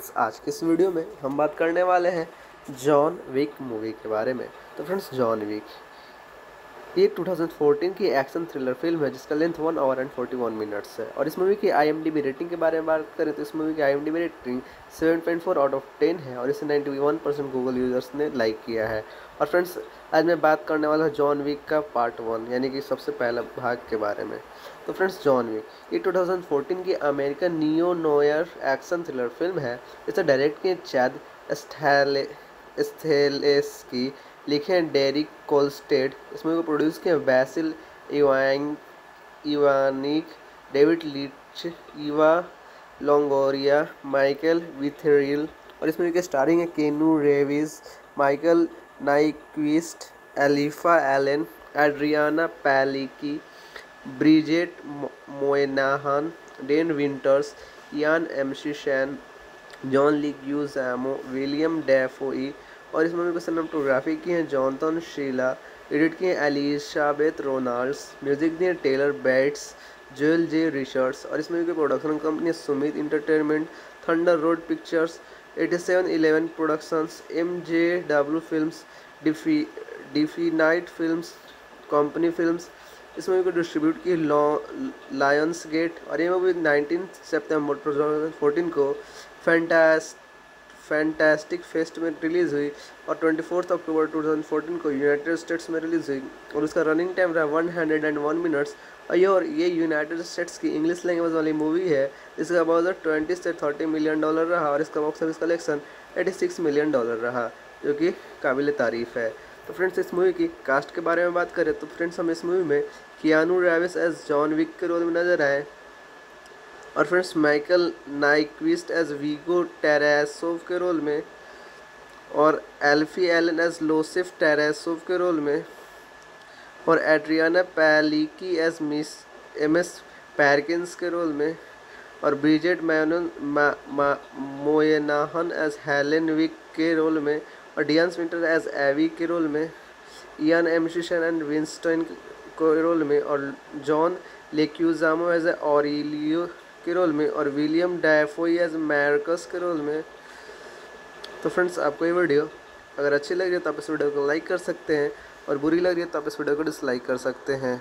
Friends, आज के इस वीडियो में हम बात करने वाले हैं जॉन विक मूवी के बारे में। तो फ्रेंड्स, जॉन विक ये 2014 की एक्शन थ्रिलर फ़िल्म है, जिसका length one hour and 41 minutes है। और इस मूवी की आईएमडीबी रेटिंग के बारे में बात करें तो इस मूवी की आई रेटिंग 7.4 आउट ऑफ़ 10 है और इसे 91 परसेंट गूगल यूज़र्स ने लाइक किया है। और फ्रेंड्स आज मैं बात करने वाला हूँ जॉन विक का पार्ट वन यानी कि सबसे पहला भाग के बारे में। तो फ्रेंड्स जॉन विक ये 2014 की American neo noir action thriller film है। इसे डायरेक्ट किए चैद स्थेलेस की लिखे हैं डेरिक कोलस्टेड। इसमें को प्रोड्यूस किया Basil, Iwanyk, Iwanyk, David Leitch, Eva Longoria, Michael Witherill और इसमें के स्टारिंग है Keanu Reeves, Michael Nyqvist, Alfie Allen, Adrianne Palicki, Bridget Moynahan Dean Winters Ian McShane John Leguizamo Willem Dafoe और इस movie को सिनेमाटोग्राफी की है जॉनथन शीला एडिट की किए एलिशाबेथ रोनाल्ड्स म्यूज़िक दिए Tyler Bates Joel J Richards और इस मूवी की production company Summit Entertainment Thunder Road Pictures eighty seven eleven productions M J W film Defy DefyNite film company film इस movie को distribute की Lions gate और ये movie nineteen September two को फैंटास्ट fantastic fest में release हुई और twenty fourth अक्टूबर 2014 को यूनाइटेड स्टेट्स में रिलीज़ हुई और उसका रनिंग टाइम रहा one hundred and one minutes और ये यूनाइटेड स्टेट्स की इंग्लिश लैंग्वेज वाली मूवी है। इसका अबाउट ट्वेंटी से थर्टी मिलियन डॉलर रहा और इसका box office collection eighty six million dollar रहा, जो कि काबिल तारीफ़ है। तो फ्रेंड्स इस मूवी की कास्ट के बारे में बात करें तो फ्रेंड्स हम इस मूवी में Keanu Reeves as John Wick के रोल में नज़र आए। और friends Michael Nyqvist as Viggo Tarasov के रोल में और Alfie Allen as Iosef Tarasov के रोल में और Adrianne Palicki as Miss M S Perkins के रोल में और ब्रिजेट मैनन मोयनाहन एज हेलेन विक के रोल में और डियंस विंटर एज एवी के रोल में इयान एमशिशन एंड विंस्टन के रोल में और John Leguizamo as a Aurelio के रोल में और विलियम डायफोई एज मैरकस के रोल में। तो फ्रेंड्स आपको ये वीडियो अगर अच्छी लग रही है तो आप इस वीडियो को लाइक कर सकते हैं और बुरी लग रही है तो आप इस वीडियो को डिसलाइक कर सकते हैं।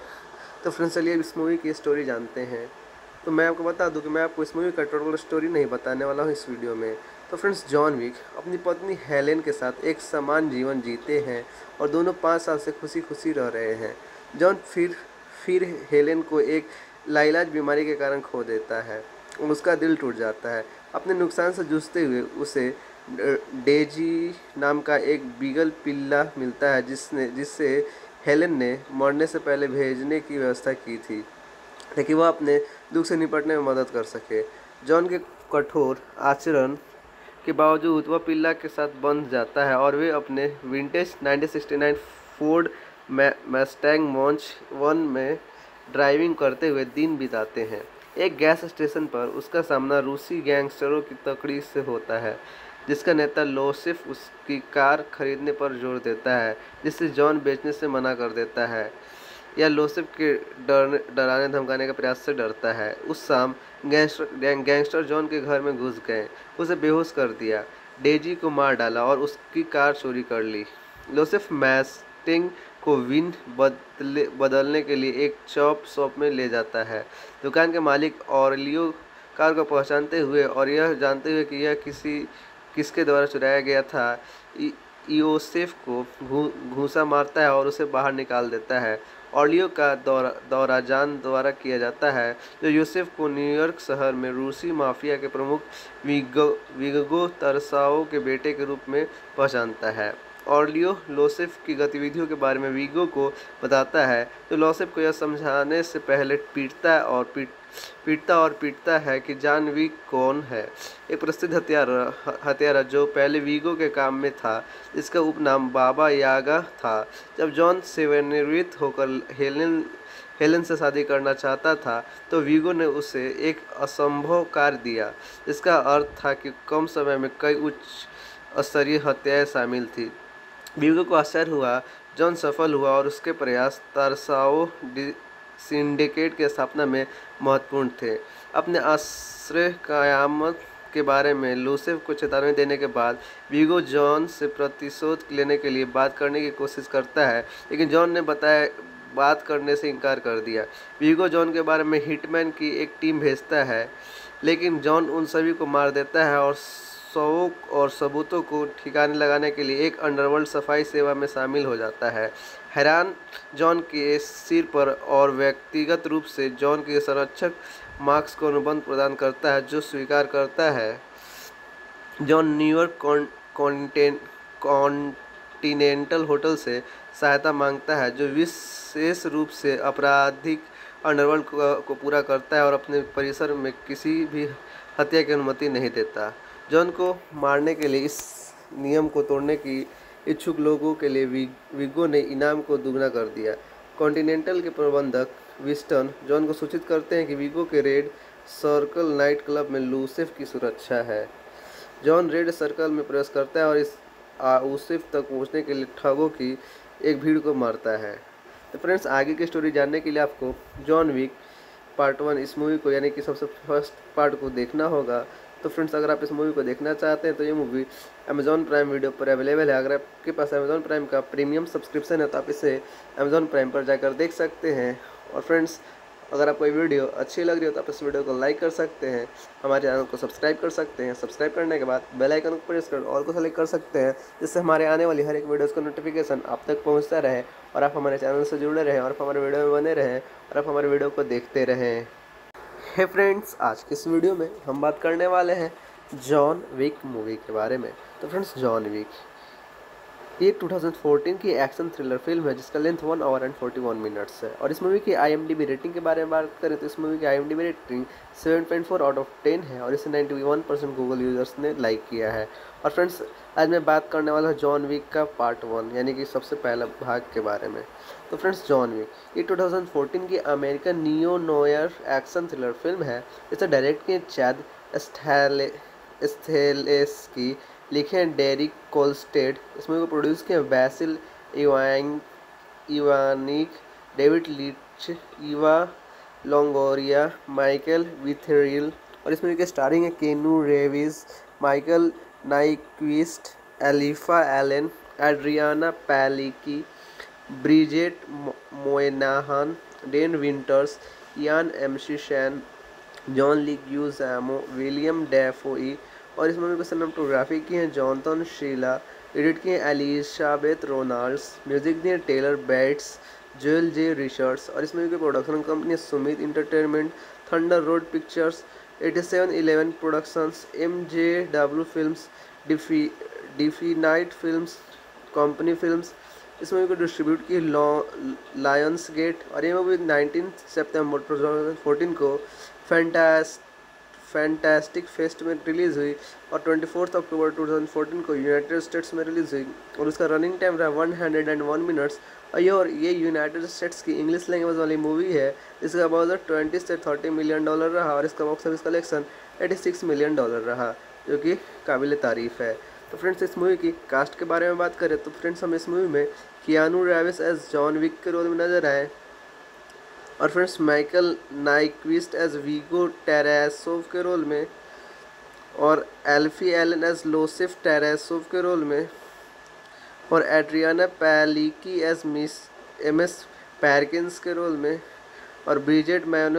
तो फ्रेंड्स चलिए इस मूवी की स्टोरी जानते हैं। तो मैं आपको बता दूँ कि मैं आपको इस मूवी का टोटल स्टोरी नहीं बताने वाला हूँ इस वीडियो में। तो फ्रेंड्स जॉन विक अपनी पत्नी हेलेन के साथ एक समान जीवन जीते हैं और दोनों पाँच साल से खुशी खुशी रह रहे हैं। जॉन फिर फिर हेलेन को एक लाइलाज बीमारी के कारण खो देता है, उसका दिल टूट जाता है। अपने नुकसान से जूझते हुए उसे डेजी नाम का एक बीगल पिल्ला मिलता है, जिसने जिससे हेलन ने मरने से पहले भेजने की व्यवस्था की थी, ताकि वह अपने दुख से निपटने में मदद कर सके। जॉन के कठोर आचरण के बावजूद, वह पिल्ला के साथ बंध जाता है और वे अपने vintage 1969 Ford Mustang Mach one में ड्राइविंग करते हुए दिन बिताते हैं। एक गैस स्टेशन पर उसका सामना रूसी गैंगस्टरों की तकड़ी से होता है, जिसका नेता लोसिफ उसकी कार खरीदने पर ज़ोर देता है जिससे जॉन बेचने से मना कर देता है, या लोसिफ के डरने, डराने, धमकाने का प्रयास से डरता है। उस शाम गैंगस्टर गैंगस्टर जॉन के घर में घुस गए, उसे बेहोश कर दिया। डेजी को मार डाला और उसकी कार चोरी कर ली। लोसिफ मैस्टिंग को विन बदले, बदलने के लिए एक चॉप शॉप में ले जाता है। दुकान के मालिक ऑरलियो कार को पहचानते हुए और यह जानते हुए कि यह किसी, किसके द्वारा चुराया गया था योसेफ को घूसा मारता है और उसे बाहर निकाल देता है। ऑलियो का दौरा दौरा जान द्वारा किया जाता है, जो यूसेफ को न्यूयॉर्क शहर में रूसी माफिया के प्रमुख विगो विगो तरसाओ के बेटे के रूप में पहचानता है। ऑर्लियो लोसेफ की गतिविधियों के बारे में वीगो को बताता है। तो लोसेफ को यह समझाने से पहले पीटता है और पीट, पीटता और पीटता है कि जान वीग कौन है। एक प्रसिद्ध हथियारा हत्यारा जो पहले वीगो के काम में था। इसका उपनाम बाबा यागा था। जब जॉन सेवनिवृत्त होकर हेलन हेलन से शादी करना चाहता था तो वीगो ने उसे एक असंभव कार्य दिया। इसका अर्थ था कि कम समय में कई उच्च स्तरीय हत्याएँ शामिल थी। बीवी को आश्चर्य हुआ, जॉन सफल हुआ और उसके प्रयास तरसाओ सिंडिकेट की स्थापना में महत्वपूर्ण थे। अपने आश्रय कयामत के बारे में लूसिफ को चेतावनी देने के बाद वीगो जॉन से प्रतिशोध लेने के लिए बात करने की कोशिश करता है, लेकिन जॉन ने बताया, बात करने से इनकार कर दिया। वीगो जॉन के बारे में हिटमैन की एक टीम भेजता है, लेकिन जॉन उन सभी को मार देता है और शौक और सबूतों को ठिकाने लगाने के लिए एक अंडरवर्ल्ड सफ़ाई सेवा में शामिल हो जाता है। हैरान जॉन के सिर पर और व्यक्तिगत रूप से जॉन के संरक्षक मार्क्स को अनुबंध प्रदान करता है जो स्वीकार करता है। जॉन न्यूयॉर्क कॉन्टिनेंटल होटल से सहायता माँगता है जो विशेष रूप से आपराधिक अंडरवर्ल्ड को, को पूरा करता है और अपने परिसर में किसी भी हत्या की अनुमति नहीं देता। जॉन को मारने के लिए इस नियम को तोड़ने की इच्छुक लोगों के लिए विगो ने इनाम को दुगना कर दिया। कॉन्टिनेंटल के प्रबंधक विस्टन जॉन को सूचित करते हैं कि विगो के रेड सर्कल नाइट क्लब में लूसिफ की सुरक्षा है। जॉन रेड सर्कल में प्रवेश करता है और इस आउसिफ तक पहुँचने के लिए ठगों की एक भीड़ को मारता है। तो फ्रेंड्स, आगे की स्टोरी जानने के लिए आपको जॉन विक पार्ट वन इस मूवी को, यानी कि सबसे फ़र्स्ट पार्ट को देखना होगा। तो फ्रेंड्स, अगर आप इस मूवी को देखना चाहते हैं तो ये मूवी अमेजॉन प्राइम वीडियो पर अवेलेबल है। अगर आपके पास अमेजॉन प्राइम का प्रीमियम सब्सक्रिप्शन है तो आप इसे अमेजॉन प्राइम पर जाकर देख सकते हैं। और फ्रेंड्स, अगर आपको ये वीडियो अच्छी लग रही हो तो आप इस वीडियो को लाइक कर सकते हैं। हमारे चैनल को सब्सक्राइब कर सकते हैं। सब्सक्राइब करने के बाद बेल आइकन को प्रेस कर और को सेलेक्ट कर सकते हैं, जिससे हमारे आने वाली हर एक वीडियोज़ का नोटिफिकेशन आप तक पहुँचता रहे और आप हमारे चैनल से जुड़े रहें और आप हमारे वीडियो में बने रहें और आप हमारे वीडियो को देखते रहें। हे फ्रेंड्स आज के इस वीडियो में हम बात करने वाले हैं जॉन विक मूवी के बारे में। तो फ्रेंड्स जॉन विक ये 2014 की एक्शन थ्रिलर फ़िल्म है, जिसका length one hour and 41 minutes है। और इस मूवी की आई रेटिंग के बारे में बात करें तो इस मूवी की आई रेटिंग 7.4 आउट ऑफ़ 10 है और इसे 91 परसेंट गूगल यूज़र्स ने लाइक किया है। और फ्रेंड्स आज मैं बात करने वाला हूँ जॉन विक का पार्ट वन यानी कि सबसे पहला भाग के बारे में। तो फ्रेंड्स, जॉन विक। ये 2014 की American neo noir action thriller film है। इसे डायरेक्ट किए चैद स्थेलेस की। लिखे हैं डेरिक कोलस्टेड। इसमें को प्रोड्यूस किए Basil Iwanyk, Iwanyk, David Leitch, Eva Longoria, Michael Witherill. और इसमें के स्टारिंग है Keanu Reeves, Michael Nyqvist, Alfie Allen, Adrianne Palicki Bridget Moynahan Dean Winters Ian McShane John Leguizamo Willem Dafoe और इस movie को सिनेमाटोग्राफी की है जॉनथन शीला एडिट की है एलिशाबेथ रोनाल्ड्स म्यूज़िक दिए Tyler Bates Joel J Richards और इस मूवी की production company Summit Entertainment Thunder Road Pictures eighty seven eleven productions M J W film Defy Defynite film company films इस movie को distribute की Lions gate और ये movie nineteen September two thousand fourteen को फैंटास्ट fantastic fest में release हुई और twenty fourth अक्टूबर 2014 को यूनाइटेड स्टेट्स में रिलीज़ हुई और उसका रनिंग टाइम रहा one hundred and one minutes और ये और ये यूनाइटेड स्टेट्स की इंग्लिश लैंग्वेज वाली मूवी है। इसका बजट ट्वेंटी से थर्टी मिलियन डॉलर रहा और इसका box office collection eighty six million dollar रहा, जो कि काबिल तारीफ़ है। तो फ्रेंड्स इस मूवी की कास्ट के बारे में बात करें तो फ्रेंड्स हम इस मूवी में Keanu Reeves as John Wick के रोल में नज़र आए। और friends Michael Nyqvist as Viggo Tarasov के रोल में और Alfie Allen as Iosef Tarasov के रोल में और Adrianne Palicki as Miss M S Perkins के रोल में और Bridget man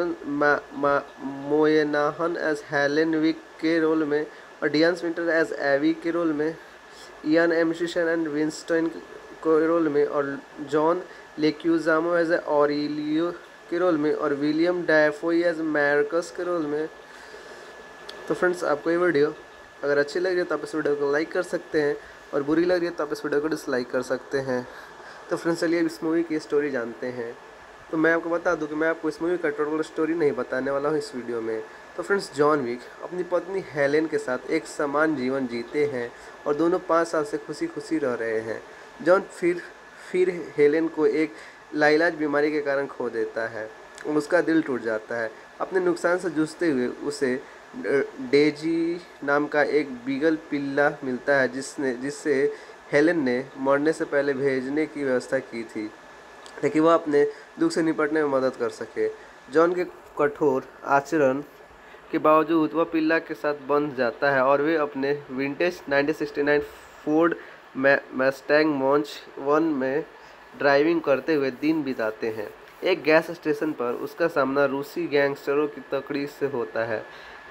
Moynahan as Helen Wick के रोल में और डियंस विंटर एज एवी के रोल में इयान एमशिशन एंड विंस्टन के रोल में, और जॉन लेक्यूजामो एज ऑरिलियो के रोल में, और विलियम डायफोई एज मैरकस के रोल में। तो फ्रेंड्स आपको ये वीडियो अगर अच्छी लग रही है तो आप इस वीडियो को लाइक कर सकते हैं, और बुरी लग रही है तो आप इस वीडियो को डिसलाइक कर सकते हैं। तो फ्रेंड्स चलिए इस मूवी की स्टोरी जानते हैं। तो मैं आपको बता दूँ कि मैं आपको इस मूवी का टोटल स्टोरी नहीं बताने वाला हूँ इस वीडियो में। तो फ्रेंड्स, जॉन विक अपनी पत्नी हेलेन के साथ एक समान जीवन जीते हैं और दोनों पाँच साल से खुशी खुशी रह रहे हैं। जॉन फिर फिर हेलेन को एक लाइलाज बीमारी के कारण खो देता है उसका दिल टूट जाता है। अपने नुकसान से जूझते हुए उसे डेजी नाम का एक बीगल पिल्ला मिलता है जिसने जिससे हेलन ने मरने से पहले भेजने की व्यवस्था की थी, ताकि वह अपने दुख से निपटने में मदद कर सके। जॉन के कठोर आचरण के बावजूद वह पिल्ला के साथ बंध जाता है और वे अपने vintage 1969 Ford Mustang Mach one में ड्राइविंग करते हुए दिन बिताते हैं। एक गैस स्टेशन पर उसका सामना रूसी गैंगस्टरों की तकड़ी से होता है,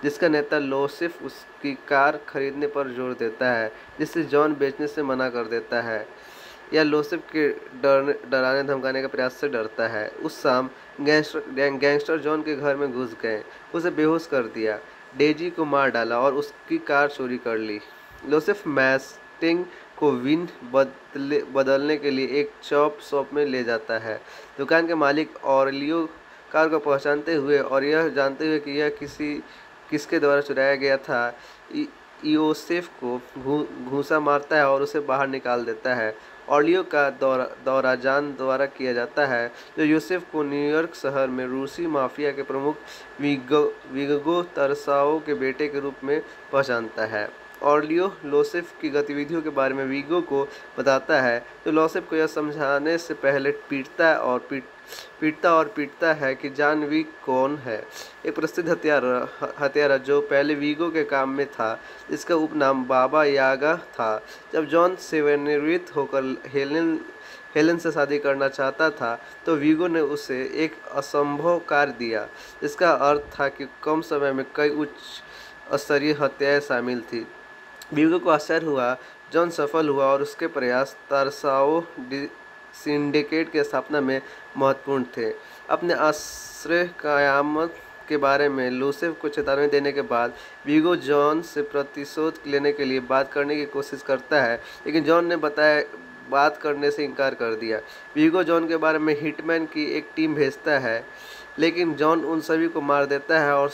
जिसका नेता लोसिफ उसकी कार खरीदने पर ज़ोर देता है जिससे जॉन बेचने से मना कर देता है। या लोसिफ के डरने डराने, धमकाने के प्रयास से डरता है। उस शाम गैंगस्टर गैंगस्टर जॉन के घर में घुस गए। उसे बेहोश कर दिया। डेजी को मार डाला और उसकी कार चोरी कर ली। लोसिफ मैस्टिंग को विन बदले, बदलने के लिए एक चॉप शॉप में ले जाता है। दुकान के मालिक और लियो कार को पहचानते हुए और यह जानते हुए कि यह किसी, किसके द्वारा चुराया गया था ईओसेफ को घूसा मारता है और उसे बाहर निकाल देता है। ऑलियो का दौरा दौरा जान द्वारा किया जाता है, जो यूसेफ को न्यूयॉर्क शहर में रूसी माफिया के प्रमुख विगो विगो तरसाओ के बेटे के रूप में पहचानता है। ऑर्लियो लोसेफ की गतिविधियों के बारे में वीगो को बताता है। तो लोसेफ को यह समझाने से पहले पीटता और पीट, पीटता और पीटता है कि जानवी कौन है। एक प्रसिद्ध हथियार हत्यारा जो पहले वीगो के काम में था इसका उपनाम बाबा यागा था। जब जॉन सेवानिवृत्त होकर हेलन हेलन से शादी करना चाहता था तो वीगो ने उसे एक असंभव कार्य दिया इसका अर्थ था कि कम समय में कई उच्च स्तरीय हत्याएँ शामिल थी। वीगो को आश्चर्य हुआ, जॉन सफल हुआ और उसके प्रयास तारसाओ सिंडिकेट की स्थापना में महत्वपूर्ण थे। अपने आश्रय कयामत के बारे में लूसेफ को चेतावनी देने के बाद वीगो जॉन से प्रतिशोध लेने के लिए बात करने की कोशिश करता है, लेकिन जॉन ने बताया, बात करने से इनकार कर दिया। वीगो जॉन के बारे में हिटमैन की एक टीम भेजता है, लेकिन जॉन उन सभी को मार देता है और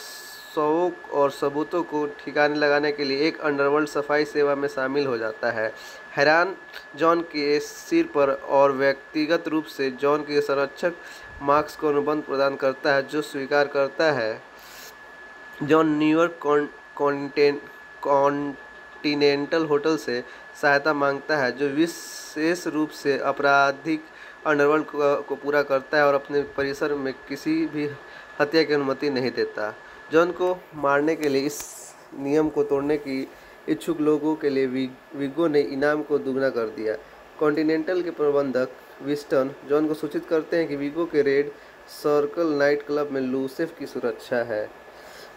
शौक और सबूतों को ठिकाने लगाने के लिए एक अंडरवर्ल्ड सफ़ाई सेवा में शामिल हो जाता है। हैरान जॉन के सिर पर और व्यक्तिगत रूप से जॉन के संरक्षक मार्क्स को अनुबंध प्रदान करता है, जो स्वीकार करता है। जॉन न्यूयॉर्क कॉन्टिनेंटल होटल से सहायता माँगता है, जो विशेष रूप से आपराधिक अंडरवर्ल्ड को पूरा करता है और अपने परिसर में किसी भी हत्या की अनुमति नहीं देता। जॉन को मारने के लिए, इस नियम को तोड़ने की इच्छुक लोगों के लिए विगो ने इनाम को दुगना कर दिया। कॉन्टिनेंटल के प्रबंधक विस्टन जॉन को सूचित करते हैं कि विगो के रेड सर्कल नाइट क्लब में लूसिफ की सुरक्षा है।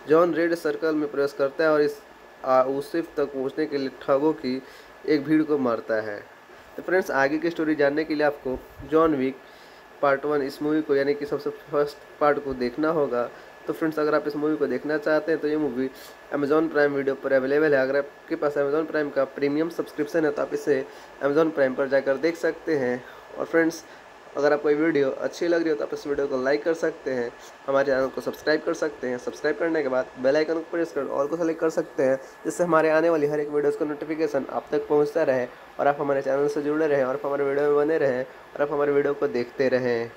जॉन रेड सर्कल में प्रवेश करता है और इस आउसिफ तक पहुँचने के लिए ठगों की एक भीड़ को मारता है। तो फ्रेंड्स, आगे की स्टोरी जानने के लिए आपको जॉन विक पार्ट वन इस मूवी को, यानी कि सबसे फ़र्स्ट पार्ट को देखना होगा। तो फ्रेंड्स, अगर आप इस मूवी को देखना चाहते हैं तो ये मूवी अमेजॉन प्राइम वीडियो पर अवेलेबल है। अगर आपके पास अमेजॉन प्राइम का प्रीमियम सब्सक्रिप्शन है तो आप इसे अमेजॉन प्राइम पर जाकर देख सकते हैं। और फ्रेंड्स, अगर आपको वीडियो अच्छी लग रही हो तो आप इस वीडियो को लाइक कर सकते हैं। हमारे चैनल को सब्सक्राइब कर सकते हैं। सब्सक्राइब करने के बाद बेल आइकन को प्रेस कर और को सेलेक्ट कर सकते हैं, जिससे हमारे आने वाली हर एक वीडियोस का नोटिफिकेशन आप तक पहुँचता रहे और आप हमारे चैनल से जुड़े रहें और आप हमारे वीडियो में बने रहें और आप हमारे वीडियो को देखते रहें।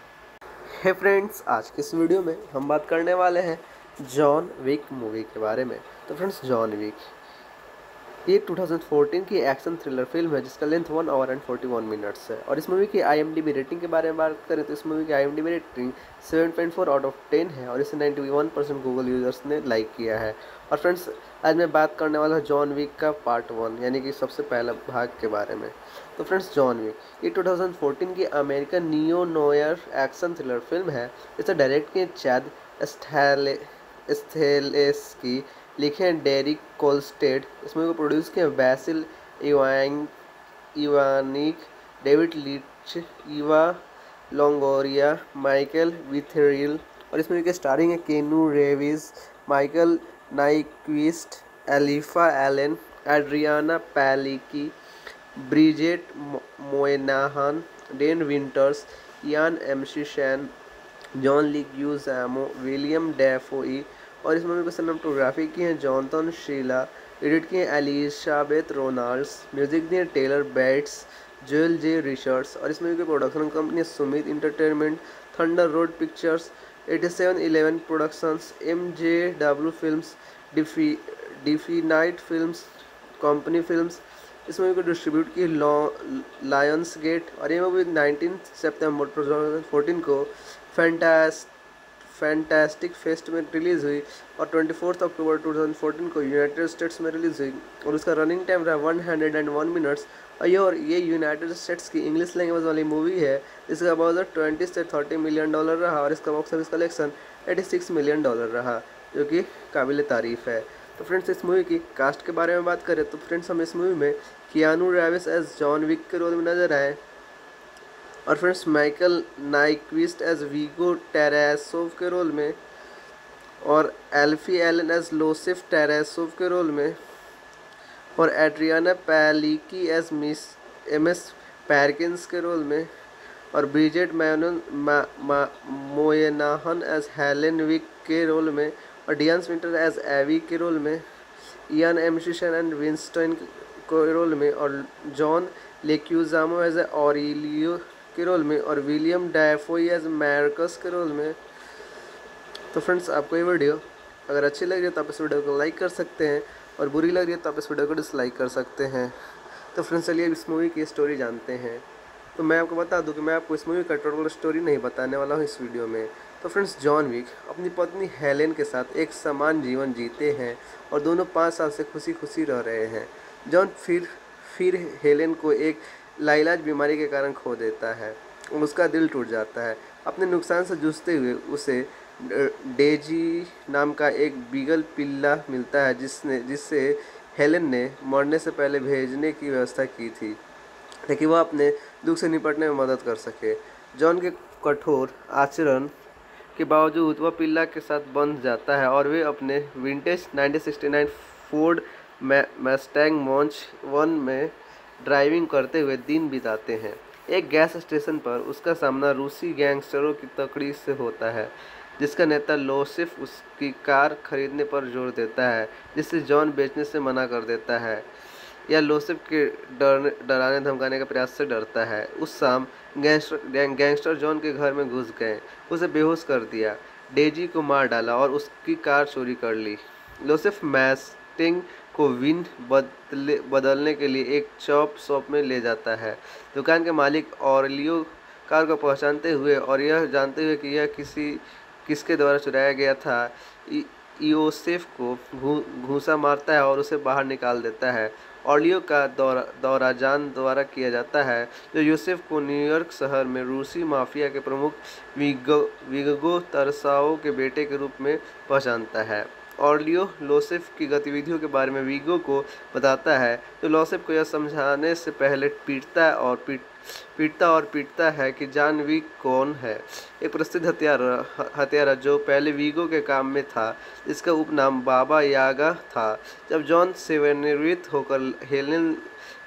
है फ्रेंड्स आज के इस वीडियो में हम बात करने वाले हैं जॉन विक मूवी के बारे में। तो फ्रेंड्स जॉन विक ये 2014 की एक्शन थ्रिलर फ़िल्म है, जिसका length one hour and 41 minutes है। और इस मूवी की आई रेटिंग के बारे में बात करें तो इस मूवी की आई रेटिंग 7.4 आउट ऑफ़ 10 है और इसे 91 परसेंट गूगल यूज़र्स ने लाइक किया है। और फ्रेंड्स आज मैं बात करने वाला हूँ जॉन विक का पार्ट वन यानी कि सबसे पहला भाग के बारे में। तो फ्रेंड्स जॉन विक ये 2014 की American neo noir action thriller film है। इसे डायरेक्ट किए चैद स्थैले स्थेलेस्की लिखे हैं डेरिक कोलस्टेड इसमें को प्रोड्यूस किए Iwanyk Iwanyk David Leitch Eva Longoria Michael Witherill और इसमें के स्टारिंग है Keanu Reeves Michael Nyqvist Alfie Allen Adrianne Palicki Bridget Moynahan Dean Winters Ian McShane John Leguizamo Willem Dafoe और इस मूवी को सिनेमाटोग्राफी की है जॉनथन शीला एडिट किए एलिशाबेथ रोनाल्ड्स म्यूज़िक दिए Tyler Bates Joel J Richards और इस मूवी की production company Summit Entertainment Thunder Road Pictures eighty seven eleven productions M J W film Defy Defynite film company films इस movie को distribute की Lions gate और ये movie nineteen September two thousand fourteen को fantas Fantastic fest में release हुई और twenty fourth अक्टूबर 2014 को यूनाइटेड स्टेट्स में रिलीज़ हुई और उसका रनिंग टाइम रहा one hundred and one minutes और ये और ये यूनाइटेड स्टेट्स की इंग्लिश लैंग्वेज वाली मूवी है। इसका बजट ट्वेंटी से थर्टी मिलियन डॉलर रहा और इसका box office collection eighty six million dollar रहा, जो कि काबिल तारीफ़ है। तो फ्रेंड्स इस मूवी की कास्ट के बारे में बात करें तो फ्रेंड्स हम इस मूवी में Keanu Reeves as John Wick के रोल में नज़र आए। और friends Michael Nyqvist as Viggo Tarasov के रोल में और Alfie Allen as Iosef Tarasov के रोल में और Adrianne Palicki as Miss M S Perkins के रोल में और Bridget man Moynahan as Helen Wick के रोल में और डियन विंटर एज एवी के रोल में, इयान एमशिशन एंड विंस्टन के रोल में, और John Leguizamo as a Aurelio के रोल में, और विलियम डायफोई एज मैरकस के रोल में। तो फ्रेंड्स, आपको ये वीडियो अगर अच्छी लग रही है तो आप इस वीडियो को लाइक कर सकते हैं, और बुरी लग रही है तो आप इस वीडियो को डिसलाइक कर सकते हैं। तो फ्रेंड्स, चलिए इस मूवी की स्टोरी जानते हैं। तो मैं आपको बता दूँ कि मैं आपको इस मूवी का टोटल स्टोरी नहीं बताने वाला हूँ इस वीडियो में। तो फ्रेंड्स, जॉन विक अपनी पत्नी हेलेन के साथ एक समान जीवन जीते हैं और दोनों पाँच साल से खुशी खुशी रह रहे हैं। जॉन फिर फिर हेलेन को एक लाइलाज बीमारी के कारण खो देता है उसका दिल टूट जाता है। अपने नुकसान से जूझते हुए उसे डेजी नाम का एक बीगल पिल्ला मिलता है जिसने जिससे हेलन ने मरने से पहले भेजने की व्यवस्था की थी, ताकि वह अपने दुख से निपटने में मदद कर सके। जॉन के कठोर आचरण के बावजूद वह पिल्ला के साथ बंध जाता है और वे अपने vintage 1969 Ford Mustang Mach one में ड्राइविंग करते हुए दिन बिताते हैं। एक गैस स्टेशन पर उसका सामना रूसी गैंगस्टरों की तकड़ी से होता है, जिसका नेता लोसिफ उसकी कार खरीदने पर ज़ोर देता है जिससे जॉन बेचने से मना कर देता है। या लोसिफ के डर डराने, धमकाने का प्रयास से डरता है। उस शाम गैंगस्टर गैंगस्टर जॉन के घर में घुस गए। उसे बेहोश कर दिया। डेजी को मार डाला और उसकी कार चोरी कर ली। लोसिफ मैस्टिंग को विन बदले, बदलने के लिए एक चॉप शॉप में ले जाता है। दुकान के मालिक और लियो कार को पहचानते हुए और यह जानते हुए कि यह किसी, किसके द्वारा चुराया गया था ईओसेफ को घूसा मारता है और उसे बाहर निकाल देता है। ऑलियो का दौरा दौरा जान द्वारा किया जाता है, जो यूसेफ को न्यूयॉर्क शहर में रूसी माफिया के प्रमुख विगो विगो तरसाओ के बेटे के रूप में पहचानता है। ऑर्लियो लोसेफ की गतिविधियों के बारे में वीगो को बताता है। तो लोसेफ को यह समझाने से पहले पीटता है और पीट, पीटता और पीटता है कि जान वीग कौन है। एक प्रसिद्ध हथियार हत्यारा जो पहले वीगो के काम में था। इसका उपनाम बाबा यागा था। जब जॉन सेवनिवृत्त होकर हेलन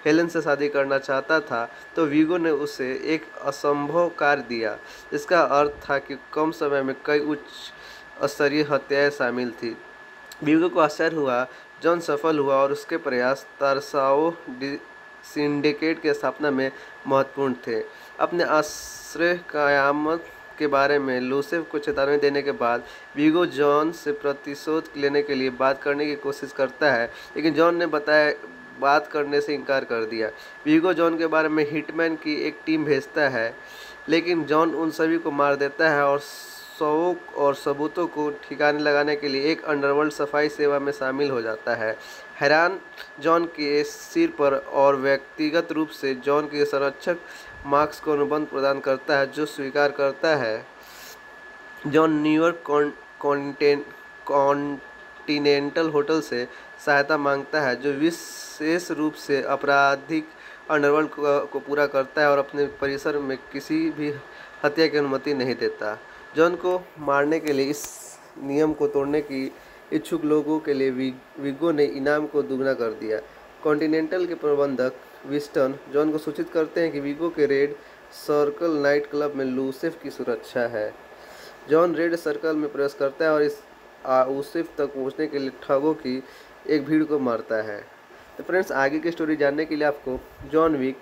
हेलन से शादी करना चाहता था तो वीगो ने उसे एक असंभव कार्य दिया। इसका अर्थ था कि कम समय में कई उच्च स्तरीय हत्याएँ शामिल थी। वीगो को आश्चर्य हुआ, जॉन सफल हुआ और उसके प्रयास तरसाओ सिंडिकेट की स्थापना में महत्वपूर्ण थे। अपने आश्रय कयामत के बारे में लूसेफ को चेतावनी देने के बाद वीगो जॉन से प्रतिशोध लेने के लिए बात करने की कोशिश करता है, लेकिन जॉन ने बताया, बात करने से इनकार कर दिया। वीगो जॉन के बारे में हिटमैन की एक टीम भेजता है, लेकिन जॉन उन सभी को मार देता है और शौक और सबूतों को ठिकाने लगाने के लिए एक अंडरवर्ल्ड सफ़ाई सेवा में शामिल हो जाता है। हैरान, जॉन के सिर पर और व्यक्तिगत रूप से जॉन के संरक्षक मार्क्स को अनुबंध प्रदान करता है, जो स्वीकार करता है। जॉन न्यूयॉर्क कॉन्टिनेंटल होटल से सहायता माँगता है, जो विशेष रूप से आपराधिक अंडरवर्ल्ड को पूरा करता है और अपने परिसर में किसी भी हत्या की अनुमति नहीं देता। जॉन को मारने के लिए इस नियम को तोड़ने की इच्छुक लोगों के लिए विगो ने इनाम को दुगना कर दिया। कॉन्टिनेंटल के प्रबंधक विस्टन जॉन को सूचित करते हैं कि विगो के रेड सर्कल नाइट क्लब में लूसेफ की सुरक्षा है। जॉन रेड सर्कल में प्रवेश करता है और इस आउसिफ तक पहुँचने के लिए ठगों की एक भीड़ को मारता है। तो फ्रेंड्स, आगे की स्टोरी जानने के लिए आपको जॉन विक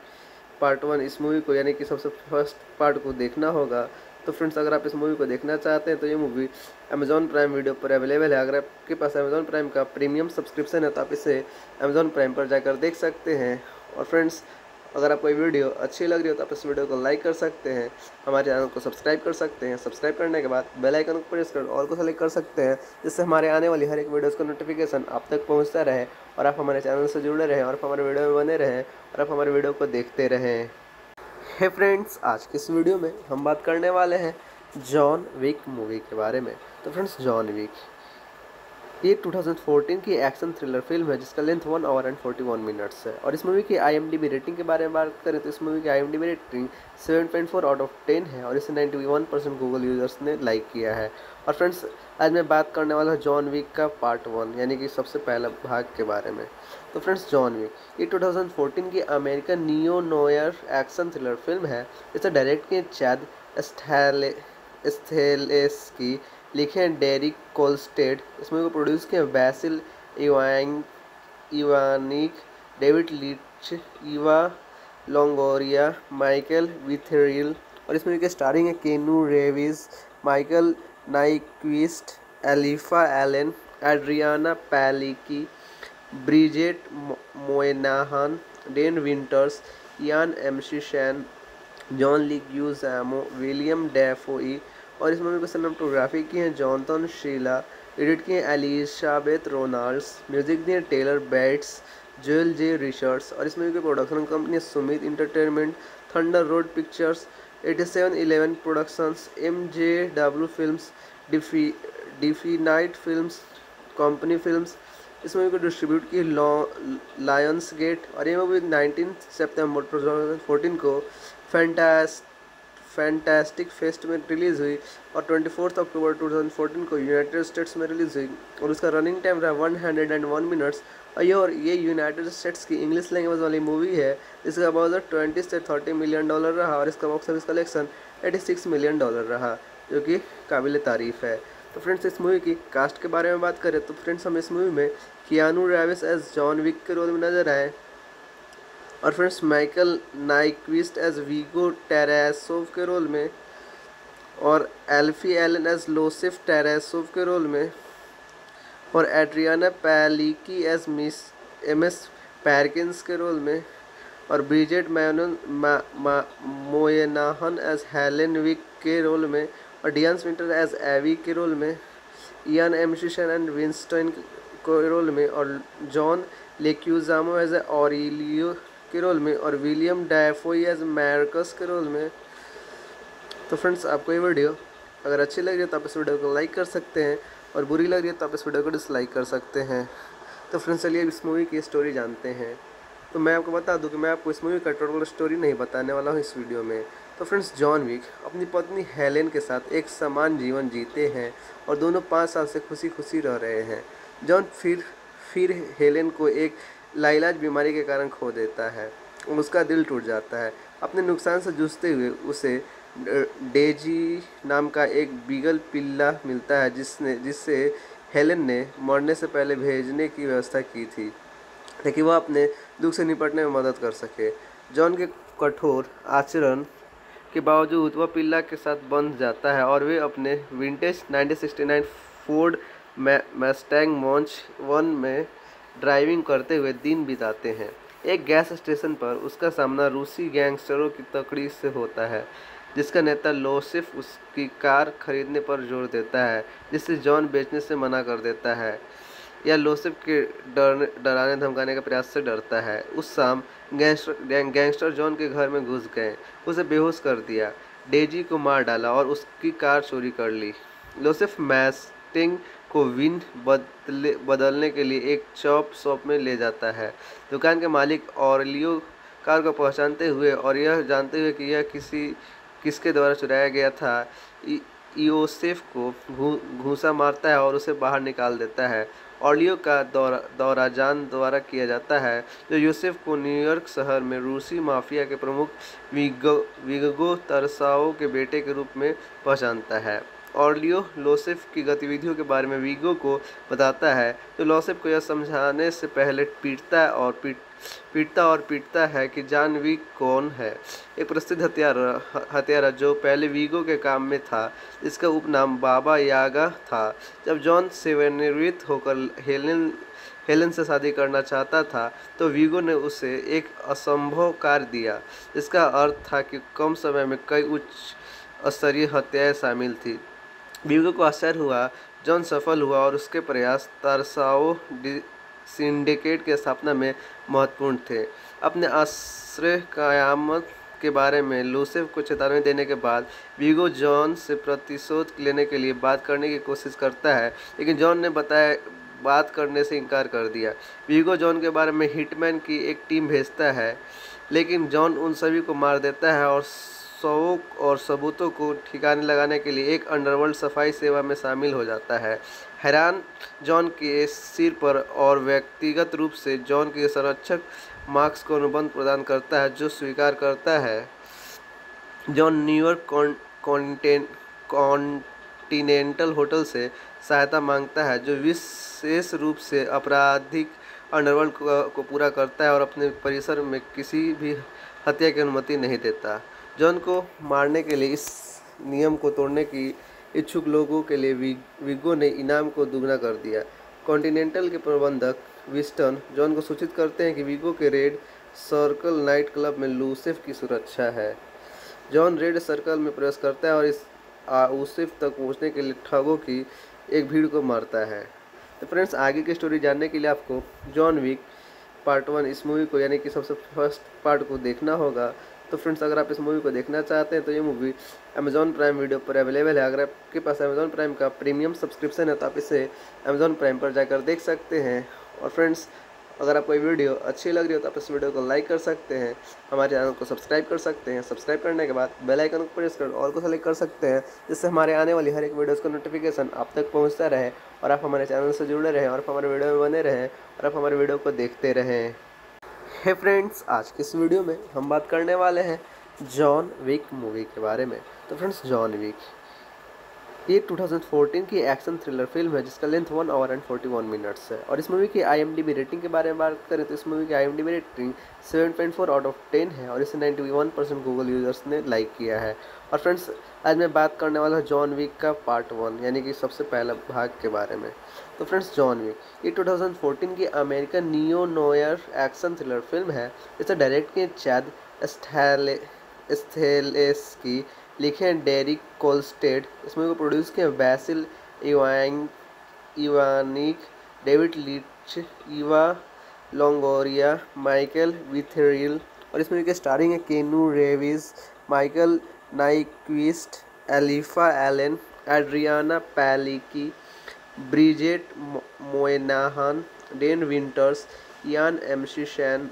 पार्ट वन इस मूवी को, यानी कि सबसे फ़र्स्ट पार्ट को देखना होगा। तो फ्रेंड्स, अगर आप इस मूवी को देखना चाहते हैं तो ये मूवी अमेजॉन प्राइम वीडियो पर अवेलेबल है। अगर आपके पास अमेजॉन प्राइम का प्रीमियम सब्सक्रिप्शन है तो आप इसे अमेजॉन प्राइम पर जाकर देख सकते हैं। और फ्रेंड्स, अगर आपको ये वीडियो अच्छी लग रही हो तो आप इस वीडियो को लाइक कर सकते हैं। हमारे चैनल को सब्सक्राइब कर सकते हैं। सब्सक्राइब करने के बाद बेल आइकन को प्रेस कर और को सेलेक्ट कर सकते हैं, जिससे हमारे आने वाली हर एक वीडियोज़ का नोटिफिकेशन आप तक पहुँचता रहे और आप हमारे चैनल से जुड़े रहें और आप हमारे वीडियो में बने रहें और आप हमारे वीडियो को देखते रहें। हे फ्रेंड्स आज के इस वीडियो में हम बात करने वाले हैं जॉन विक मूवी के बारे में। तो फ्रेंड्स जॉन विक ये 2014 की एक्शन थ्रिलर फ़िल्म है, जिसका length one hour and 41 minutes है। और इस मूवी की आई रेटिंग के बारे में बात करें तो इस मूवी की आई रेटिंग 7.4 आउट ऑफ़ 10 है और इसे 91 परसेंट गूगल यूज़र्स ने लाइक किया है। और फ्रेंड्स आज मैं बात करने वाला हूँ जॉन विक का पार्ट वन यानी कि सबसे पहला भाग के बारे में। तो फ्रेंड्स, जॉन विक। ये 2014 की American neo noir action thriller film है। इसे डायरेक्ट किए चैद स्थेलेस की। लिखे हैं डेरिक कोलस्टेड। इसमें को प्रोड्यूस किए Basil Iwanyk, Iwanyk, David Leitch, Eva Longoria, Michael Witherill. और इसमें के स्टारिंग है Keanu Reeves, Michael Nyqvist, Alfie Allen, Adrianne Palicki Bridget Moynahan Dean Winters Ian McShane John Leguizamo Willem Dafoe और इस movie को सिनेमाटोग्राफी की है जॉनथन शीला एडिट किए हैं एलिशाबेथ रोनाल्ड्स म्यूज़िक दिए Tyler Bates Joel J Richards और इस मूवी की production company Summit Entertainment Thunder Road Pictures eighty seven eleven productions M J W film Defy Defynite film company films इस movie को distribute की Lions gate और ये movie nineteen September two thousand fourteen को फैंटास्ट fantastic fest में release हुई और twenty fourth अक्टूबर 2014 को यूनाइटेड स्टेट्स में रिलीज़ हुई और उसका रनिंग टाइम रहा one hundred and one minutes और ये और ये यूनाइटेड स्टेट्स की इंग्लिश लैंग्वेज वाली मूवी है। इसका बजट ट्वेंटी से थर्टी मिलियन डॉलर रहा और इसका box office collection eighty six million dollar रहा, जो कि काबिल तारीफ़ है। तो फ्रेंड्स इस मूवी की कास्ट के बारे में बात करें तो फ्रेंड्स हम इस मूवी में Keanu Reeves as John Wick के रोल में नज़र आए। और friends, Michael Nyqvist as Viggo Tarasov के रोल में और Alfie Allen as Iosef Tarasov के रोल में और Adrianne Palicki as Miss M S Perkins के रोल में और Bridget man Moynahan as Helen Wick के रोल में और डियंस विंटर एज एवी के रोल में, इयान एमशिशन एंड विंस्टन के रोल में और जॉन लेक्यूजामो एज ऑरिलियो के रोल में और विलियम डायफोई एज मैरकस के रोल में। तो फ्रेंड्स, आपको ये वीडियो अगर अच्छी लग रही है तो आप इस वीडियो को लाइक कर सकते हैं और बुरी लग रही है तो आप इस वीडियो को डिसलाइक कर सकते हैं। तो फ्रेंड्स, चलिए इस मूवी की स्टोरी जानते हैं। तो मैं आपको बता दूँ कि मैं आपको इस मूवी का टोटल स्टोरी नहीं बताने वाला हूँ इस वीडियो में। तो फ्रेंड्स, जॉन विक अपनी पत्नी हेलेन के साथ एक समान जीवन जीते हैं और दोनों पाँच साल से खुशी खुशी रह रहे हैं। जॉन फिर फिर हेलेन को एक लाइलाज बीमारी के कारण खो देता है। उसका दिल टूट जाता है। अपने नुकसान से जूझते हुए उसे डेजी नाम का एक बीगल पिल्ला मिलता है, जिसने जिससे हेलन ने मरने से पहले भेजने की व्यवस्था की थी, ताकि वह अपने दुख से निपटने में मदद कर सके। जॉन के कठोर आचरण के बावजूद वह पिल्ला के साथ बंध जाता है और वे अपने vintage 1969 Ford Mustang Mach one में ड्राइविंग करते हुए दिन बिताते हैं। एक गैस स्टेशन पर उसका सामना रूसी गैंगस्टरों की तकड़ी से होता है, जिसका नेता लोसिफ उसकी कार खरीदने पर ज़ोर देता है जिससे जॉन बेचने से मना कर देता है, या लोसिफ के डर डराने, धमकाने के प्रयास से डरता है। उस शाम गैंगस्टर गैंगस्टर जॉन के घर में घुस गए, उसे बेहोश कर दिया डेजी को मार डाला और उसकी कार चोरी कर ली। लोसिफ मैस्टिंग को विन बदले, बदलने के लिए एक चॉप शॉप में ले जाता है। दुकान के मालिक ऑरलियो कार को पहचानते हुए और यह जानते हुए कि यह किसी, किसके द्वारा चुराया गया था ईओसेफ को घूसा मारता है और उसे बाहर निकाल देता है। ऑलियो का दौरा दौरा जान द्वारा किया जाता है, जो यूसेफ को न्यूयॉर्क शहर में रूसी माफिया के प्रमुख विगो विगो तरसाओ के बेटे के रूप में पहचानता है। ऑर्लियो लोसेफ की गतिविधियों के बारे में वीगो को बताता है। तो लोसेफ को यह समझाने से पहले पीटता और पीट, पीटता और पीटता है कि जान वीग कौन है। एक प्रसिद्ध हथियार हत्यारा जो पहले वीगो के काम में था इसका उपनाम बाबा यागा था। जब जॉन सेवानिवृत्त होकर हेलन हेलन से शादी करना चाहता था तो वीगो ने उसे एक असंभव कार्य दिया इसका अर्थ था कि कम समय में कई उच्च स्तरीय हत्याएँ शामिल थी। वीगो को आश्चर्य हुआ, जॉन सफल हुआ और उसके प्रयास तारसाओ सिंडिकेट की स्थापना में महत्वपूर्ण थे। अपने आश्रय कयामत के बारे में लूसेफ को चेतावनी देने के बाद वीगो जॉन से प्रतिशोध लेने के लिए बात करने की कोशिश करता है, लेकिन जॉन ने बताया, बात करने से इनकार कर दिया। वीगो जॉन के बारे में हिटमैन की एक टीम भेजता है, लेकिन जॉन उन सभी को मार देता है और सौ और सबूतों को ठिकाने लगाने के लिए एक अंडरवर्ल्ड सफ़ाई सेवा में शामिल हो जाता है। हैरान जॉन के सिर पर और व्यक्तिगत रूप से जॉन के संरक्षक मार्क्स को अनुबंध प्रदान करता है, जो स्वीकार करता है। जॉन न्यूयॉर्क कॉन्टिनेंटल होटल से सहायता माँगता है, जो विशेष रूप से आपराधिक अंडरवर्ल्ड को पूरा करता है और अपने परिसर में किसी भी हत्या की अनुमति नहीं देता। जॉन को मारने के लिए, इस नियम को तोड़ने की इच्छुक लोगों के लिए विगो ने इनाम को दुगना कर दिया। कॉन्टिनेंटल के प्रबंधक विस्टन जॉन को सूचित करते हैं कि विगो के रेड सर्कल नाइट क्लब में लूसेफ की सुरक्षा है। जॉन रेड सर्कल में प्रवेश करता है और इस ऊसिफ तक पहुँचने के लिए ठगों की एक भीड़ को मारता है। तो फ्रेंड्स, आगे की स्टोरी जानने के लिए आपको जॉन विक पार्ट वन इस मूवी को, यानी कि सबसे फ़र्स्ट पार्ट को देखना होगा। तो फ्रेंड्स, अगर आप इस मूवी को देखना चाहते हैं तो ये मूवी अमेजॉन प्राइम वीडियो पर अवेलेबल है। अगर आपके पास अमेजॉन प्राइम का प्रीमियम सब्सक्रिप्शन है तो आप इसे अमेजॉन प्राइम पर जाकर देख सकते हैं। और फ्रेंड्स, अगर आपको वीडियो अच्छी लग रही हो तो आप इस वीडियो को लाइक कर सकते हैं। हमारे चैनल को सब्सक्राइब कर सकते हैं। सब्सक्राइब करने के बाद बेल आइकन को प्रेस कर और को सेलेक्ट कर सकते हैं, जिससे हमारे आने वाली हर एक वीडियोस का नोटिफिकेशन आप तक पहुँचता रहे और आप हमारे चैनल से जुड़े रहें और आप हमारे वीडियो में बने रहें और आप हमारे वीडियो को देखते रहें। हे hey फ्रेंड्स आज के इस वीडियो में हम बात करने वाले हैं जॉन विक मूवी के बारे में। तो फ्रेंड्स जॉन विक ये 2014 की एक्शन थ्रिलर फ़िल्म है, जिसका length one hour and 41 minutes है। और इस मूवी की आई रेटिंग के बारे में बात करें तो इस मूवी की आई रेटिंग 7.4 आउट ऑफ़ 10 है और इसे 91 परसेंट गूगल यूज़र्स ने लाइक किया है। और फ्रेंड्स आज मैं बात करने वाला हूँ जॉन विक का पार्ट वन यानी कि सबसे पहला भाग के बारे में। तो फ्रेंड्स जॉन विक ये 2014 की American neo noir action thriller film है। इसे डायरेक्ट किए चैद स्थेलेस की लिखे हैं डेरिक कोलस्टेड इसमें को प्रोड्यूस किए Iwanyk Iwanyk David Leitch Eva Longoria Michael Witherill और इसमें के स्टारिंग है Keanu Reeves Michael Nyqvist Alfie Allen Adrianne Palicki Bridget Moynahan Dean Winters Ian McShane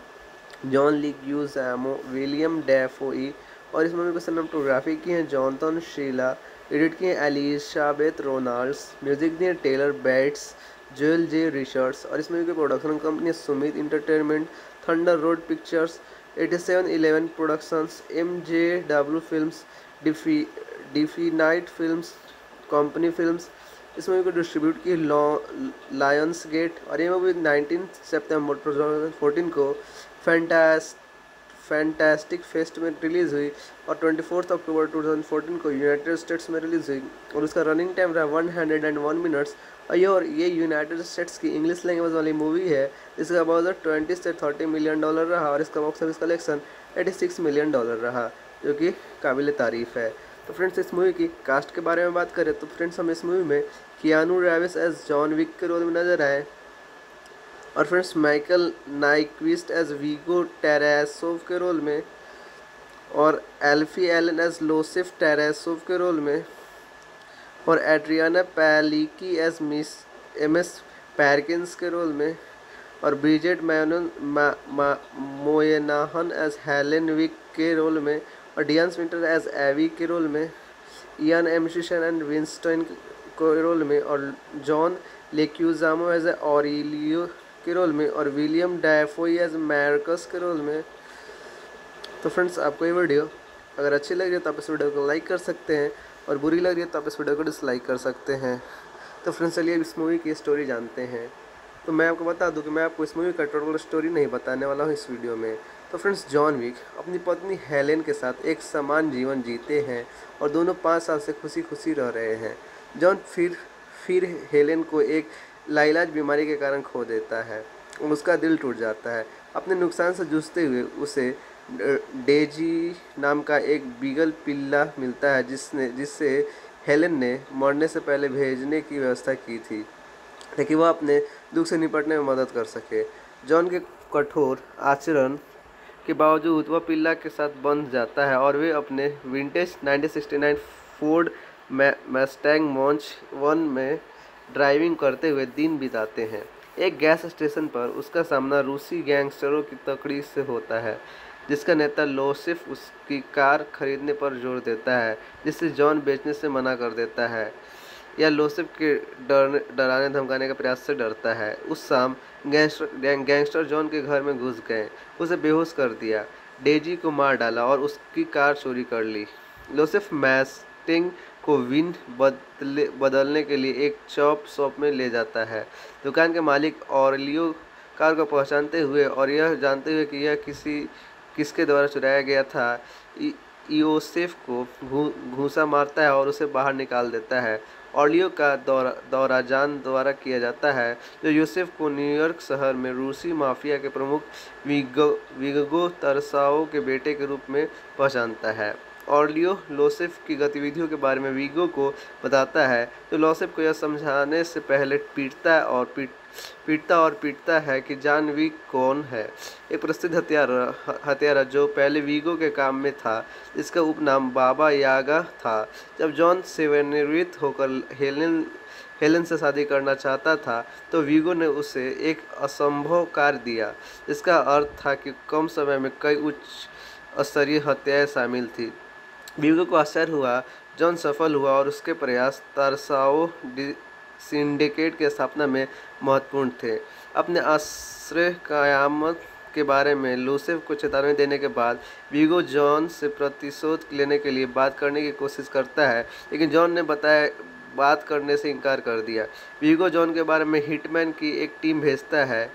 John Leguizamo Willem Dafoe और इस मूवी को सिनेमाटोग्राफी की है जॉनथन शीला एडिट किए एलिशाबेथ रोनाल्ड्स म्यूज़िक दिए Tyler Bates Joel J Richards और इस मूवी की production company Summit Entertainment Thunder Road Pictures eighty seven eleven productions M J W film Defy Defynite film company films इस movie को distribute की Lions gate और ये movie nineteen September two thousand fourteen को फैंटास्ट fantastic fest में release हुई और twenty fourth अक्टूबर 2014 को यूनाइटेड स्टेट्स में रिलीज़ हुई और उसका रनिंग टाइम रहा one hundred and one minutes और ये और ये यूनाइटेड स्टेट्स की इंग्लिश लैंग्वेज वाली मूवी है। इसका बजट ट्वेंटी से थर्टी मिलियन डॉलर रहा और इसका box office collection eighty six million dollar रहा, जो कि काबिल तारीफ़ है। तो फ्रेंड्स इस मूवी की कास्ट के बारे में बात करें तो फ्रेंड्स हम इस मूवी में Keanu Reeves as John Wick के रोल में नज़र आए। और friends Michael Nyqvist as Viggo Tarasov के रोल में और Alfie Allen as Iosef Tarasov के रोल में और Adrianne Palicki as miss M S Perkins के रोल में और Bridget man Moynahan as Helen Wick के रोल में और डियंस विंटर एज एवी के रोल में, इयान एमशिशन एंड विंस्टन के रोल में, और John Leguizamo as a Aurelio के रोल में, और विलियम डायफोई एज मैरकस के रोल में। तो फ्रेंड्स, आपको ये वीडियो अगर अच्छी लग रही है तो आप इस वीडियो को लाइक कर सकते हैं, और बुरी लग रही है तो आप इस वीडियो को डिसलाइक कर सकते हैं। तो फ्रेंड्स, चलिए इस मूवी की स्टोरी जानते हैं। तो मैं आपको बता दूँ कि मैं आपको इस मूवी का टोटल स्टोरी नहीं बताने वाला हूँ इस वीडियो में। तो फ्रेंड्स, जॉन विक अपनी पत्नी हेलेन के साथ एक समान जीवन जीते हैं और दोनों पाँच साल से खुशी खुशी रह रहे हैं। जॉन फिर फिर हेलेन को एक लाइलाज बीमारी के कारण खो देता है उसका दिल टूट जाता है। अपने नुकसान से जूझते हुए उसे डेजी नाम का एक बीगल पिल्ला मिलता है जिसने जिससे हेलेन ने मरने से पहले भेजने की व्यवस्था की थी, ताकि वह अपने दुख से निपटने में मदद कर सके। जॉन के कठोर आचरण के बावजूद वह पिल्ला के साथ बंध जाता है और वे अपने vintage 1969 Ford Mustang Mach one में ड्राइविंग करते हुए दिन बिताते हैं। एक गैस स्टेशन पर उसका सामना रूसी गैंगस्टरों की तकड़ी से होता है, जिसका नेता लोसिफ उसकी कार खरीदने पर ज़ोर देता है जिससे जॉन बेचने से मना कर देता है। या लोसिफ के डर डराने, धमकाने का प्रयास से डरता है। उस शाम गैंगस्टर गैंगस्टर जॉन के घर में घुस गए। उसे बेहोश कर दिया। डेजी को मार डाला और उसकी कार चोरी कर ली। लोसिफ मैस्टिंग को विन बदले, बदलने के लिए एक चॉप शॉप में ले जाता है। दुकान के मालिक और लियो कार को पहचानते हुए और यह जानते हुए कि यह किसी, किसके द्वारा चुराया गया था योसेफ को घूसा मारता है और उसे बाहर निकाल देता है। ऑलियो का दौरा दौरा जान द्वारा किया जाता है, जो यूसेफ को न्यूयॉर्क शहर में रूसी माफिया के प्रमुख विगो विगो तरसाओ के बेटे के रूप में पहचानता है। ऑडियो लोसेफ की गतिविधियों के बारे में वीगो को बताता है तो लोसेफ को यह समझाने से पहले पीटता है और पीट पीटता और पीटता है कि जान वीग कौन है। एक प्रसिद्ध हथियारा हथियारा जो पहले वीगो के काम में था। इसका उपनाम बाबा यागा था। जब जॉन सेवेनिवृत्त होकर हेलेन हेलेन से शादी करना चाहता था तो वीगो ने उसे एक असंभव कार्य दिया। इसका अर्थ था कि कम समय में कई उच्च स्तरीय हत्याएँ शामिल थी। वीगो को आश्चर्य हुआ, जॉन सफल हुआ और उसके प्रयास तरसाओ सिंडिकेट के स्थापना में महत्वपूर्ण थे। अपने आश्रय कयामत के बारे में, लूसेफ को चेतावनी देने के बाद वीगो जॉन से प्रतिशोध लेने के लिए बात करने की कोशिश करता है, लेकिन जॉन ने बताया, बात करने से इनकार कर दिया। वीगो जॉन के बारे में हिटमैन की एक टीम भेजता है,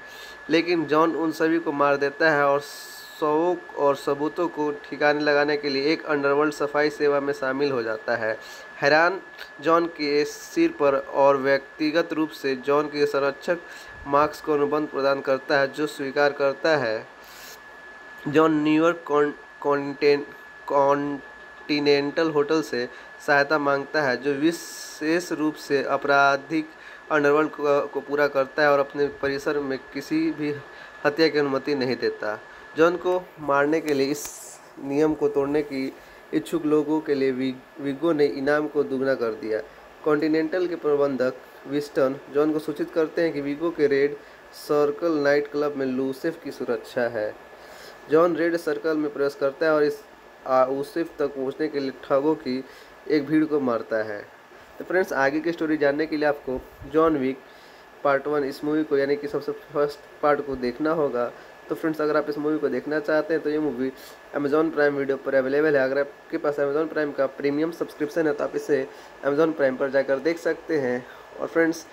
लेकिन जॉन उन सभी को मार देता है और शौक और सबूतों को ठिकाने लगाने के लिए एक अंडरवर्ल्ड सफ़ाई सेवा में शामिल हो जाता है। हैरान जॉन के सिर पर और व्यक्तिगत रूप से जॉन के संरक्षक मार्क्स को अनुबंध प्रदान करता है, जो स्वीकार करता है। जॉन न्यूयॉर्क कॉन्टिनेंटल होटल से सहायता माँगता है, जो विशेष रूप से आपराधिक अंडरवर्ल्ड को पूरा करता है और अपने परिसर में किसी भी हत्या की अनुमति नहीं देता। जॉन को मारने के लिए इस नियम को तोड़ने की इच्छुक लोगों के लिए विगो ने इनाम को दुगना कर दिया। कॉन्टिनेंटल के प्रबंधक विस्टन जॉन को सूचित करते हैं कि विगो के रेड सर्कल नाइट क्लब में लूसेफ की सुरक्षा है। जॉन रेड सर्कल में प्रवेश करता है और इस आउसिफ तक पहुँचने के लिए ठगों की एक भीड़ को मारता है। तो फ्रेंड्स, आगे की स्टोरी जानने के लिए आपको जॉन विक पार्ट वन इस मूवी को, यानी कि सबसे फ़र्स्ट पार्ट को देखना होगा। तो फ्रेंड्स, अगर आप इस मूवी को देखना चाहते हैं तो ये मूवी अमेजॉन प्राइम वीडियो पर अवेलेबल है। अगर आपके पास अमेजॉन प्राइम का प्रीमियम सब्सक्रिप्शन है तो आप इसे अमेजॉन प्राइम पर जाकर देख सकते हैं। और फ्रेंड्स,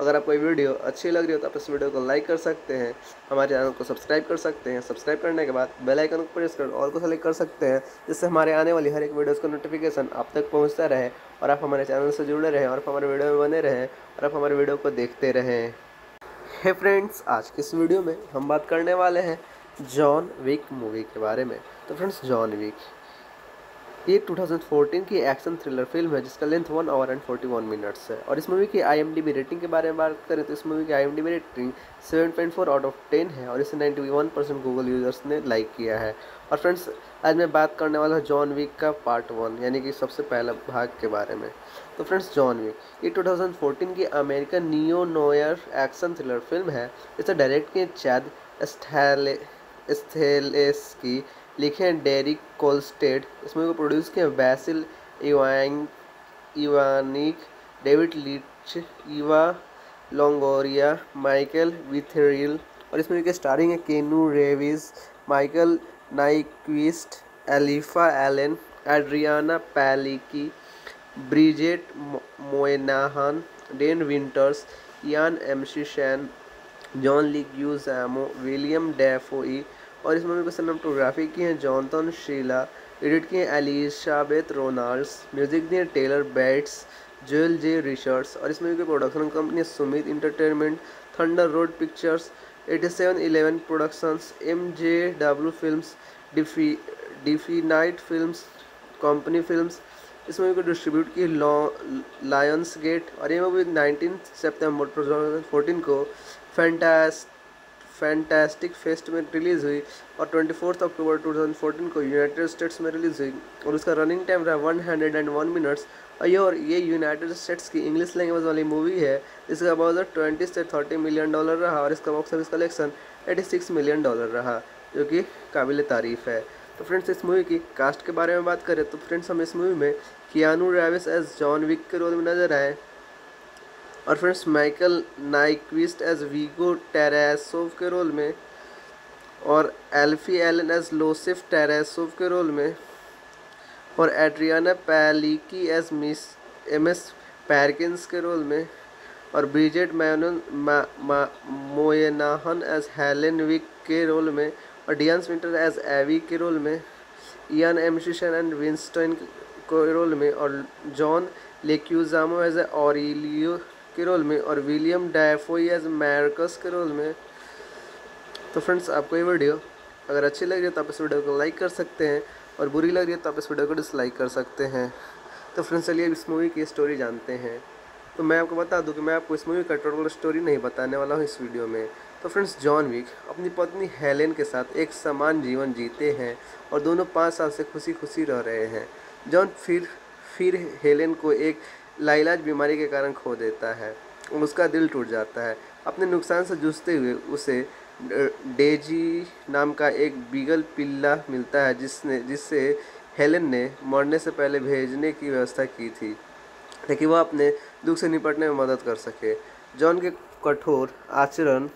अगर आपको ये वीडियो अच्छी लग रही हो तो आप इस वीडियो को लाइक कर सकते हैं। हमारे चैनल को सब्सक्राइब कर सकते हैं। सब्सक्राइब करने के बाद बेल आइकन को प्रेस कर और को सेलेक्ट कर सकते हैं, जिससे हमारे आने वाली हर एक वीडियोज़ का नोटिफिकेशन आप तक पहुँचता रहे और आप हमारे चैनल से जुड़े रहें और आप हमारे वीडियो में बने रहें और आप हमारे वीडियो को देखते रहें। हे फ्रेंड्स आज के इस वीडियो में हम बात करने वाले हैं जॉन विक मूवी के बारे में। तो फ्रेंड्स जॉन विक ये 2014 की एक्शन थ्रिलर फ़िल्म है, जिसका length one hour and 41 minutes है। और इस मूवी की आई रेटिंग के बारे में बात करें तो इस मूवी की आई रेटिंग 7.4 आउट ऑफ़ 10 है और इसे 91 परसेंट गूगल यूज़र्स ने लाइक किया है। और फ्रेंड्स आज मैं बात करने वाला हूँ जॉन विक का पार्ट वन यानी कि सबसे पहला भाग के बारे में। तो फ्रेंड्स, जॉन विक। ये 2014 की American neo noir action thriller film है। इसे डायरेक्ट किए चैद स्थेलेस की। लिखे हैं डेरिक कोलस्टेड। इसमें को प्रोड्यूस किए Basil Iwanyk, Iwanyk, David Leitch, Eva Longoria, Michael Witherill. और इसमें के स्टारिंग है Keanu Reeves, Michael Nyqvist, Alfie Allen, Adrianne Palicki Bridget Moynahan Dean Winters Ian McShane John Leguizamo William Dafoe और इस movie को सिनेमाटोग्राफी की है जॉनथन शीला एडिट की किए एलिशाबेथ रोनाल्ड्स म्यूज़िक दिए Tyler Bates Joel J Richards और इस मूवी की production company Summit entertainment Thunder Road Pictures eighty seven eleven productions M J W film Defy Defy Nite film company films इस movie को distribute की Lions gate और ये movie nineteen September two thousand fourteen को फैंटास्ट fantastic fest में release हुई और twenty fourth अक्टूबर 2014 को यूनाइटेड स्टेट्स में रिलीज़ हुई और उसका रनिंग टाइम रहा one hundred and one minutes और ये और ये यूनाइटेड स्टेट्स की इंग्लिश लैंग्वेज वाली मूवी है। इसका बजट ट्वेंटी से थर्टी मिलियन डॉलर रहा और इसका box office collection eighty six million dollar रहा, जो कि काबिल तारीफ़ है। तो फ्रेंड्स इस मूवी की कास्ट के बारे में बात करें तो फ्रेंड्स हम इस मूवी में Keanu Reeves as John Wick के रोल में नज़र आए। और friends Michael Nyqvist as Viggo Tarasov के रोल में और Alfie Allen as Iosef Tarasov के रोल में और Adrianne Palicki as miss M S Perkins के रोल में और Bridget man Moynahan as Helen Wick के रोल में और डियंस विंटर एज एवी के रोल में इयान एमशिशन एंड विंस्टन के रोल में, और जॉन लेक्यूजामो एज ऑरिलियो के रोल में, और विलियम डायफोई एज मैरकस के रोल में। तो फ्रेंड्स आपको ये वीडियो अगर अच्छी लग रही है तो आप इस वीडियो को लाइक कर सकते हैं, और बुरी लग रही है तो आप इस वीडियो को डिसलाइक कर सकते हैं। तो फ्रेंड्स चलिए इस मूवी की स्टोरी जानते हैं। तो मैं आपको बता दूँ कि मैं आपको इस मूवी का टोटल स्टोरी नहीं बताने वाला हूँ इस वीडियो में। तो फ्रेंड्स, जॉन विक अपनी पत्नी हेलेन के साथ एक समान जीवन जीते हैं और दोनों पाँच साल से खुशी खुशी रह रहे हैं। जॉन फिर फिर हेलेन को एक लाइलाज बीमारी के कारण खो देता है उसका दिल टूट जाता है। अपने नुकसान से जूझते हुए उसे डेजी नाम का एक बीगल पिल्ला मिलता है जिसने जिससे हेलन ने मरने से पहले भेजने की व्यवस्था की थी, ताकि वह अपने दुख से निपटने में मदद कर सके। जॉन के कठोर आचरण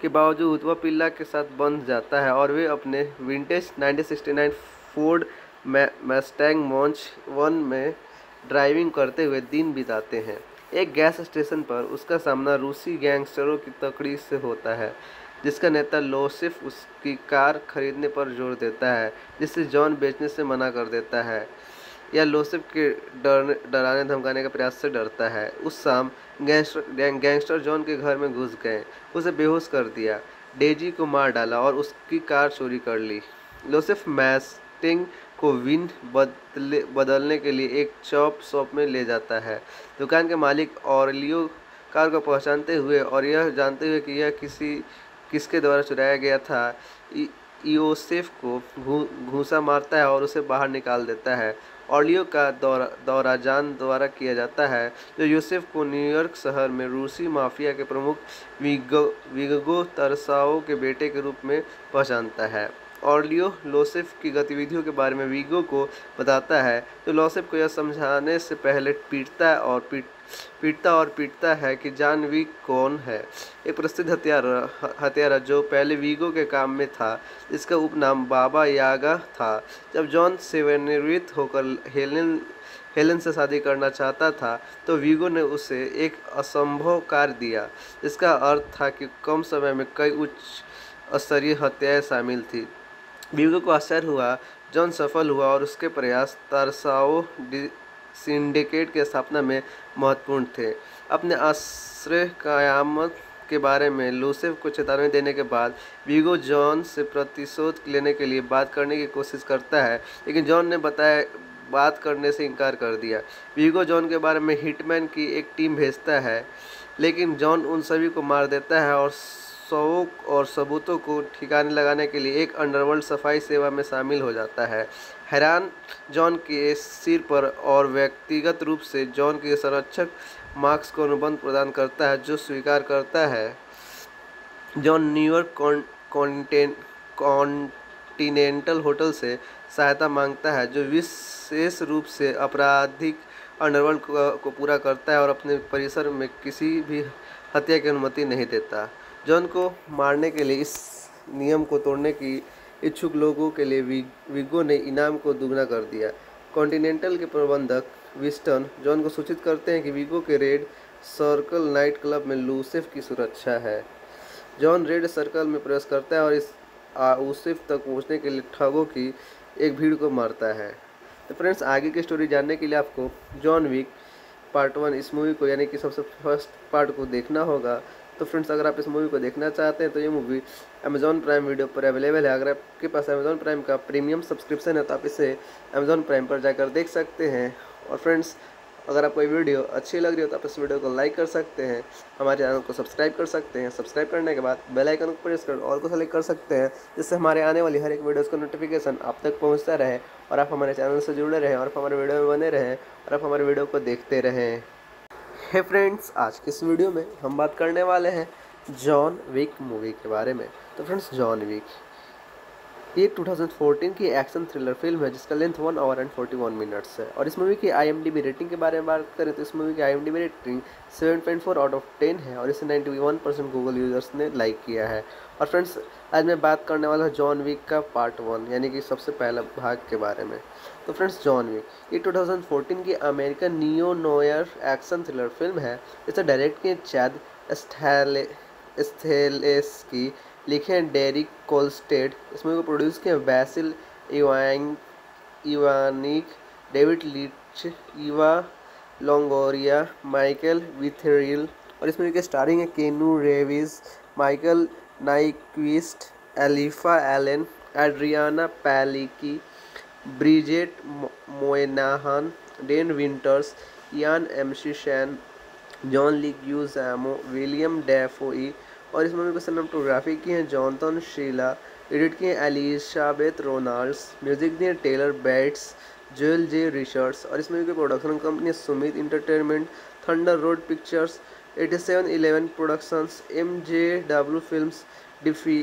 के बावजूद वह पिल्ला के साथ बंध जाता है और वे अपने vintage 1969 Ford Mustang Mach one में ड्राइविंग करते हुए दिन बिताते हैं। एक गैस स्टेशन पर उसका सामना रूसी गैंगस्टरों की तकड़ी से होता है, जिसका नेता लोसिफ उसकी कार खरीदने पर ज़ोर देता है जिससे जॉन बेचने से मना कर देता है। या लोसिफ के डरने डराने, धमकाने के प्रयास से डरता है। उस शाम गैंगस्टर गैंगस्टर जॉन के घर में घुस गए। उसे बेहोश कर दिया। डेजी को मार डाला और उसकी कार चोरी कर ली। लोसिफ मैस्टिंग को विन बदले, बदलने के लिए एक चॉप शॉप में ले जाता है। दुकान के मालिक और लियो कार को पहचानते हुए और यह जानते हुए कि यह किसी, किसके द्वारा चुराया गया था ईओसेफ को घूसा मारता है और उसे बाहर निकाल देता है। ऑलियो का दौरा दौरा जान द्वारा किया जाता है, जो यूसेफ को न्यूयॉर्क शहर में रूसी माफिया के प्रमुख विगो विगो तरसाओ के बेटे के रूप में पहचानता है। ऑर्लियो लोसेफ की गतिविधियों के बारे में वीगो को बताता है तो लोसेफ को यह समझाने से पहले पीटता और पीट पीटता और पीटता है कि जानवी कौन है। एक प्रसिद्ध हथियार, हथियारा जो पहले वीगो के काम में था इसका उपनाम बाबा यागा था। जब जॉन सेवेनिवृत्त होकर हेलेन हेलेन से शादी करना चाहता था तो वीगो ने उसे एक असंभव कार्य दिया इसका अर्थ था कि कम समय में कई उच्च स्तरीय हत्याएँ शामिल थी। वीगो को आश्चर्य हुआ, जॉन सफल हुआ और उसके प्रयास तरसाओ सिंडिकेट की स्थापना में महत्वपूर्ण थे। अपने आश्रय कयामत के बारे में लूसेफ को चेतावनी देने के बाद वीगो जॉन से प्रतिशोध लेने के लिए बात करने की कोशिश करता है, लेकिन जॉन ने बताया, बात करने से इनकार कर दिया। वीगो जॉन के बारे में हिटमैन की एक टीम भेजता है, लेकिन जॉन उन सभी को मार देता है और शौक और सबूतों को ठिकाने लगाने के लिए एक अंडरवर्ल्ड सफ़ाई सेवा में शामिल हो जाता है। हैरान जॉन के सिर पर और व्यक्तिगत रूप से जॉन के संरक्षक मार्क्स को अनुबंध प्रदान करता है, जो स्वीकार करता है। जॉन न्यूयॉर्क कॉन्टिनेंटल होटल से सहायता माँगता है, जो विशेष रूप से आपराधिक अंडरवर्ल्ड को पूरा करता है और अपने परिसर में किसी भी हत्या की अनुमति नहीं देता। जॉन को मारने के लिए इस नियम को तोड़ने की इच्छुक लोगों के लिए विगो ने इनाम को दुगना कर दिया। कॉन्टिनेंटल के प्रबंधक विस्टन जॉन को सूचित करते हैं कि विगो के रेड सर्कल नाइट क्लब में लूसिफ की सुरक्षा है। जॉन रेड सर्कल में प्रवेश करता है और इस आउसिफ तक पहुँचने के लिए ठगों की एक भीड़ को मारता है। तो फ्रेंड्स, आगे की स्टोरी जानने के लिए आपको जॉन विक पार्ट वन इस मूवी को, यानी कि सबसे फ़र्स्ट पार्ट को देखना होगा। तो फ्रेंड्स, अगर आप इस मूवी को देखना चाहते हैं तो ये मूवी अमेजॉन प्राइम वीडियो पर अवेलेबल है। अगर आपके पास अमेजॉन प्राइम का प्रीमियम सब्सक्रिप्शन है तो आप इसे अमेजॉन प्राइम पर जाकर देख सकते हैं। और फ्रेंड्स, अगर आपको वीडियो अच्छी लग रही हो तो आप इस वीडियो को लाइक कर सकते हैं। हमारे चैनल को सब्सक्राइब कर सकते हैं। सब्सक्राइब करने के बाद बेल आइकन को प्रेस कर और को सेलेक्ट कर सकते हैं, जिससे हमारे आने वाली हर एक वीडियोस का नोटिफिकेशन आप तक पहुँचता रहे और आप हमारे चैनल से जुड़े रहें और आप हमारे वीडियो में बने रहें और आप हमारे वीडियो को देखते रहें। हे hey फ्रेंड्स आज के इस वीडियो में हम बात करने वाले हैं जॉन विक मूवी के बारे में। तो फ्रेंड्स जॉन विक ये 2014 की एक्शन थ्रिलर फ़िल्म है, जिसका length one hour and 41 minutes है। और इस मूवी की आई रेटिंग के बारे में बात करें तो इस मूवी की आई रेटिंग 7.4 आउट ऑफ़ 10 है और इसे 91 परसेंट गूगल यूज़र्स ने लाइक किया है। और फ्रेंड्स आज मैं बात करने वाला हूँ जॉन विक का पार्ट वन यानी कि सबसे पहला भाग के बारे में। तो फ्रेंड्स जॉन विक ये 2014 की American neo noir action thriller film है। इसे डायरेक्ट किए चैद स्थैले स्थेलेस की लिखे हैं डेरिक कोलस्टेड इस मूवी को produce Basil Iwanyk Iwanyk David Leitch Eva Longoria Michael Witherill और इस मूवी के स्टारिंग है Keanu Reeves Michael Nyqvist Alfie Allen Adrianne Palicki Bridget Moynahan Dean Winters Ian McShane John Leguizamo William Dafoe और इस movie को cinematography की है Jonathan Sheila edit किए एलिशाबेथ रोनाल्ड्स म्यूज़िक दिए Tyler Bates Joel J Richards और इस मूवी की production company Summit entertainment Thunder Road Pictures eighty seven eleven productions M J W film Defy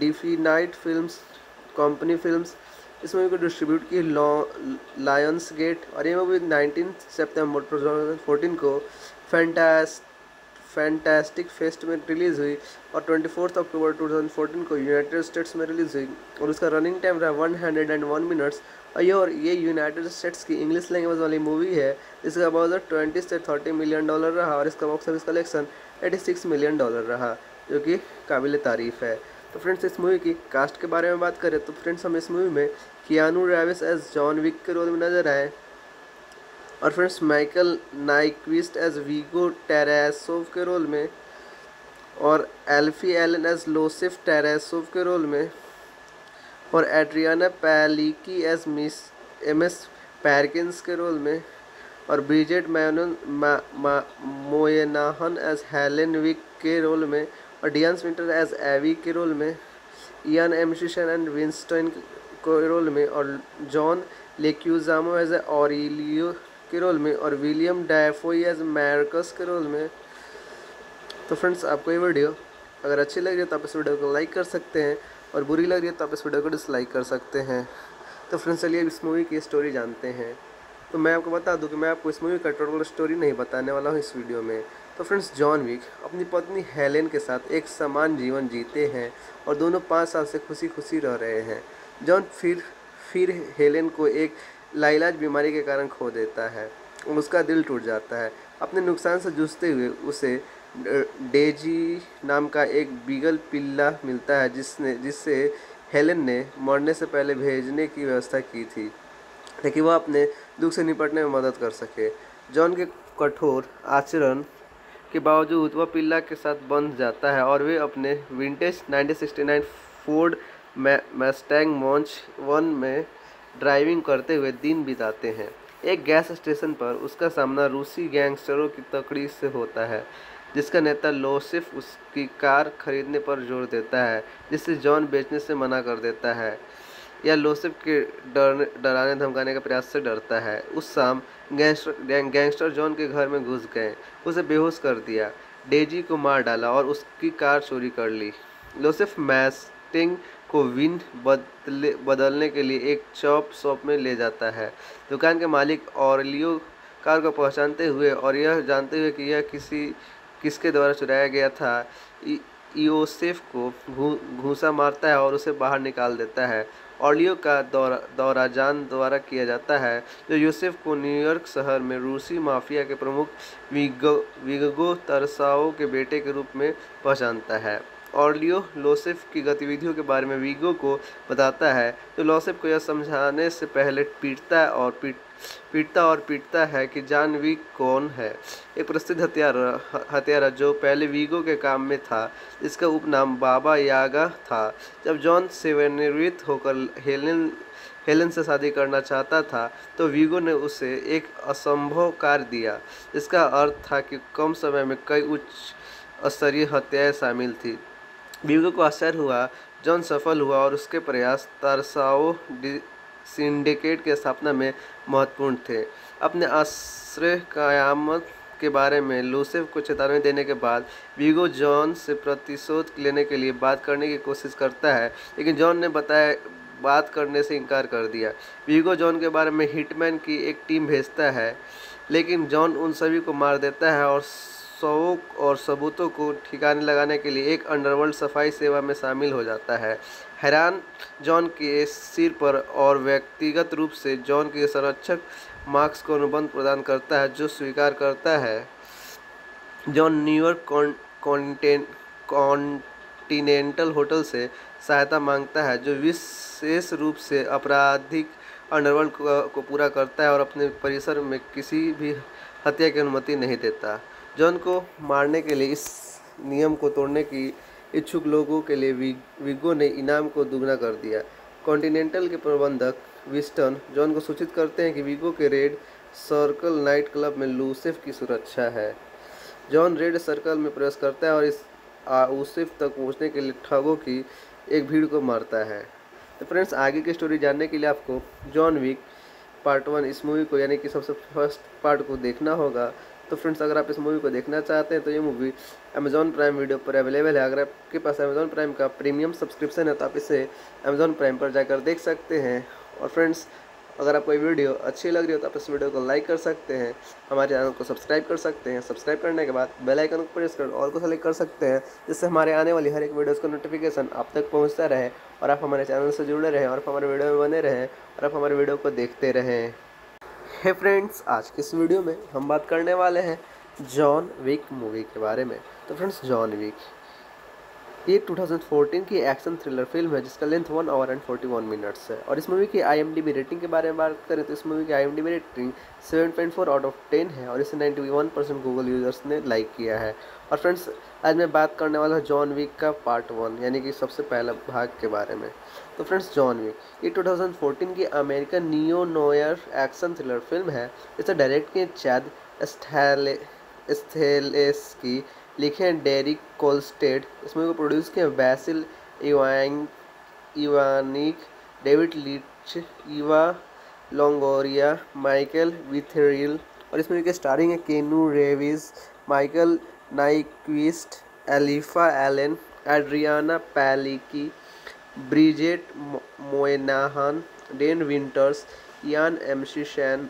Defy Nite film company films इस movie को distribute की Lions gate और ये movie nineteen September two thousand fourteen को फैंटास्ट fantastic fest में release हुई और twenty fourth अक्टूबर 2014 को यूनाइटेड स्टेट्स में रिलीज़ हुई और उसका रनिंग टाइम रहा one hundred and one minutes और ये और ये यूनाइटेड स्टेट्स की इंग्लिश लैंग्वेज वाली मूवी है। इसका बजट ट्वेंटी से थर्टी मिलियन डॉलर रहा और इसका box office collection eighty six million dollar रहा, जो कि काबिल तारीफ़ है। तो फ्रेंड्स इस मूवी की कास्ट के बारे में बात करें तो फ्रेंड्स हम इस मूवी में Keanu Reeves as John Wick के रोल में नज़र आए। और friends Michael Nyqvist as Viggo Tarasov के रोल में और Alfie Allen as Iosef Tarasov के रोल में और Adrianne Palicki as miss M S Perkins के रोल में और Bridget man Moynahan as Helen Wick के रोल में और डियंस विंटर एज एवी के रोल में, इयान एमशिशन एंड विंस्टन के रोल में, और John Leguizamo as a Aurelio के रोल में, और विलियम डायफोई एज मैरकस के रोल में। तो फ्रेंड्स, आपको ये वीडियो अगर अच्छी लग रही है तो आप इस वीडियो को लाइक कर सकते हैं, और बुरी लग रही है तो आप इस वीडियो को डिसलाइक कर सकते हैं। तो फ्रेंड्स, चलिए इस मूवी की स्टोरी जानते हैं। तो मैं आपको बता दूँ कि मैं आपको इस मूवी का टोटल स्टोरी नहीं बताने वाला हूँ इस वीडियो में। तो फ्रेंड्स, जॉन विक अपनी पत्नी हेलेन के साथ एक समान जीवन जीते हैं और दोनों पाँच साल से खुशी खुशी रह रहे हैं। जॉन फिर फिर हेलेन को एक लाइलाज बीमारी के कारण खो देता है उसका दिल टूट जाता है। अपने नुकसान से जूझते हुए उसे डेजी नाम का एक बीगल पिल्ला मिलता है जिसने जिससे हेलन ने मरने से पहले भेजने की व्यवस्था की थी, ताकि वह अपने दुख से निपटने में मदद कर सके। जॉन के कठोर आचरण के बावजूद वह पिल्ला के साथ बंध जाता है और वे अपने vintage 1969 Ford Mustang Mach one में ड्राइविंग करते हुए दिन बिताते हैं। एक गैस स्टेशन पर उसका सामना रूसी गैंगस्टरों की तकड़ी से होता है, जिसका नेता लोसिफ उसकी कार खरीदने पर ज़ोर देता है जिससे जॉन बेचने से मना कर देता है। या लोसिफ के डरने, डराने, धमकाने का प्रयास से डरता है। उस शाम गैंगस्टर गैंगस्टर जॉन के घर में घुस गए। उसे बेहोश कर दिया। डेजी को मार डाला और उसकी कार चोरी कर ली। लोसिफ मैस्टिंग को विन बदले बदलने के लिए एक चॉप शॉप में ले जाता है। दुकान के मालिक और लियो कार को पहचानते हुए और यह जानते हुए कि यह किसी किसके द्वारा चुराया गया था योसेफ को घूसा मारता है और उसे बाहर निकाल देता है। ऑलियो का दौरा दौरा जान द्वारा किया जाता है, जो यूसेफ को न्यूयॉर्क शहर में रूसी माफिया के प्रमुख विगो विगो तरसाओ के बेटे के रूप में पहचानता है। ऑडियो लोसेफ की गतिविधियों के बारे में वीगो को बताता है तो लोसेफ को यह समझाने से पहले पीटता है और पीट पीटता और पीटता है कि जान वीग कौन है। एक प्रसिद्ध हथियार, हथियारा जो पहले वीगो के काम में था। जिसका उपनाम बाबा यागा था। जब जॉन सेवेनिवृत्त होकर हेलेन हेलेन से शादी करना चाहता था तो वीगो ने उसे एक असंभव कार्य दिया। जिसका अर्थ था कि कम समय में कई उच्च स्तरीय हत्याएँ शामिल थी। वीगो को आश्चर्य हुआ, जॉन सफल हुआ और उसके प्रयास तरसाओ सिंडिकेट के स्थापना में महत्वपूर्ण थे। अपने आश्रय कयामत के बारे में, लूसेफ को चेतावनी देने के बाद वीगो जॉन से प्रतिशोध लेने के लिए बात करने की कोशिश करता है, लेकिन जॉन ने बताया, बात करने से इनकार कर दिया। वीगो जॉन के बारे में हिटमैन की एक टीम भेजता है, लेकिन जॉन उन सभी को मार देता है और शौक और सबूतों को ठिकाने लगाने के लिए एक अंडरवर्ल्ड सफ़ाई सेवा में शामिल हो जाता है। हैरान जॉन के सिर पर और व्यक्तिगत रूप से जॉन के संरक्षक मार्क्स को अनुबंध प्रदान करता है, जो स्वीकार करता है। जॉन न्यूयॉर्क कॉन्टिनेंटल होटल से सहायता माँगता है, जो विशेष रूप से आपराधिक अंडरवर्ल्ड को पूरा करता है और अपने परिसर में किसी भी हत्या की अनुमति नहीं देता। जॉन को मारने के लिए इस नियम को तोड़ने की इच्छुक लोगों के लिए विगो ने इनाम को दुगना कर दिया। कॉन्टिनेंटल के प्रबंधक विस्टन जॉन को सूचित करते हैं कि विगो के रेड सर्कल नाइट क्लब में लूसेफ की सुरक्षा है। जॉन रेड सर्कल में प्रवेश करता है और इस आउसिफ तक पहुँचने के लिए ठगों की एक भीड़ को मारता है। तो फ्रेंड्स, आगे की स्टोरी जानने के लिए आपको जॉन विक पार्ट वन इस मूवी को, यानी कि सबसे फ़र्स्ट पार्ट को देखना होगा। तो फ्रेंड्स, अगर आप इस मूवी को देखना चाहते हैं तो ये मूवी अमेजॉन प्राइम वीडियो पर अवेलेबल है। अगर आपके पास अमेजॉन प्राइम का प्रीमियम सब्सक्रिप्शन है तो आप इसे अमेजॉन प्राइम पर जाकर देख सकते हैं। और फ्रेंड्स, अगर आपको ये वीडियो अच्छी लग रही हो तो आप इस वीडियो को लाइक कर सकते हैं। हमारे चैनल को सब्सक्राइब कर सकते हैं। सब्सक्राइब करने के बाद बेल आइकन को प्रेस कर और को सेलेक्ट कर सकते हैं, जिससे हमारे आने वाली हर एक वीडियोज़ का नोटिफिकेशन आप तक पहुँचता रहे और आप हमारे चैनल से जुड़े रहें और आप हमारे वीडियो में बने रहें और आप हमारे वीडियो को देखते रहें। हे फ्रेंड्स आज के इस वीडियो में हम बात करने वाले हैं जॉन विक मूवी के बारे में। तो फ्रेंड्स जॉन विक ये 2014 की एक्शन थ्रिलर फ़िल्म है, जिसका length one hour and 41 minutes है। और इस मूवी की आई रेटिंग के बारे में बात करें तो इस मूवी की आई रेटिंग 7.4 आउट ऑफ़ 10 है और इसे 91 परसेंट गूगल यूज़र्स ने लाइक किया है। और फ्रेंड्स आज मैं बात करने वाला हूँ जॉन विक का पार्ट वन यानी कि सबसे पहला भाग के बारे में। तो फ्रेंड्स, जॉन विक ये 2014 की American neo noir action thriller film है। इसे डायरेक्ट किए चैद स्थेलेस की। लिखे हैं डेरिक कोलस्टेड। इसमें को प्रोड्यूस किए Basil Iwanyk, Iwanyk, David Leitch, Eva Longoria, Michael Witherill. और इसमें के स्टारिंग है Keanu Reeves, Michael Nyqvist, Alfie Allen, Adrianne Palicki Bridget Moynahan Dean Winters Ian McShane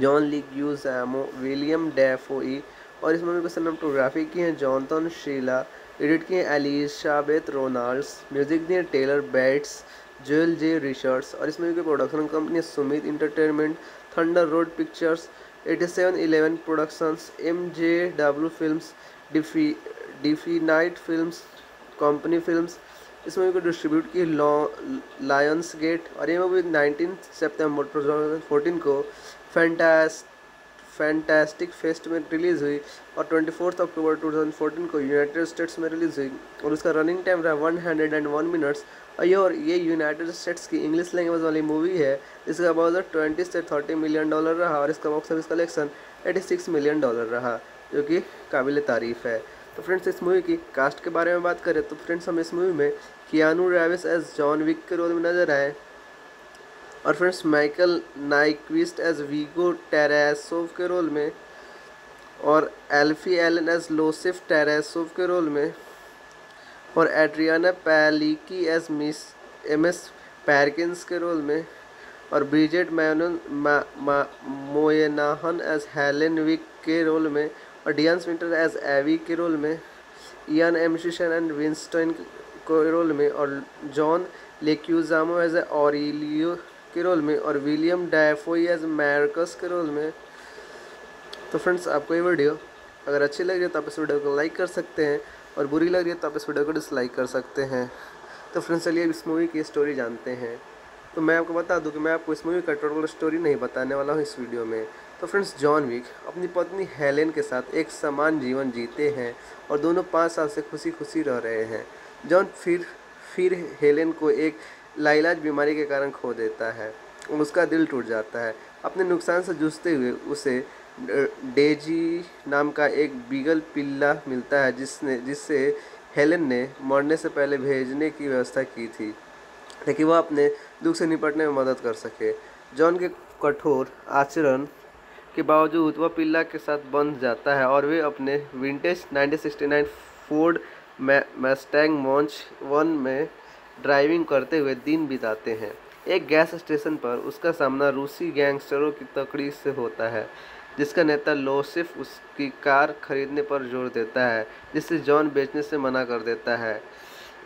John Leguizamo William Dafoe और इस movie को सिनेमाटोग्राफी की है जॉनथन शीला एडिट किए एलिशाबेथ रोनाल्ड्स म्यूज़िक दिए Tyler Bates Joel J Richards और इस मूवी की production company Summit entertainment Thunder Road Pictures eighty seven eleven productions M J W film Defy Defy Nite film company films इस movie को distribute की Lions gate और ये movie nineteen September two thousand fourteen को फैंटास्ट fantastic fest में release हुई और twenty fourth अक्टूबर 2014 को यूनाइटेड स्टेट्स में रिलीज़ हुई और उसका रनिंग टाइम रहा one hundred and one minutes और ये और ये यूनाइटेड स्टेट्स की इंग्लिश लैंग्वेज वाली मूवी है, इसका बजट ट्वेंटी से थर्टी मिलियन डॉलर रहा और इसका box office collection eighty six million dollar रहा, जो कि काबिल तारीफ़ है। तो फ्रेंड्स इस मूवी की कास्ट के बारे में बात करें तो फ्रेंड्स हम इस मूवी में Keanu Reeves as John Wick के रोल में नज़र आए। और friends Michael Nyqvist as Viggo Tarasov के रोल में और Alfie Allen as Iosef Tarasov के रोल में और Adrianne Palicki as miss M S Perkins के रोल में और Bridget man Moynahan as Helen Wick के रोल में और डियंस विंटर एज एवी के रोल में इयान एमशिशन एंड विंस्टन को रोल में, और जॉन लेक्यूजामो एज ऑरिलियो के रोल में, और विलियम डायफोई एज मैरकस के रोल में। तो फ्रेंड्स आपको ये वीडियो अगर अच्छी लग रही है तो आप इस वीडियो को लाइक कर सकते हैं, और बुरी लग रही है तो आप इस वीडियो को डिसलाइक कर सकते हैं। तो फ्रेंड्स चलिए इस मूवी की स्टोरी जानते हैं। तो मैं आपको बता दूँ कि मैं आपको इस मूवी का टोटल स्टोरी नहीं बताने वाला हूँ इस वीडियो में। तो फ्रेंड्स, जॉन विक अपनी पत्नी हेलेन के साथ एक समान जीवन जीते हैं और दोनों पाँच साल से खुशी खुशी रह रहे हैं। जॉन फिर फिर हेलेन को एक लाइलाज बीमारी के कारण खो देता है उसका दिल टूट जाता है। अपने नुकसान से जूझते हुए उसे डेजी नाम का एक बीगल पिल्ला मिलता है जिसने जिससे हेलेन ने मरने से पहले भेजने की व्यवस्था की थी, ताकि वह अपने दुख से निपटने में मदद कर सके। जॉन के कठोर आचरण के बावजूद वह पिल्ला के साथ बंध जाता है और वे अपने vintage 1969 Ford Mustang Mach one में ड्राइविंग करते हुए दिन बिताते हैं। एक गैस स्टेशन पर उसका सामना रूसी गैंगस्टरों की तकड़ी से होता है, जिसका नेता लोसिफ उसकी कार खरीदने पर ज़ोर देता है जिससे जॉन बेचने से मना कर देता है,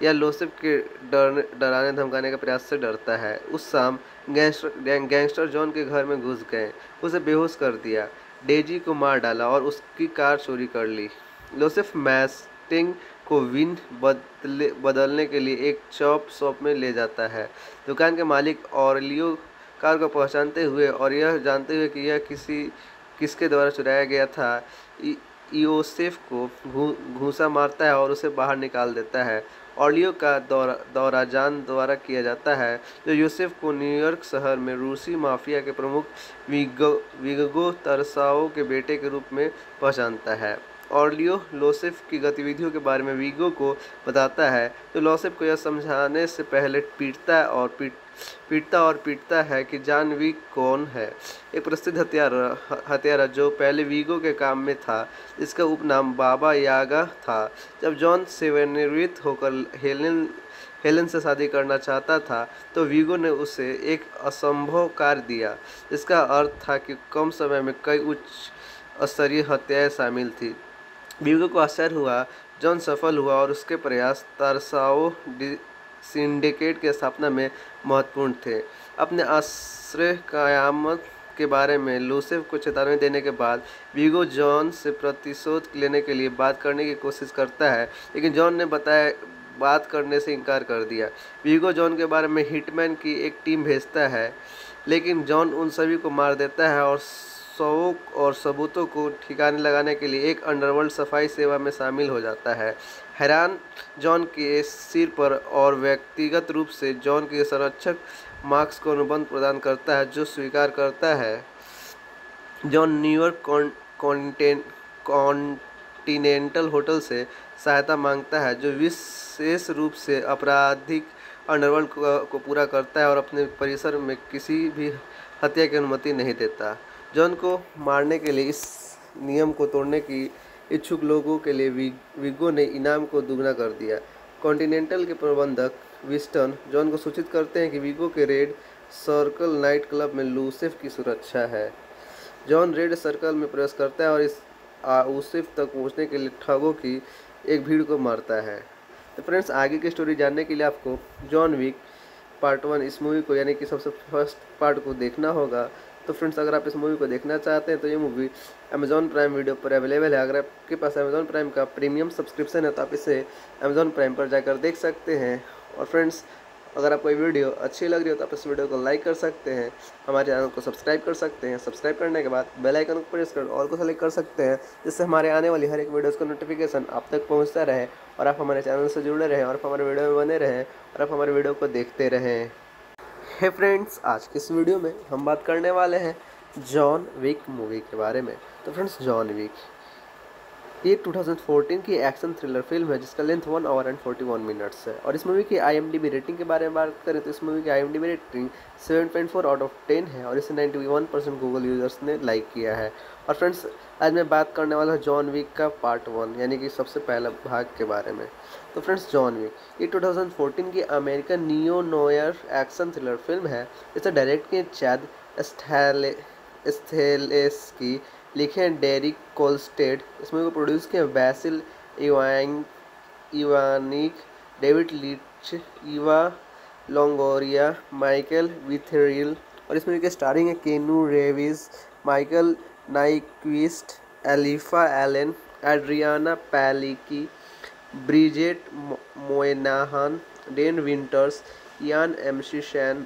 या लोसिफ के डर डराने धमकाने के प्रयास से डरता है। उस शाम गैंगस्टर गैंगस्टर जॉन के घर में घुस गए। उसे बेहोश कर दिया। डेजी को मार डाला और उसकी कार चोरी कर ली। लोसिफ मैस्टिंग को विन बदले, बदलने के लिए एक चॉप शॉप में ले जाता है। दुकान के मालिक और लियो कार को पहचानते हुए और यह जानते हुए कि यह किसी, किसके द्वारा चुराया गया था ईओसेफ को घूसा मारता है और उसे बाहर निकाल देता है। ऑलियो का दौरा दौरा जान द्वारा किया जाता है, जो यूसेफ को न्यूयॉर्क शहर में रूसी माफिया के प्रमुख विगो विगो तरसाओ के बेटे के रूप में पहचानता है। ऑर्लियो लोसेफ की गतिविधियों के बारे में वीगो को बताता है तो लोसेफ को यह समझाने से पहले पीटता और पीट पीटता और पीटता है कि जानवी कौन है। एक प्रसिद्ध हथियार, हथियारा जो पहले वीगो के काम में था इसका उपनाम बाबा यागा था। जब जॉन सेवेनिवृत्त होकर हेलेन हेलेन से शादी करना चाहता था तो वीगो ने उसे एक असंभव कार्य दिया इसका अर्थ था कि कम समय में कई उच्च स्तरीय हत्याएँ शामिल थी। वीगो को आश्चर्य हुआ, जॉन सफल हुआ और उसके प्रयास तारसाओ सिंडिकेट के स्थापना में महत्वपूर्ण थे। अपने आश्रय कयामत के बारे में, लूसेफ को चेतावनी देने के बाद, वीगो जॉन से प्रतिशोध लेने के लिए बात करने की कोशिश करता है, लेकिन जॉन ने बताया, बात करने से इनकार कर दिया। वीगो जॉन के बारे में हिटमैन की एक टीम भेजता है, लेकिन जॉन उन सभी को मार देता है और शौक और सबूतों को ठिकाने लगाने के लिए एक अंडरवर्ल्ड सफ़ाई सेवा में शामिल हो जाता है। हैरान जॉन के सिर पर और व्यक्तिगत रूप से जॉन के संरक्षक मार्क्स को अनुबंध प्रदान करता है, जो स्वीकार करता है। जॉन न्यूयॉर्क कॉन्टिनेंटल होटल से सहायता माँगता है, जो विशेष रूप से आपराधिक अंडरवर्ल्ड को पूरा करता है और अपने परिसर में किसी भी हत्या की अनुमति नहीं देता। जॉन को मारने के लिए इस नियम को तोड़ने की इच्छुक लोगों के लिए विगो ने इनाम को दुगना कर दिया। कॉन्टिनेंटल के प्रबंधक विस्टन जॉन को सूचित करते हैं कि विगो के रेड सर्कल नाइट क्लब में लूसिफ की सुरक्षा है। जॉन रेड सर्कल में प्रवेश करता है और इस आउसिफ तक पहुँचने के लिए ठगों की एक भीड़ को मारता है। तो फ्रेंड्स, आगे की स्टोरी जानने के लिए आपको जॉन विक पार्ट वन इस मूवी को, यानी कि सबसे फ़र्स्ट पार्ट को देखना होगा। तो फ्रेंड्स, अगर आप इस मूवी को देखना चाहते हैं तो ये मूवी अमेजॉन प्राइम वीडियो पर अवेलेबल है। अगर आपके पास अमेजॉन प्राइम का प्रीमियम सब्सक्रिप्शन है तो आप इसे अमेजॉन प्राइम पर जाकर देख सकते हैं। और फ्रेंड्स, अगर आपको वीडियो अच्छी लग रही हो तो आप इस वीडियो को लाइक कर सकते हैं। हमारे चैनल को सब्सक्राइब कर सकते हैं। सब्सक्राइब करने के बाद बेल आइकन को प्रेस कर और को सेलेक्ट कर सकते हैं, जिससे हमारे आने वाली हर एक वीडियोस का नोटिफिकेशन आप तक पहुँचता रहे और आप हमारे चैनल से जुड़े रहें और आप हमारे वीडियो में बने रहें और आप हमारे वीडियो को देखते रहें। है फ्रेंड्स आज के इस वीडियो में हम बात करने वाले हैं जॉन विक मूवी के बारे में। तो फ्रेंड्स जॉन विक ये 2014 की एक्शन थ्रिलर फ़िल्म है, जिसका length one hour and 41 minutes है। और इस मूवी की आई रेटिंग के बारे में बात करें तो इस मूवी की आई रेटिंग 7.4 आउट ऑफ़ 10 है और इसे 91 परसेंट गूगल यूज़र्स ने लाइक किया है। और फ्रेंड्स आज मैं बात करने वाला हूँ जॉन विक का पार्ट वन यानी कि सबसे पहला भाग के बारे में। तो फ्रेंड्स जॉन विक ये 2014 की American neo noir action thriller film है। इसे डायरेक्ट किए चैद स्टैले स्थेलेस्की लिखे हैं डेरिक कोलस्टेड इस मूवी को produce Basil इवाइंग Iwanyk David Leitch Eva Longoria Michael Witherill और इस मूवी के स्टारिंग है Keanu Reeves Michael Nyqvist Alfie Allen Adrianne Palicki Bridget Moynahan Dean Winters Ian McShane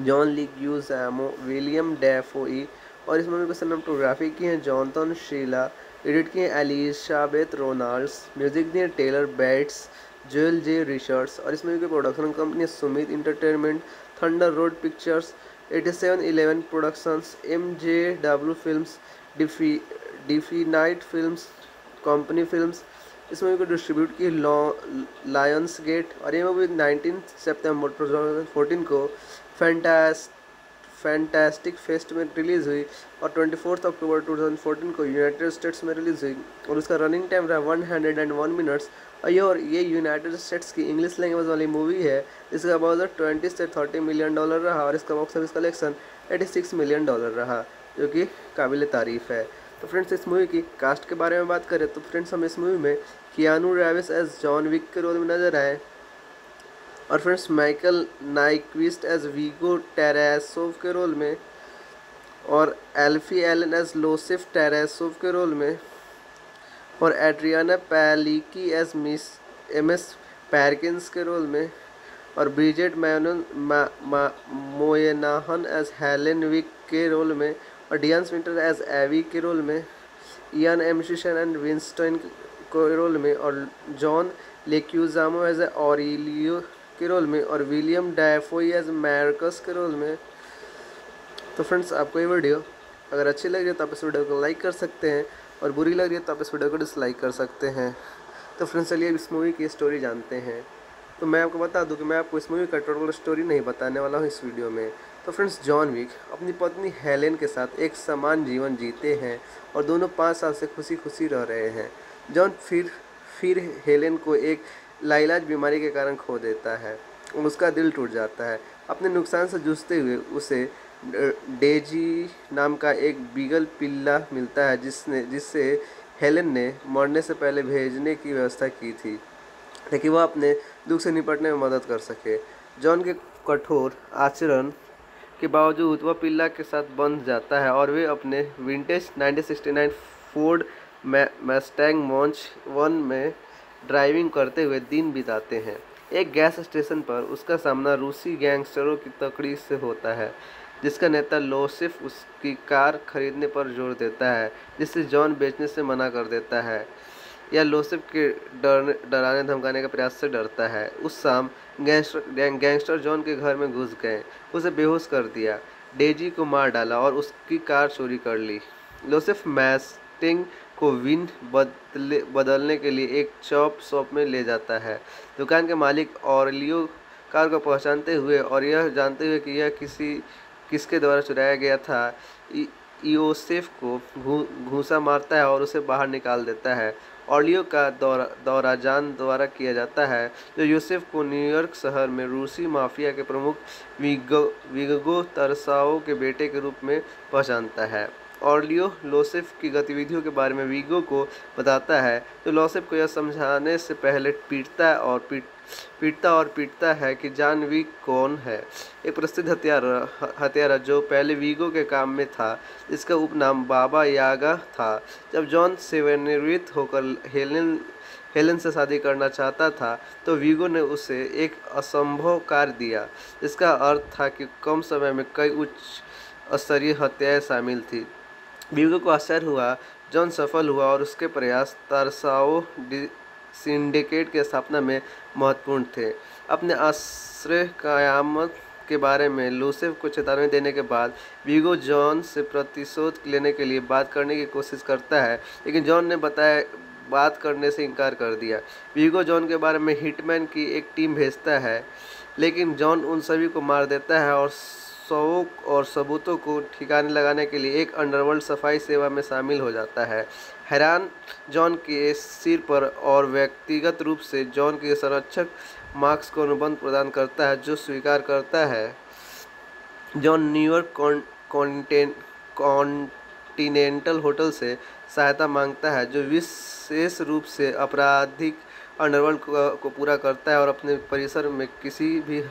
John Leguizamo William Dafoe और इस movie को cinematography की है Jonathan Sheila edit किए एलिशाबेथ रोनाल्ड्स म्यूज़िक दिए Tyler Bates Joel J Richards और इस मूवी की production company Summit entertainment Thunder Road Pictures eighty seven eleven productions M J W film Defy Defy Nite film company films इस movie को distribute की Lions gate और ये movie nineteen September two thousand को फैंटास्ट fantastic fest में release हुई और twenty fourth अक्टूबर 2014 को यूनाइटेड स्टेट्स में रिलीज़ हुई और उसका रनिंग टाइम रहा one hundred and one minutes और ये और ये यूनाइटेड स्टेट्स की इंग्लिश लैंग्वेज वाली मूवी है। इसका अबाउट ट्वेंटी से थर्टी मिलियन डॉलर रहा और इसका box office collection eighty six million dollar रहा, जो कि काबिल तारीफ़ है। तो फ्रेंड्स इस मूवी की कास्ट के बारे में बात करें तो फ्रेंड्स हम इस मूवी में Keanu Reeves as John Wick के रोल में नज़र आए। और friends Michael Nyqvist as Viggo Tarasov के रोल में और Alfie Allen as Iosef Tarasov के रोल में और Adrianne Palicki as miss M S Perkins के रोल में और Bridget man Moynahan as Helen Wick के रोल में और डियंस विंटर एज एवी के रोल में, इयान एमशिशन एंड विंस्टन के रोल में, और John Leguizamo as a Aurelio के रोल में, और विलियम डायफोई एज मैरकस के रोल में। तो फ्रेंड्स, आपको ये वीडियो अगर अच्छी लग रही है तो आप इस वीडियो को लाइक कर सकते हैं, और बुरी लग रही है तो आप इस वीडियो को डिसलाइक कर सकते हैं। तो फ्रेंड्स, चलिए इस मूवी की स्टोरी जानते हैं। तो मैं आपको बता दूँ कि मैं आपको इस मूवी का टोटल स्टोरी नहीं बताने वाला हूँ इस वीडियो में। तो फ्रेंड्स, जॉन विक अपनी पत्नी हेलेन के साथ एक समान जीवन जीते हैं और दोनों पाँच साल से खुशी खुशी रह रहे हैं। जॉन फिर फिर हेलेन को एक लाइलाज बीमारी के कारण खो देता है उसका दिल टूट जाता है। अपने नुकसान से जूझते हुए उसे डेजी नाम का एक बीगल पिल्ला मिलता है जिसने जिससे हेलेन ने मरने से पहले भेजने की व्यवस्था की थी, ताकि वह अपने दुख से निपटने में मदद कर सके। जॉन के कठोर आचरण के बावजूद वह पिल्ला के साथ बंध जाता है और वे अपने vintage 1969 Ford Mustang Mach one में ड्राइविंग करते हुए दिन बिताते हैं। एक गैस स्टेशन पर उसका सामना रूसी गैंगस्टरों की तकड़ी से होता है, जिसका नेता लोसिफ उसकी कार खरीदने पर ज़ोर देता है जिससे जॉन बेचने से मना कर देता है, या लोसिफ के डरने, डराने, धमकाने का प्रयास से डरता है। उस शाम गैंगस्टर गैंगस्टर जॉन के घर में घुस गए। उसे बेहोश कर दिया। डेजी को मार डाला और उसकी कार चोरी कर ली। लोसिफ मैस्टिंग को विन बदले, बदलने के लिए एक चॉप शॉप में ले जाता है। दुकान के मालिक और लियो कार को पहचानते हुए और यह जानते हुए कि यह किसी, किसके द्वारा चुराया गया था योसेफ को घूसा मारता है और उसे बाहर निकाल देता है। ऑलियो का दौरा दौरा जान द्वारा किया जाता है, जो यूसेफ को न्यूयॉर्क शहर में रूसी माफिया के प्रमुख विगो विगो तरसाओ के बेटे के रूप में पहचानता है। ऑडियो लोसेफ की गतिविधियों के बारे में वीगो को बताता है तो लोसेफ को यह समझाने से पहले पीटता है और पीट पीटता और पीटता है कि जान वीग कौन है। एक प्रसिद्ध हथियारा हथियारा जो पहले वीगो के काम में था। इसका उपनाम बाबा यागा था। जब जॉन सेवेनिवृत्त होकर हेलेन हेलेन से शादी करना चाहता था तो वीगो ने उसे एक असंभव कार्य दिया। इसका अर्थ था कि कम समय में कई उच्च स्तरीय हत्याएँ शामिल थी। वीगो को आश्चर्य हुआ, जॉन सफल हुआ और उसके प्रयास तरसाओ सिंडिकेट की स्थापना में महत्वपूर्ण थे। अपने आश्रय कयामत के बारे में, लूसेफ को चेतावनी देने के बाद वीगो जॉन से प्रतिशोध लेने के लिए बात करने की कोशिश करता है, लेकिन जॉन ने बताया, बात करने से इनकार कर दिया। वीगो जॉन के बारे में हिटमैन की एक टीम भेजता है, लेकिन जॉन उन सभी को मार देता है और शौक और सबूतों को ठिकाने लगाने के लिए एक अंडरवर्ल्ड सफ़ाई सेवा में शामिल हो जाता है। हैरान जॉन के सिर पर और व्यक्तिगत रूप से जॉन के संरक्षक मार्क्स को अनुबंध प्रदान करता है, जो स्वीकार करता है। जॉन न्यूयॉर्क कॉन्टिनेंटल होटल से सहायता माँगता है, जो विशेष रूप से आपराधिक अंडरवर्ल्ड को पूरा करता है और अपने परिसर में किसी भी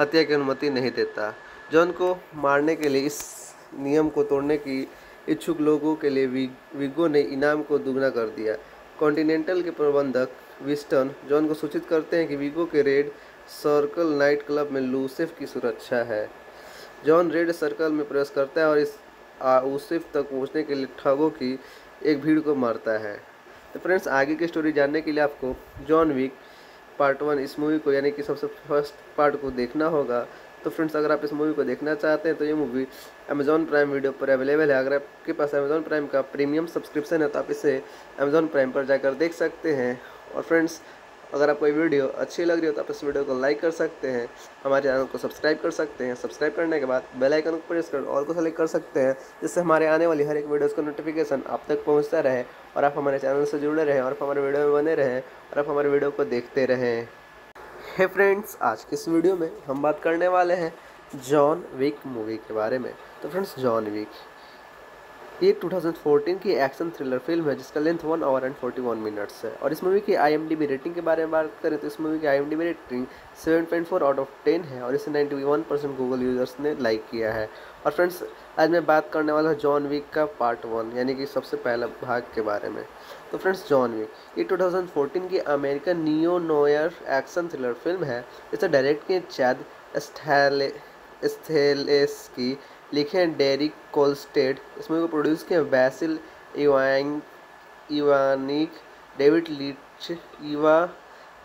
हत्या की अनुमति नहीं देता। जॉन को मारने के लिए इस नियम को तोड़ने की इच्छुक लोगों के लिए विगो ने इनाम को दुगना कर दिया। कॉन्टिनेंटल के प्रबंधक विस्टन जॉन को सूचित करते हैं कि विगो के रेड सर्कल नाइट क्लब में लूसिफ की सुरक्षा है। जॉन रेड सर्कल में प्रवेश करता है और इस आउसिफ तक पहुँचने के लिए ठगों की एक भीड़ को मारता है। तो फ्रेंड्स, आगे की स्टोरी जानने के लिए आपको जॉन विक पार्ट वन इस मूवी को, यानी कि सबसे फ़र्स्ट पार्ट को देखना होगा। तो फ्रेंड्स, अगर आप इस मूवी को देखना चाहते हैं तो ये मूवी अमेजॉन प्राइम वीडियो पर अवेलेबल है। अगर आपके पास अमेजॉन प्राइम का प्रीमियम सब्सक्रिप्शन है तो आप इसे अमेजॉन प्राइम पर जाकर देख सकते हैं। और फ्रेंड्स, अगर आपको ये वीडियो अच्छी लग रही हो तो आप इस वीडियो को लाइक कर सकते हैं। हमारे चैनल को सब्सक्राइब कर सकते हैं। सब्सक्राइब करने के बाद बेल आइकन को प्रेस कर और को सेलेक्ट कर सकते हैं, जिससे हमारे आने वाली हर एक वीडियोज़ का नोटिफिकेशन आप तक पहुँचता रहे और आप हमारे चैनल से जुड़े रहें और आप हमारे वीडियो में बने रहें और आप हमारे वीडियो को देखते रहें। हे hey फ्रेंड्स आज के इस वीडियो में हम बात करने वाले हैं जॉन विक मूवी के बारे में। तो फ्रेंड्स जॉन विक ये 2014 की एक्शन थ्रिलर फ़िल्म है, जिसका length one hour and 41 minutes है। और इस मूवी की आई रेटिंग के बारे में बात करें तो इस मूवी की आई रेटिंग 7.4 आउट ऑफ़ 10 है और इसे 91 परसेंट गूगल यूज़र्स ने लाइक किया है। और फ्रेंड्स आज मैं बात करने वाला हूँ जॉन विक का पार्ट वन यानी कि सबसे पहला भाग के बारे में। तो फ्रेंड्स, जॉन विक ये 2014 की American neo noir action thriller film है। इसे डायरेक्ट किए चैद स्थेलेस की। लिखे हैं डेरिक कोलस्टेड। इसमें को प्रोड्यूस किए Basil इवांग, Iwanyk, David Leitch, Eva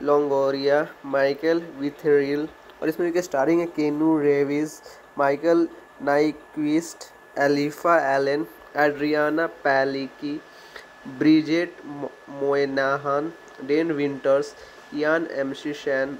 Longoria, Michael Witherill. और इसमें के स्टारिंग है Keanu Reeves, Michael Nyqvist, Alfie Allen, Adrianne Palicki Bridget Moynahan Dean Winters Ian McShane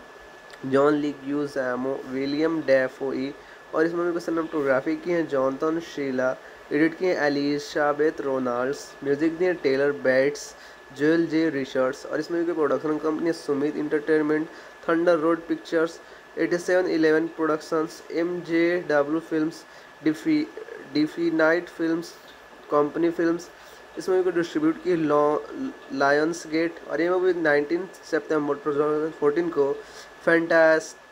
John Leguizamo Willem Dafoe और इस मूवी को सिनेमाटोग्राफी की है जॉनथन शीला एडिट की है एलिशाबेथ रोनाल्ड्स म्यूज़िक दिए Tyler Bates Joel J Richards और इस मूवी की production company Summit Entertainment Thunder Road Pictures eighty seven eleven productions M J W film defy defy night film company films इस movie को distribute की Lions gate और ये movie nineteen September two thousand को फैंटास्ट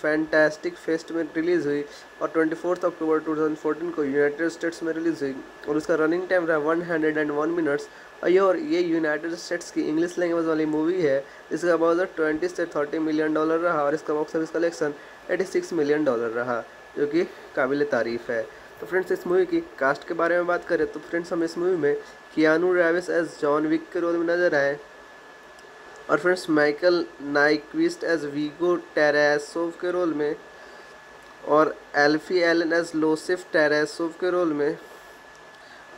fantastic fest में release हुई और twenty fourth अक्टूबर 2014 को यूनाइटेड स्टेट्स में रिलीज़ हुई और उसका रनिंग टाइम रहा one hundred and one minutes और ये और ये यूनाइटेड स्टेट्स की इंग्लिश लैंग्वेज वाली मूवी है। इसका बजट ट्वेंटी से थर्टी मिलियन डॉलर रहा और इसका box office collection eighty six million dollar रहा, जो कि काबिल तारीफ़ है। तो फ्रेंड्स इस मूवी की कास्ट के बारे में बात करें तो फ्रेंड्स हम इस मूवी में Keanu Reeves as John Wick के रोल में नज़र आए। और friends Michael Nyqvist as Viggo Tarasov के रोल में और Alfie Allen as Iosef Tarasov के रोल में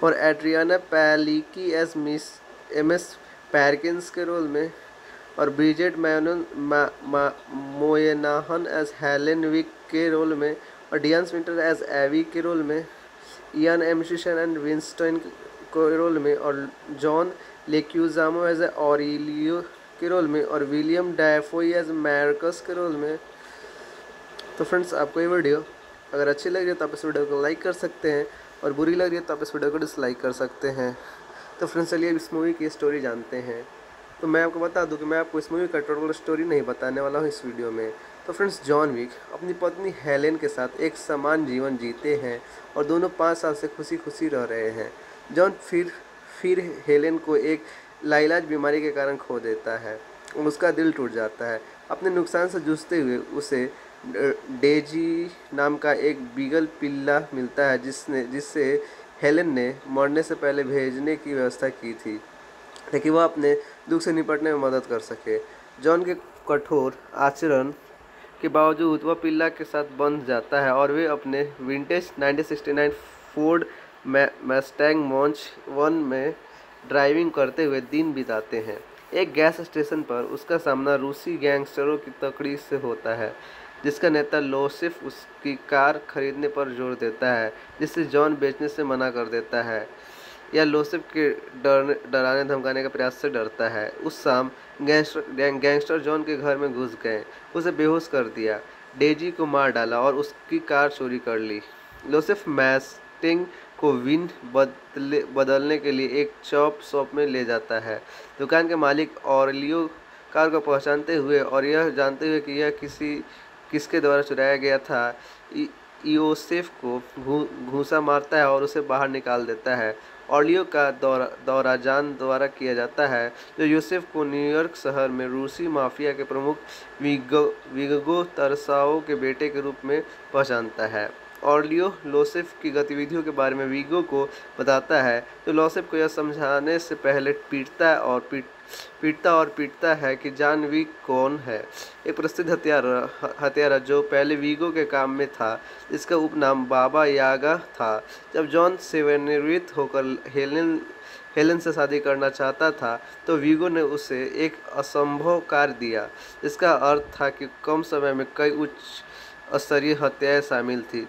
और Adrianne Palicki as miss M S Perkins के रोल में और Bridget man Moynahan as Helen Wick के रोल में और डियंस विंटर एज एवी के रोल में इयान एमशिशन एंड विंस्टन के रोल में, और जॉन लेक्यूजामो एज ऑरिलियो के रोल में, और विलियम डायफोई एज मैरकस के रोल में। तो फ्रेंड्स आपको ये वीडियो अगर अच्छी लग रही है तो आप इस वीडियो को लाइक कर सकते हैं, और बुरी लग रही है तो आप इस वीडियो को डिसलाइक कर सकते हैं। तो फ्रेंड्स चलिए इस मूवी की स्टोरी जानते हैं। तो मैं आपको बता दूँ कि मैं आपको इस मूवी का टोटल स्टोरी नहीं बताने वाला हूँ इस वीडियो में। तो फ्रेंड्स जॉन विक अपनी पत्नी हेलेन के साथ एक समान जीवन जीते हैं और दोनों पाँच साल से खुशी खुशी रह रहे हैं। जॉन फिर फिर हेलेन को एक लाइलाज बीमारी के कारण खो देता है उसका दिल टूट जाता है। अपने नुकसान से जूझते हुए उसे डेजी नाम का एक बीगल पिल्ला मिलता है जिसने जिससे हेलन ने मरने से पहले भेजने की व्यवस्था की थी, ताकि वह अपने दुख से निपटने में मदद कर सके। जॉन के कठोर आचरण के बावजूद वह पिल्ला के साथ बंध जाता है और वे अपने vintage 1969 Ford Mustang Mach one में ड्राइविंग करते हुए दिन बिताते हैं। एक गैस स्टेशन पर उसका सामना रूसी गैंगस्टरों की तकड़ी से होता है, जिसका नेता लोसिफ उसकी कार खरीदने पर ज़ोर देता है जिससे जॉन बेचने से मना कर देता है, या लोसिफ के डर डराने धमकाने के प्रयास से डरता है। उस शाम गैंगस्टर गैंगस्टर जॉन के घर में घुस गए। उसे बेहोश कर दिया। डेजी को मार डाला और उसकी कार चोरी कर ली। लोसिफ मैस्टिंग को विन बदले, बदलने के लिए एक चॉप शॉप में ले जाता है। दुकान के मालिक और लियो कार को पहचानते हुए और यह जानते हुए कि यह किसी, किसके द्वारा चुराया गया था यूसेफ को घूसा मारता है और उसे बाहर निकाल देता है। ऑलियो का दौरा दौरा जान द्वारा किया जाता है, जो यूसेफ को न्यूयॉर्क शहर में रूसी माफिया के प्रमुख विगो विगो तरसाओ के बेटे के रूप में पहचानता है। ऑर्लियो लोसेफ की गतिविधियों के बारे में वीगो को बताता है तो लोसेफ को यह समझाने से पहले पीटता है और पीट पीटता और पीटता है कि जान वीग कौन है। एक प्रसिद्ध हथियार, हथियारा जो पहले वीगो के काम में था इसका उपनाम बाबा यागा था। जब जॉन सेवानिवृत्त होकर हेलेन हेलेन से शादी करना चाहता था तो वीगो ने उसे एक असंभव कार्य दिया इसका अर्थ था कि कम समय में कई उच्च स्तरीय हत्याएँ शामिल थी।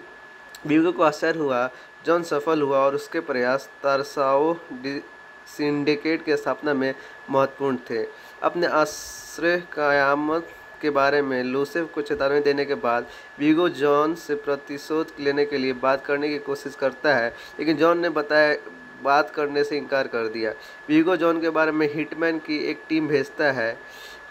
वीगो को आश्चर्य हुआ, जॉन सफल हुआ और उसके प्रयास तरसाओ सिंडिकेट के स्थापना में महत्वपूर्ण थे। अपने आश्रय कयामत के बारे में, लूसेफ को चेतावनी देने के बाद, वीगो जॉन से प्रतिशोध लेने के लिए बात करने की कोशिश करता है, लेकिन जॉन ने बताया, बात करने से इनकार कर दिया। वीगो जॉन के बारे में हिटमैन की एक टीम भेजता है,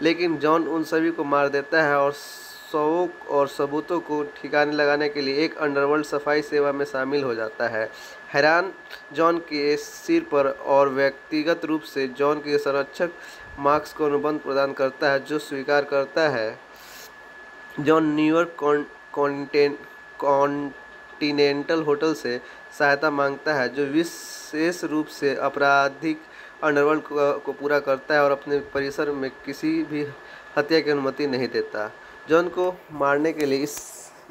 लेकिन जॉन उन सभी को मार देता है और शौक और सबूतों को ठिकाने लगाने के लिए एक अंडरवर्ल्ड सफ़ाई सेवा में शामिल हो जाता है। हैरान जॉन के सिर पर और व्यक्तिगत रूप से जॉन के संरक्षक मार्क्स को अनुबंध प्रदान करता है, जो स्वीकार करता है। जॉन न्यूयॉर्क कॉन्टिनेंटल होटल से सहायता माँगता है, जो विशेष रूप से आपराधिक अंडरवर्ल्ड को पूरा करता है और अपने परिसर में किसी भी हत्या की अनुमति नहीं देता। जॉन को मारने के लिए इस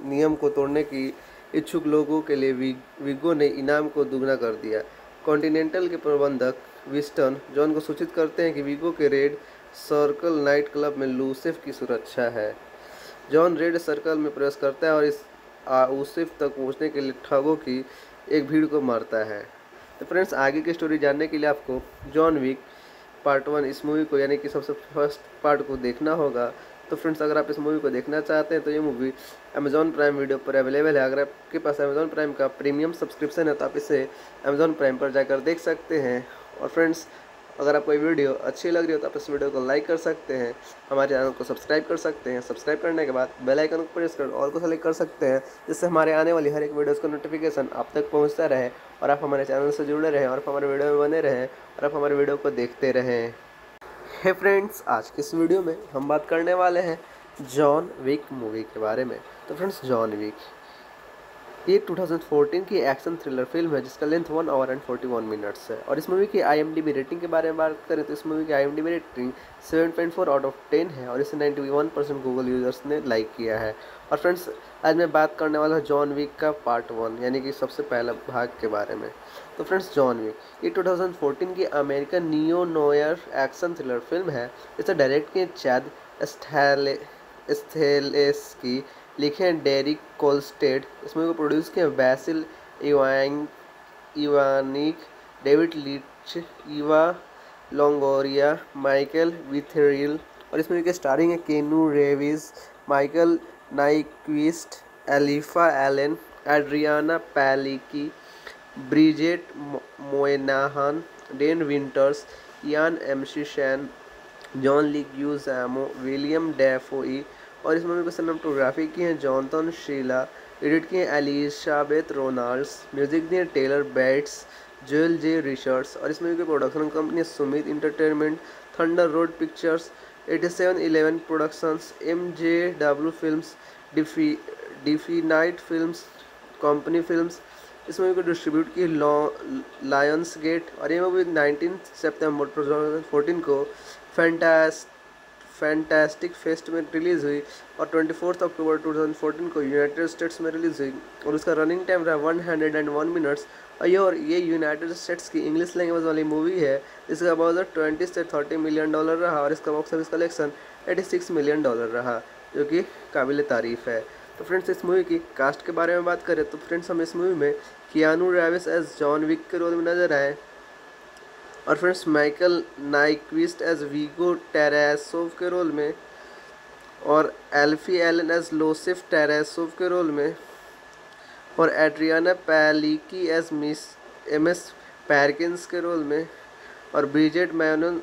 नियम को तोड़ने की इच्छुक लोगों के लिए विगो ने इनाम को दुगना कर दिया। कॉन्टिनेंटल के प्रबंधक विस्टन जॉन को सूचित करते हैं कि विगो के रेड सर्कल नाइट क्लब में लूसेफ की सुरक्षा है। जॉन रेड सर्कल में प्रवेश करता है और इस ऊसिफ तक पहुँचने के लिए ठगों की एक भीड़ को मारता है। तो फ्रेंड्स, आगे की स्टोरी जानने के लिए आपको जॉन विक पार्ट वन इस मूवी को, यानी कि सबसे फ़र्स्ट पार्ट को देखना होगा। तो फ्रेंड्स, अगर आप इस मूवी को देखना चाहते हैं तो ये मूवी अमेजॉन प्राइम वीडियो पर अवेलेबल है। अगर आपके पास अमेजॉन प्राइम का प्रीमियम सब्सक्रिप्शन है तो आप इसे अमेजॉन प्राइम पर जाकर देख सकते हैं। और फ्रेंड्स, अगर आपको वीडियो अच्छी लग रही हो तो आप इस वीडियो को लाइक कर सकते हैं। हमारे चैनल को सब्सक्राइब कर सकते हैं। सब्सक्राइब करने के बाद बेल आइकन को प्रेस कर और को सेलेक्ट कर सकते हैं, जिससे हमारे आने वाली हर एक वीडियोस का नोटिफिकेशन आप तक पहुँचता रहे और आप हमारे चैनल से जुड़े रहें और आप हमारे वीडियो में बने रहें और आप हमारे वीडियो को देखते रहें। है फ्रेंड्स आज के इस वीडियो में हम बात करने वाले हैं जॉन विक मूवी के बारे में। तो फ्रेंड्स जॉन विक ये 2014 की एक्शन थ्रिलर फ़िल्म है, जिसका length one hour and 41 minutes है। और इस मूवी की आई रेटिंग के बारे में बात करें तो इस मूवी की आई रेटिंग 7.4 आउट ऑफ़ 10 है और इसे 91 परसेंट गूगल यूज़र्स ने लाइक किया है। और फ्रेंड्स आज मैं बात करने वाला हूँ जॉन विक का पार्ट वन यानी कि सबसे पहला भाग के बारे में। तो फ्रेंड्स जॉन विक ये 2014 की American neo noir action thriller film है। इसे डायरेक्ट किए चैद स्थैले स्थेलेस्की लिखे हैं डेरिक कोलस्टेड इसमें को प्रोड्यूस किए इवांग Iwanyk David Leitch Eva Longoria Michael Witherill और इसमें के स्टारिंग है Keanu Reeves Michael Nyqvist Alfie Allen Adrianne Palicki Bridget Moynahan Dean Winters Ian McShane John Leguizamo Willem Dafoe और इस मूवी को सिनेमाटोग्राफी की है जॉनथन शीला एडिट किए एलिशाबेथ रोनाल्ड्स म्यूज़िक दिए Tyler Bates Joel J Richards और इस मूवी की production company Summit Entertainment Thunder Road Pictures eighty seven eleven productions M J W film defy defy night film company films इस movie को distribute की Lions gate और ये movie nineteen September two thousand fourteen को फैंटास्ट fantastic fest में release हुई और twenty fourth अक्टूबर 2014 को यूनाइटेड स्टेट्स में रिलीज़ हुई और उसका रनिंग टाइम रहा one hundred and one minutes और ये और ये यूनाइटेड स्टेट्स की इंग्लिश लैंग्वेज वाली मूवी है। इसका बजट ट्वेंटी से थर्टी मिलियन डॉलर रहा और इसका box office collection eighty six million dollar रहा, जो कि काबिल तारीफ़ है। तो फ्रेंड्स इस मूवी की कास्ट के बारे में बात करें तो फ्रेंड्स हम इस मूवी में Keanu Reeves as John Wick के रोल में नज़र आए। और friends, Michael Nyqvist as Viggo Tarasov के रोल में और Alfie Allen as Iosef Tarasov के रोल में और Adrianne Palicki as miss M S Perkins के रोल में और Bridget man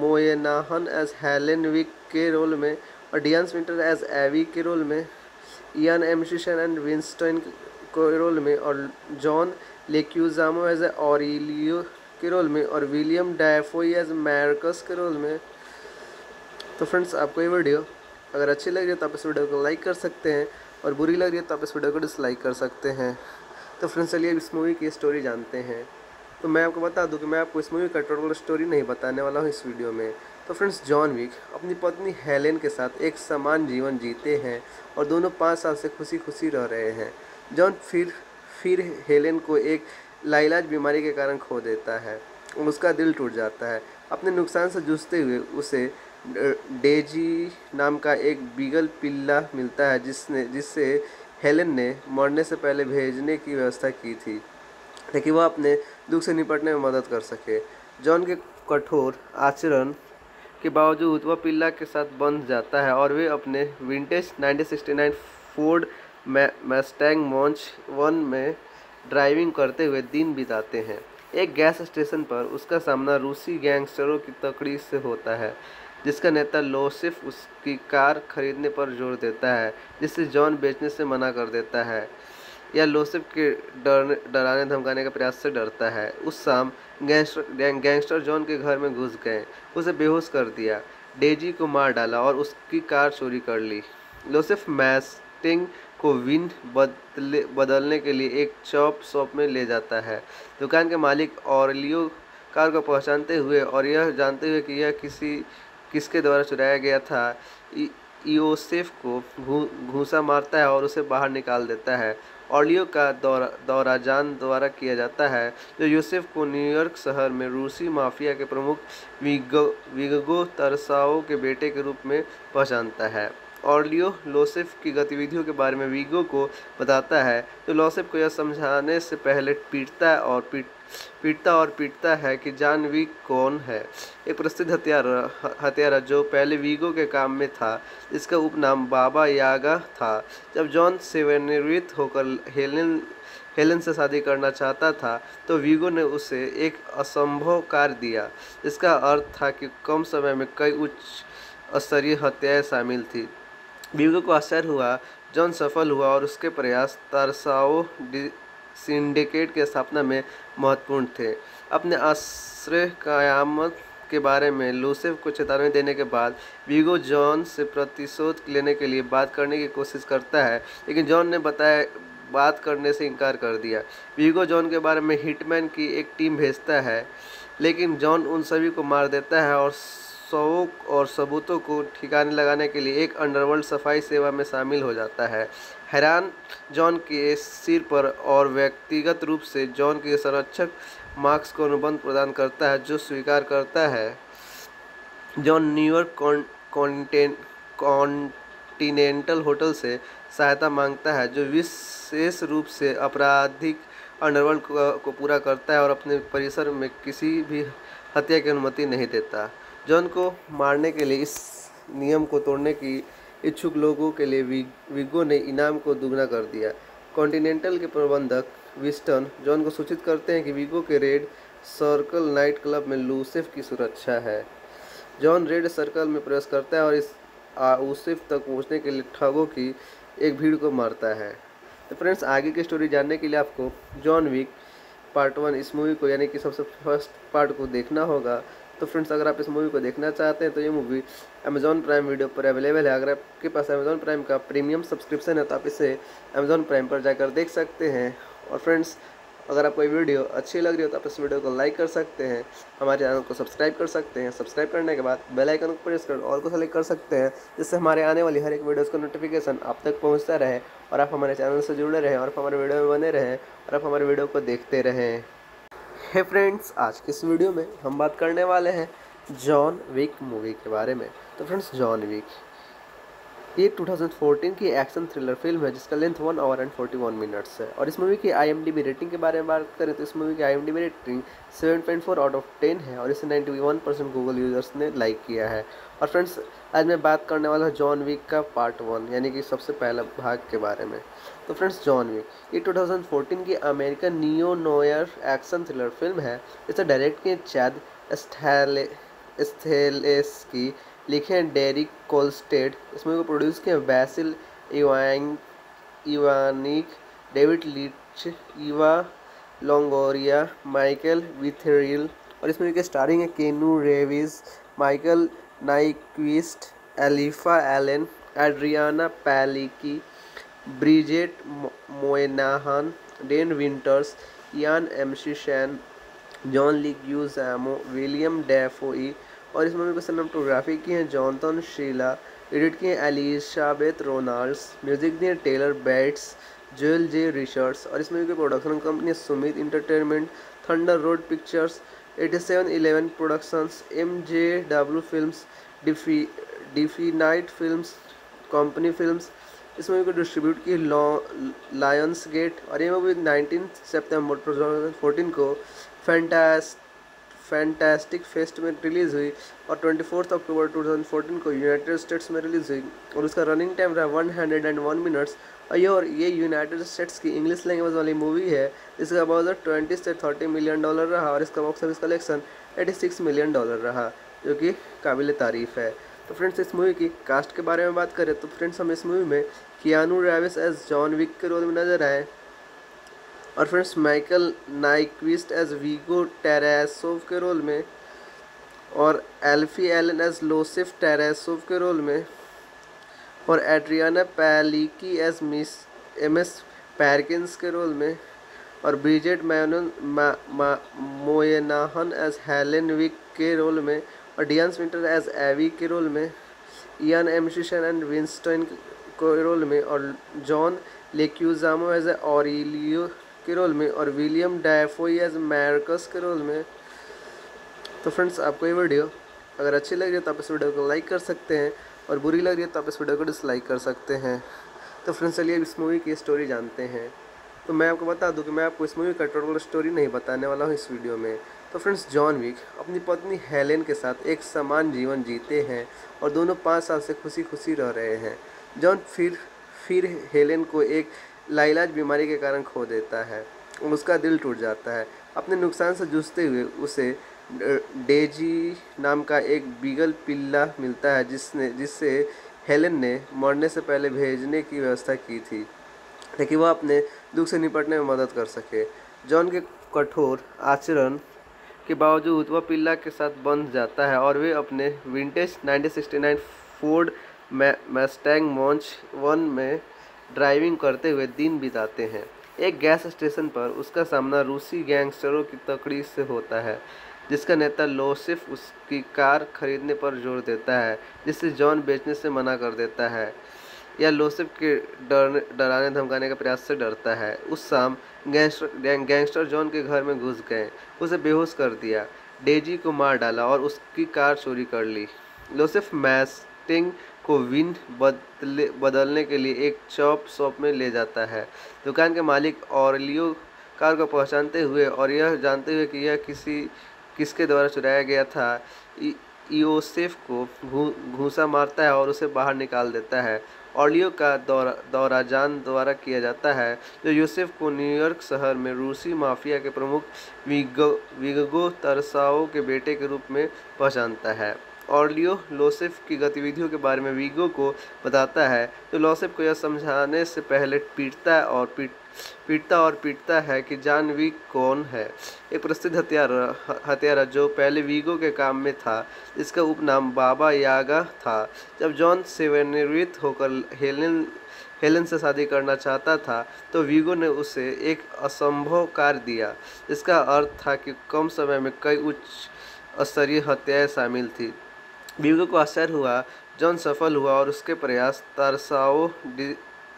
Moynahan as Helen Wick के रोल में और डियन विंटर एज एवी के रोल में, इयान एमशिशन एंड विंस्टन के रोल में और जॉन लेक्यूजामो एज ऑरिलियो के रोल में और विलियम डायफोई एज मैरकस के रोल में। तो फ्रेंड्स, आपको ये वीडियो अगर अच्छी लग रही है तो आप इस वीडियो को लाइक कर सकते हैं और बुरी लग रही है तो आप इस वीडियो को डिसलाइक कर सकते हैं। तो फ्रेंड्स, चलिए इस मूवी की स्टोरी जानते हैं। तो मैं आपको बता दूँ कि मैं आपको इस मूवी का टोटल स्टोरी नहीं बताने वाला हूँ इस वीडियो में। तो फ्रेंड्स, जॉन विक अपनी पत्नी हेलेन के साथ एक समान जीवन जीते हैं और दोनों पाँच साल से खुशी खुशी रह रहे हैं। जॉन, फिर फिर हेलेन को एक लाइलाज बीमारी के कारण खो देता है। उसका दिल टूट जाता है। अपने नुकसान से जूझते हुए उसे डेजी नाम का एक बीगल पिल्ला मिलता है, जिसने जिससे हेलेन ने मरने से पहले भेजने की व्यवस्था की थी, ताकि वह अपने दुख से निपटने में मदद कर सके। जॉन के कठोर आचरण के बावजूद, वह पिल्ला के साथ बंध जाता है और वे अपने vintage 1969 Ford Mustang Mach one में ड्राइविंग करते हुए दिन बिताते हैं। एक गैस स्टेशन पर उसका सामना रूसी गैंगस्टरों की तकड़ी से होता है, जिसका नेता लोसिफ उसकी कार खरीदने पर ज़ोर देता है जिससे जॉन बेचने से मना कर देता है, या लोसिफ के डर डराने, धमकाने के प्रयास से डरता है। उस शाम गैंगस्टर गैंगस्टर जॉन के घर में घुस गए, उसे बेहोश कर दिया, डेजी को मार डाला और उसकी कार चोरी कर ली। लोसिफ मैस्टिंग को विन बदले, बदलने के लिए एक चॉप शॉप में ले जाता है। दुकान के मालिक और लियो कार को पहचानते हुए और यह जानते हुए कि यह किसी, किसके द्वारा चुराया गया था योसेफ को घूसा मारता है और उसे बाहर निकाल देता है। ऑलियो का दौरा दौरा जान द्वारा किया जाता है। जो यूसेफ को न्यूयॉर्क शहर में रूसी माफिया के प्रमुख विगो विगो तरसाओ के बेटे के रूप में पहचानता है। ऑर्लियो लोसेफ की गतिविधियों के बारे में वीगो को बताता है। तो लोसेफ को यह समझाने से पहले पीटता है और पीट, पीटता और पीटता है कि जान वीग कौन है। एक प्रसिद्ध हथियारा हथियारा जो पहले वीगो के काम में था। इसका उपनाम बाबा यागा था। जब जॉन सेवनिवृत्त होकर हेलन हेलन से शादी करना चाहता था तो वीगो ने उसे एक असंभव कार्य दिया। इसका अर्थ था कि कम समय में कई उच्च स्तरीय हत्याएँ शामिल थी। वीगो को आश्चर्य हुआ, जॉन सफल हुआ और उसके प्रयास तारसाओ सिंडिकेट की स्थापना में महत्वपूर्ण थे। अपने आश्रय कयामत के बारे में लूसेफ को चेतावनी देने के बाद वीगो जॉन से प्रतिशोध लेने के लिए बात करने की कोशिश करता है, लेकिन जॉन ने बताया, बात करने से इनकार कर दिया। वीगो जॉन के बारे में हिटमैन की एक टीम भेजता है, लेकिन जॉन उन सभी को मार देता है और शौक और सबूतों को ठिकाने लगाने के लिए एक अंडरवर्ल्ड सफ़ाई सेवा में शामिल हो जाता है। हैरान जॉन के सिर पर और व्यक्तिगत रूप से जॉन के संरक्षक मार्क्स को अनुबंध प्रदान करता है, जो स्वीकार करता है। जॉन न्यूयॉर्क कॉन्टिनेंटल होटल से सहायता माँगता है, जो विशेष रूप से आपराधिक अंडरवर्ल्ड को पूरा करता है और अपने परिसर में किसी भी हत्या की अनुमति नहीं देता। जॉन को मारने के लिए इस नियम को तोड़ने की इच्छुक लोगों के लिए विगो ने इनाम को दुगना कर दिया। कॉन्टिनेंटल के प्रबंधक विस्टन जॉन को सूचित करते हैं कि विगो के रेड सर्कल नाइट क्लब में लूसेफ की सुरक्षा है। जॉन रेड सर्कल में प्रवेश करता है और इस आउसिफ तक पहुँचने के लिए ठगों की एक भीड़ को मारता है। तो फ्रेंड्स, आगे की स्टोरी जानने के लिए आपको जॉन विक पार्ट वन इस मूवी को, यानी कि सबसे फ़र्स्ट पार्ट को देखना होगा। तो फ्रेंड्स, अगर आप इस मूवी को देखना चाहते हैं तो ये मूवी अमेजॉन प्राइम वीडियो पर अवेलेबल है। अगर आपके पास अमेजॉन प्राइम का प्रीमियम सब्सक्रिप्शन है तो आप इसे अमेजॉन प्राइम पर जाकर देख सकते हैं। और फ्रेंड्स, अगर आपको ये वीडियो अच्छी लग रही हो तो आप इस वीडियो को लाइक कर सकते हैं। हमारे चैनल को सब्सक्राइब कर सकते हैं। सब्सक्राइब करने के बाद बेल आइकन को प्रेस कर और को सेलेक्ट कर सकते हैं, जिससे हमारे आने वाली हर एक वीडियोज़ का नोटिफिकेशन आप तक पहुँचता रहे और आप हमारे चैनल से जुड़े रहें और आप हमारे वीडियो में बने रहें और आप हमारे वीडियो को देखते रहें। हे फ्रेंड्स आज के इस वीडियो में हम बात करने वाले हैं जॉन विक मूवी के बारे में। तो फ्रेंड्स जॉन विक ये 2014 की एक्शन थ्रिलर फ़िल्म है, जिसका length one hour and 41 minutes है। और इस मूवी की आईएमडीबी रेटिंग के बारे में बात करें तो इस मूवी की आईएमडीबी रेटिंग 7.4 आउट ऑफ़ 10 है और इसे 91 परसेंट गूगल यूज़र्स ने लाइक किया है। और फ्रेंड्स आज मैं बात करने वाला हूँ जॉन विक का पार्ट वन यानी कि सबसे पहला भाग के बारे में। तो फ्रेंड्स, जॉन विक ये 2014 की American neo noir action thriller film है। इसे डायरेक्ट किए चैद स्थेलेस की। लिखे हैं डेरिक कोलस्टेड। इसमें को प्रोड्यूस किए Basil इवांग, Iwanyk, David Leitch, Eva Longoria, Michael Witherill. और इसमें के स्टारिंग है Keanu Reeves, Michael Nyqvist, Alfie Allen, Adrianne Palicki Bridget Moynahan Dean Winters Ian McShane John Leguizamo Willem Dafoe और इस मूवी को सिनेमाटोग्राफी की है जॉनथन शीला एडिट की किए एलिशाबेथ रोनाल्ड्स म्यूज़िक दिए Tyler Bates Joel J Richards और इस मूवी की production company Summit Entertainment Thunder Road Pictures eighty seven eleven productions M J W film defy defy night film company films इस movie को distribute की Lions gate और ये movie nineteen September two thousand fourteen को फैंटास्ट fantastic fest में release हुई और twenty fourth अक्टूबर 2014 को यूनाइटेड स्टेट्स में रिलीज़ हुई और उसका रनिंग टाइम रहा one hundred and one minutes और ये और ये यूनाइटेड स्टेट्स की इंग्लिश लैंग्वेज वाली मूवी है। इसका अबाउट ट्वेंटी से थर्टी मिलियन डॉलर रहा और इसका box office collection eighty six million dollar रहा, जो कि काबिल तारीफ़ है। तो फ्रेंड्स इस मूवी की कास्ट के बारे में बात करें तो फ्रेंड्स हम इस मूवी में Keanu Reeves as John Wick के रोल में नज़र आए। और friends Michael Nyqvist as Viggo Tarasov के रोल में और Alfie Allen as Iosef Tarasov के रोल में और Adrianne Palicki as miss M S Perkins के रोल में और Bridget man Moynahan as Helen Wick के रोल में और डियंस स्विंटर एज एवी के रोल में इयान एमशिशन एंड विंस्टन के रोल में, और जॉन लेक्यूजामो एज ऑरिलियो के रोल में, और विलियम डायफोई एज मैरकस के रोल में। तो फ्रेंड्स आपको ये वीडियो अगर अच्छी लग रही है तो आप इस वीडियो को लाइक कर सकते हैं, और बुरी लग रही है तो आप इस वीडियो को डिसलाइक कर सकते हैं। तो फ्रेंड्स चलिए इस मूवी की स्टोरी जानते हैं। तो मैं आपको बता दूँ कि मैं आपको इस मूवी का टोटल स्टोरी नहीं बताने वाला हूँ इस वीडियो में। तो फ्रेंड्स जॉन विक अपनी पत्नी हेलेन के साथ एक समान जीवन जीते हैं और दोनों पाँच साल से खुशी खुशी रह रहे हैं। जॉन फिर फिर हेलेन को एक लाइलाज बीमारी के कारण खो देता है उसका दिल टूट जाता है। अपने नुकसान से जूझते हुए उसे डेजी नाम का एक बीगल पिल्ला मिलता है जिसने जिससे हेलन ने मरने से पहले भेजने की व्यवस्था की थी, ताकि वह अपने दुख से निपटने में मदद कर सके। जॉन के कठोर आचरण के बावजूद वह पिल्ला के साथ बंध जाता है और वे अपने vintage 1969 Ford Mustang Mach one में ड्राइविंग करते हुए दिन बिताते हैं। एक गैस स्टेशन पर उसका सामना रूसी गैंगस्टरों की तकड़ी से होता है, जिसका नेता लोसिफ उसकी कार खरीदने पर ज़ोर देता है जिससे जॉन बेचने से मना कर देता है, या लोसिफ के डर डराने धमकाने के प्रयास से डरता है। उस शाम गैंगस्टर गैंगस्टर जॉन के घर में घुस गए। उसे बेहोश कर दिया। डेजी को मार डाला और उसकी कार चोरी कर ली। लोसिफ मैस्टिंग को विन बदले, बदलने के लिए एक चॉप शॉप में ले जाता है। दुकान के मालिक और लियो कार को पहचानते हुए और यह जानते हुए कि यह किसी, किसके द्वारा चुराया गया था ईओसेफ को घूसा मारता है और उसे बाहर निकाल देता है। ऑलियो का दौरा दौरा जान द्वारा किया जाता है, जो यूसेफ को न्यूयॉर्क शहर में रूसी माफिया के प्रमुख विगो विगो तरसाओ के बेटे के रूप में पहचानता है। ऑर्लियो लोसेफ की गतिविधियों के बारे में वीगो को बताता है तो लोसेफ को यह समझाने से पहले पीटता और पीट पीटता और पीटता है कि जानवी कौन है। एक प्रसिद्ध हथियार, हथियारा जो पहले वीगो के काम में था इसका उपनाम बाबा यागा था। जब जॉन सेवेनिवृत्त होकर हेलेन हेलेन से शादी करना चाहता था तो वीगो ने उसे एक असंभव कार्य दिया इसका अर्थ था कि कम समय में कई उच्च स्तरीय हत्याएँ शामिल थी। वीगो को आश्चर्य हुआ, जॉन सफल हुआ और उसके प्रयास तारसाओ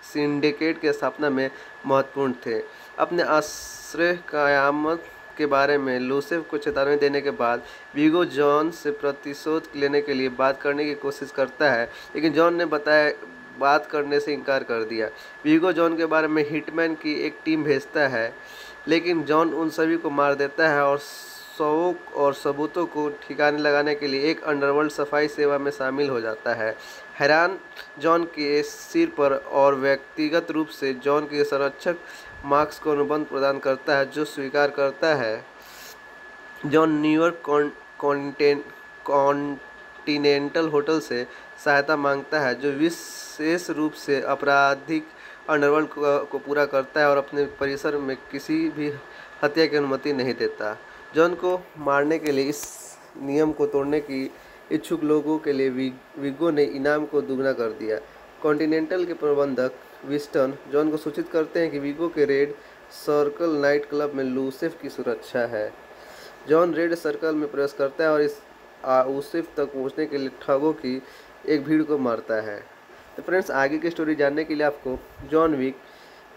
सिंडिकेट के स्थापना में महत्वपूर्ण थे। अपने आश्रय कयामत के बारे में लूसेफ को चेतावनी देने के बाद वीगो जॉन से प्रतिशोध लेने के लिए बात करने की कोशिश करता है, लेकिन जॉन ने बताया, बात करने से इनकार कर दिया। वीगो जॉन के बारे में हिटमैन की एक टीम भेजता है, लेकिन जॉन उन सभी को मार देता है और शौक और सबूतों को ठिकाने लगाने के लिए एक अंडरवर्ल्ड सफ़ाई सेवा में शामिल हो जाता है। हैरान जॉन के सिर पर और व्यक्तिगत रूप से जॉन के संरक्षक मार्क्स को अनुबंध प्रदान करता है, जो स्वीकार करता है। जॉन न्यूयॉर्क कॉन्टिनेंटल होटल से सहायता माँगता है, जो विशेष रूप से आपराधिक अंडरवर्ल्ड को पूरा करता है और अपने परिसर में किसी भी हत्या की अनुमति नहीं देता। जॉन को मारने के लिए इस नियम को तोड़ने की इच्छुक लोगों के लिए विगो ने इनाम को दुगना कर दिया। कॉन्टिनेंटल के प्रबंधक विस्टन जॉन को सूचित करते हैं कि विगो के रेड सर्कल नाइट क्लब में लूसिफ की सुरक्षा है। जॉन रेड सर्कल में प्रवेश करता है और इस आउसिफ तक पहुँचने के लिए ठगों की एक भीड़ को मारता है। तो फ्रेंड्स, आगे की स्टोरी जानने के लिए आपको जॉन विक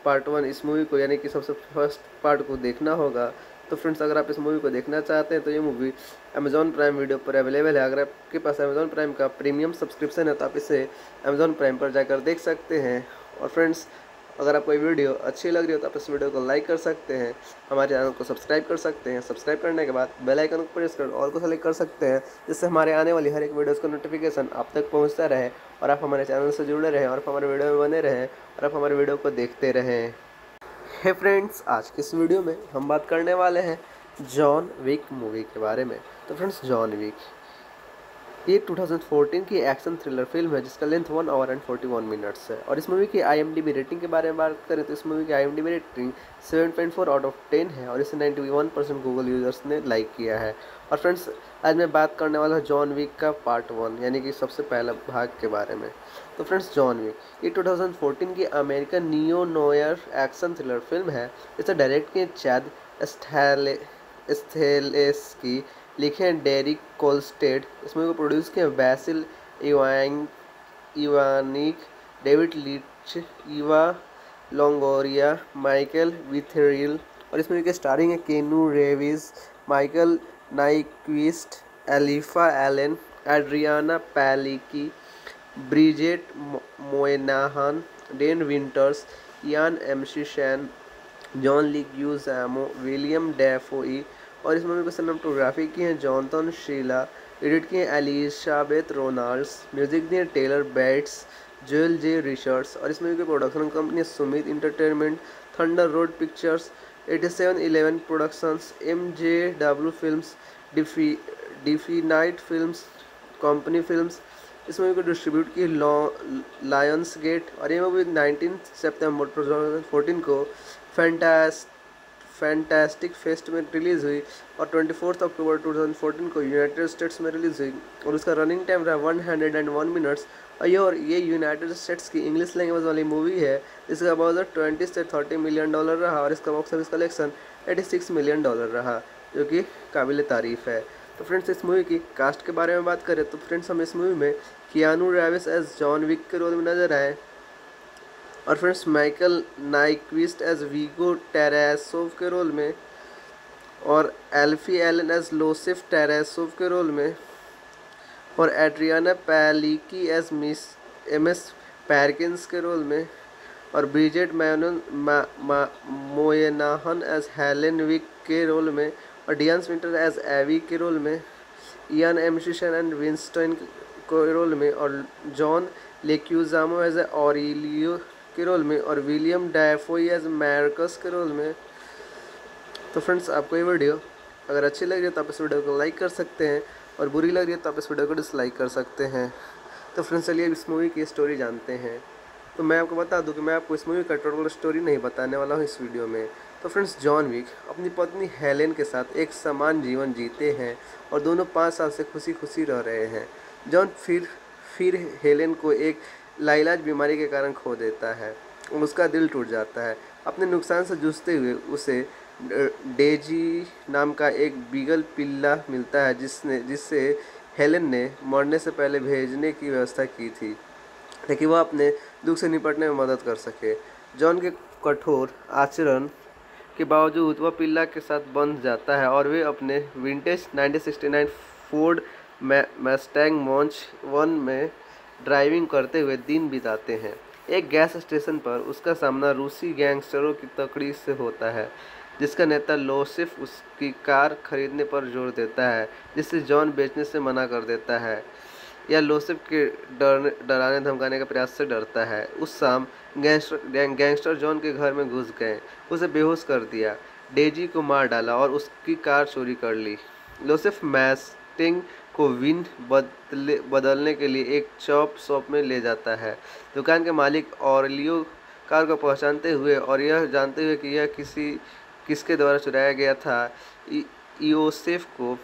पार्ट वन इस मूवी को, यानी कि सबसे फ़र्स्ट पार्ट को देखना होगा। तो फ्रेंड्स, अगर आप इस मूवी को देखना चाहते हैं तो ये मूवी अमेजॉन प्राइम वीडियो पर अवेलेबल है। अगर आपके पास अमेजॉन प्राइम का प्रीमियम सब्सक्रिप्शन है तो आप इसे अमेजॉन प्राइम पर जाकर देख सकते हैं। और फ्रेंड्स, अगर आपको वीडियो अच्छी लग रही हो तो आप इस वीडियो को लाइक कर सकते हैं। हमारे चैनल को सब्सक्राइब कर सकते हैं। सब्सक्राइब करने के बाद बेल आइकन को प्रेस कर और को सेलेक्ट कर सकते हैं, जिससे हमारे आने वाली हर एक वीडियोस का नोटिफिकेशन आप तक पहुँचता रहे और आप हमारे चैनल से जुड़े रहें और आप हमारे वीडियो में बने रहें और आप हमारे वीडियो को देखते रहें। हे hey फ्रेंड्स आज के इस वीडियो में हम बात करने वाले हैं जॉन विक मूवी के बारे में। तो फ्रेंड्स जॉन विक ये 2014 की एक्शन थ्रिलर फ़िल्म है, जिसका length one hour and 41 minutes है। और इस मूवी की आई रेटिंग के बारे में बात करें तो इस मूवी की आई रेटिंग 7.4 आउट ऑफ़ 10 है और इसे 91 परसेंट गूगल यूज़र्स ने लाइक किया है। और फ्रेंड्स आज मैं बात करने वाला हूँ जॉन विक का पार्ट वन यानी कि सबसे पहला भाग के बारे में। तो फ्रेंड्स जॉन विक ये 2014 की American neo noir action thriller film है। इसे डायरेक्ट किए चैद स्थेलेस की लिखे हैं डेरिक कोलस्टेड इसमें को produce Basil इवांग Iwanyk David Leitch Eva Longoria Michael Witherill और इसमें के स्टारिंग है Keanu Reeves Michael Nyqvist Alfie Allen Adrianne Palicki Bridget Moynahan Dean Winters Ian McShane John Leguizamo Willem Dafoe और इस मूवी को cinematography की है जॉनथन शीला एडिट किए एलिशाबेथ रोनाल्ड्स म्यूज़िक दिए Tyler Bates Joel J Richards और इस मूवी की production company Summit Entertainment Thunder Road Pictures eighty seven eleven productions M J W film defy defy night film company films इस movie को distribute की Lions gate और ये movie nineteen September two thousand fourteen को फैंटास्ट fantastic fest में release हुई और twenty fourth अक्टूबर 2014 को यूनाइटेड स्टेट्स में रिलीज़ हुई और उसका रनिंग टाइम रहा one hundred and one minutes और ये और ये यूनाइटेड स्टेट्स की इंग्लिश लैंग्वेज वाली मूवी है। इसका बजट ट्वेंटी से थर्टी मिलियन डॉलर रहा और इसका box office collection eighty six million dollar रहा, जो कि काबिल तारीफ़ है। तो फ्रेंड्स इस मूवी की कास्ट के बारे में बात करें तो फ्रेंड्स हम इस मूवी में Keanu Reeves as John Wick के रोल में नज़र आए। और friends, Michael Nyqvist as Viggo Tarasov के रोल में और Alfie Allen as Iosef Tarasov के रोल में और Adrianne Palicki as Miss M S Perkins के रोल में और ब्रिजेट मैनन मोयनाहन एज हेलेन विक के रोल में और डियंस विंटर एज एवी के रोल में, इयान एमशिशन एंड विंस्टन के रोल में और जॉन लेक्यूजामो एज ऑरिलियो के रोल में और विलियम डायफोई एज मैरकस के रोल में। तो फ्रेंड्स, आपको ये वीडियो अगर अच्छी लग रही है तो आप इस वीडियो को लाइक कर सकते हैं और बुरी लग रही है तो आप इस वीडियो को डिसलाइक कर सकते हैं। तो फ्रेंड्स, चलिए इस मूवी की स्टोरी जानते हैं। तो मैं आपको बता दूँ कि मैं आपको इस मूवी का टोटल स्टोरी नहीं बताने वाला हूँ इस वीडियो में। तो फ्रेंड्स, जॉन विक अपनी पत्नी हेलेन के साथ एक समान जीवन जीते हैं और दोनों पाँच साल से खुशी खुशी रह रहे हैं। जॉन, फिर फिर हेलेन को एक लाइलाज बीमारी के कारण खो देता है। उसका दिल टूट जाता है। अपने नुकसान से जूझते हुए उसे डेजी नाम का एक बीगल पिल्ला मिलता है, जिसने जिससे हेलन ने मरने से पहले भेजने की व्यवस्था की थी, ताकि वह अपने दुख से निपटने में मदद कर सके। जॉन के कठोर आचरण के बावजूद, वह पिल्ला के साथ बंध जाता है और वे अपने vintage 1969 Ford Mustang Mach one में ड्राइविंग करते हुए दिन बिताते हैं। एक गैस स्टेशन पर उसका सामना रूसी गैंगस्टरों की तकड़ी से होता है, जिसका नेता लोसिफ उसकी कार खरीदने पर ज़ोर देता है जिससे जॉन बेचने से मना कर देता है, या लोसिफ के डरने, डराने, धमकाने के प्रयास से डरता है। उस शाम गैंगस्टर गैंगस्टर जॉन के घर में घुस गए, उसे बेहोश कर दिया, डेजी को मार डाला और उसकी कार चोरी कर ली। लोसिफ मैस्टिंग को विन बदले, बदलने के लिए एक चॉप शॉप में ले जाता है। दुकान के मालिक और लियो कार को पहचानते हुए और यह जानते हुए कि यह किसी, किसके द्वारा चुराया गया था योसेफ को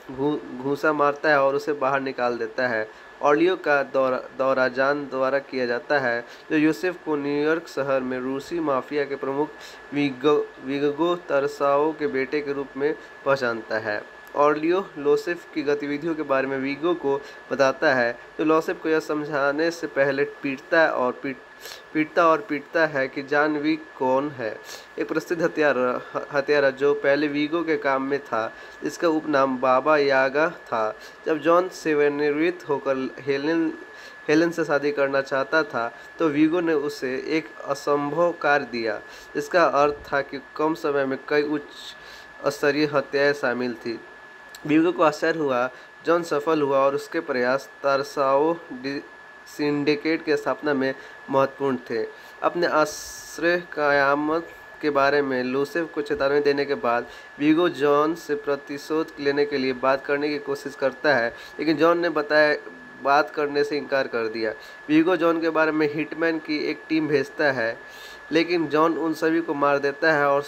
घूसा मारता है और उसे बाहर निकाल देता है। ऑलियो का दौरा दौरा जान द्वारा किया जाता है। जो यूसेफ को न्यूयॉर्क शहर में रूसी माफिया के प्रमुख विगो विगो तरसाओ के बेटे के रूप में पहचानता है। ऑर्लियो लोसेफ की गतिविधियों के बारे में वीगो को बताता है। तो लोसेफ को यह समझाने से पहले पीटता है और पीट, पीटता और पीटता है कि जान वीग कौन है। एक प्रसिद्ध हथियारा हथियारा जो पहले वीगो के काम में था। इसका उपनाम बाबा यागा था। जब जॉन सेवनिवृत्त होकर हेलन हेलन से शादी करना चाहता था तो वीगो ने उसे एक असंभव कार्य दिया। इसका अर्थ था कि कम समय में कई उच्च स्तरीय हत्याएँ शामिल थी। वीगो को आश्चर्य हुआ, जॉन सफल हुआ और उसके प्रयास तरसाओ सिंडिकेट की स्थापना में महत्वपूर्ण थे। अपने आश्रय कयामत के बारे में लूसेफ को चेतावनी देने के बाद वीगो जॉन से प्रतिशोध लेने के लिए बात करने की कोशिश करता है, लेकिन जॉन ने बताया, बात करने से इनकार कर दिया। वीगो जॉन के बारे में हिटमैन की एक टीम भेजता है, लेकिन जॉन उन सभी को मार देता है और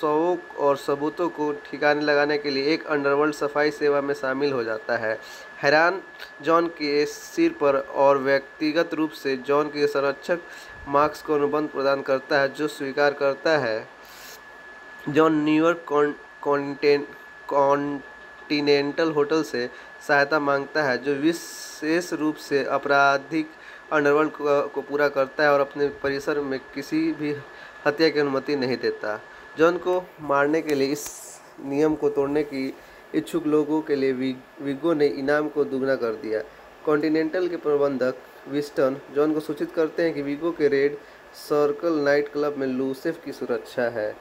शौक और सबूतों को ठिकाने लगाने के लिए एक अंडरवर्ल्ड सफ़ाई सेवा में शामिल हो जाता है। हैरान जॉन के सिर पर और व्यक्तिगत रूप से जॉन के संरक्षक मार्क्स को अनुबंध प्रदान करता है जो स्वीकार करता है। जॉन न्यूयॉर्क कॉन्टिनेंटल होटल से सहायता माँगता है जो विशेष रूप से आपराधिक अंडरवर्ल्ड को, को पूरा करता है और अपने परिसर में किसी भी हत्या की अनुमति नहीं देता। जॉन को मारने के लिए इस नियम को तोड़ने की इच्छुक लोगों के लिए विगो ने इनाम को दुगना कर दिया। कॉन्टिनेंटल के प्रबंधक विस्टन जॉन को सूचित करते हैं कि विगो के रेड सर्कल नाइट क्लब में लूसिफ की सुरक्षा है।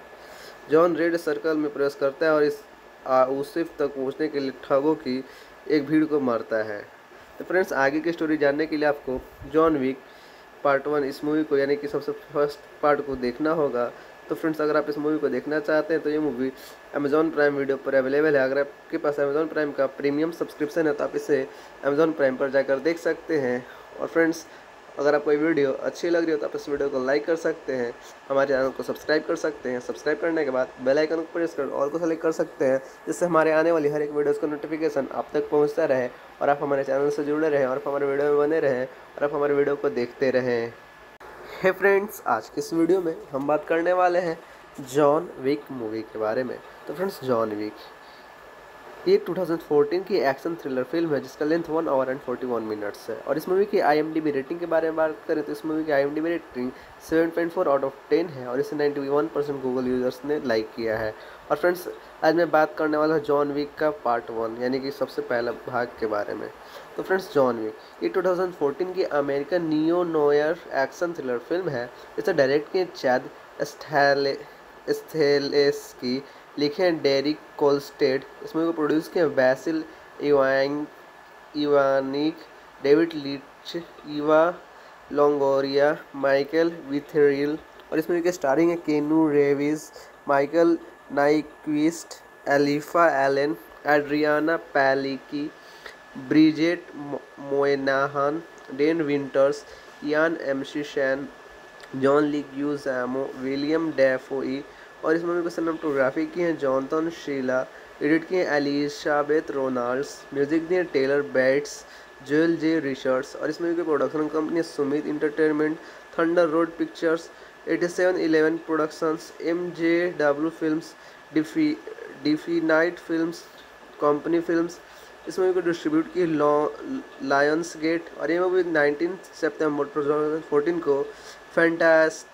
जॉन रेड सर्कल में प्रवेश करता है और इस आउसिफ तक पहुँचने के लिए ठगों की एक भीड़ को मारता है। तो फ्रेंड्स, आगे की स्टोरी जानने के लिए आपको जॉन विक पार्ट वन इस मूवी को, यानी कि सबसे फ़र्स्ट पार्ट को देखना होगा। तो फ्रेंड्स, अगर आप इस मूवी को देखना चाहते हैं तो ये मूवी अमेजॉन प्राइम वीडियो पर अवेलेबल है। अगर आपके पास अमेजॉन प्राइम का प्रीमियम सब्सक्रिप्शन है तो आप इसे अमेजॉन प्राइम पर जाकर देख सकते हैं। और फ्रेंड्स, अगर आपको ये वीडियो अच्छी लग रही हो तो आप इस वीडियो को लाइक कर सकते हैं। हमारे चैनल को सब्सक्राइब कर सकते हैं। सब्सक्राइब करने के बाद बेल आइकन को प्रेस कर और को सेलेक्ट कर सकते हैं, जिससे हमारे आने वाली हर एक वीडियोज़ का नोटिफिकेशन आप तक पहुँचता रहे और आप हमारे चैनल से जुड़े रहें और आप हमारे वीडियो में बने रहें और आप हमारे वीडियो को देखते रहें। हे hey फ्रेंड्स आज के इस वीडियो में हम बात करने वाले हैं जॉन विक मूवी के बारे में। तो फ्रेंड्स जॉन विक ये 2014 की एक्शन थ्रिलर फ़िल्म है, जिसका length one hour and 41 minutes है। और इस मूवी की आई रेटिंग के बारे में बात करें तो इस मूवी की आई रेटिंग 7.4 आउट ऑफ़ 10 है और इसे 91 परसेंट गूगल यूज़र्स ने लाइक किया है। और फ्रेंड्स आज मैं बात करने वाला हूँ जॉन विक का पार्ट वन यानी कि सबसे पहला भाग के बारे में। तो फ्रेंड्स, जॉन विक ये 2014 की American neo noir action thriller film है। इसे डायरेक्ट किए चैद स्थेलेस की, लिखे हैं डेरिक कोलस्टेड। इसमें को प्रोड्यूस किए Basil इवांग, Iwanyk, David Leitch, Eva Longoria, Michael Witherill, और इसमें के स्टारिंग है Keanu Reeves, Michael Nyqvist, Alfie Allen, Adrianne Palicki Bridget Moynahan Dean Winters Ian McShane John Leguizamo Willem Dafoe और इस मूवी को सिनेमाटोग्राफी की है जॉनथन शीला एडिट किए हैं एलिशाबेथ रोनाल्ड्स म्यूज़िक दिए Tyler Bates Joel J Richards और इस मूवी की production company Summit Entertainment Thunder Road Pictures eighty seven eleven productions M J W film Defy Defy Nite film company films इस movie को distribute की Lions gate और ये movie nineteen सितंबर two thousand fourteen को फैंटास्ट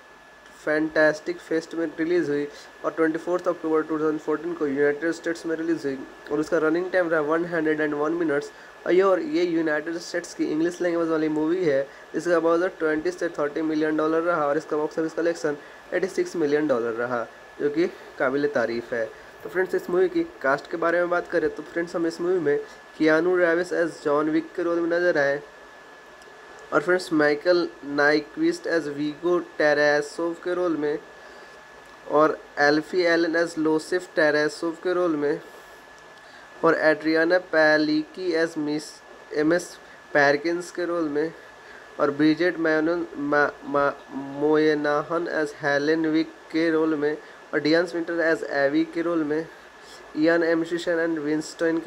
fantastic fest में release हुई और ट्वेंटी फोर्थ अक्टूबर 2014 को यूनाइटेड स्टेट्स में रिलीज़ हुई और उसका रनिंग टाइम रहा one hundred and one minutes और ये और ये यूनाइटेड स्टेट्स की इंग्लिश लैंग्वेज वाली मूवी है। इसका बजट ट्वेंटी से थर्टी मिलियन डॉलर रहा और इसका box office collection eighty six million dollar रहा, जो कि काबिल तारीफ़ है। तो फ्रेंड्स इस मूवी की कास्ट के बारे में बात करें तो फ्रेंड्स हम इस मूवी में Keanu Reeves as John Wick के रोल में नज़र आए। और friends Michael Nyqvist as Viggo Tarasov के रोल में और Alfie Allen as Iosef Tarasov के रोल में और Adrianne Palicki as Miss M S Perkins के रोल में और Bridget man Moynahan as Helen Wick के रोल में और डियंस विंटर एज एवी के रोल में इयान एमशिशन एंड विंस्टन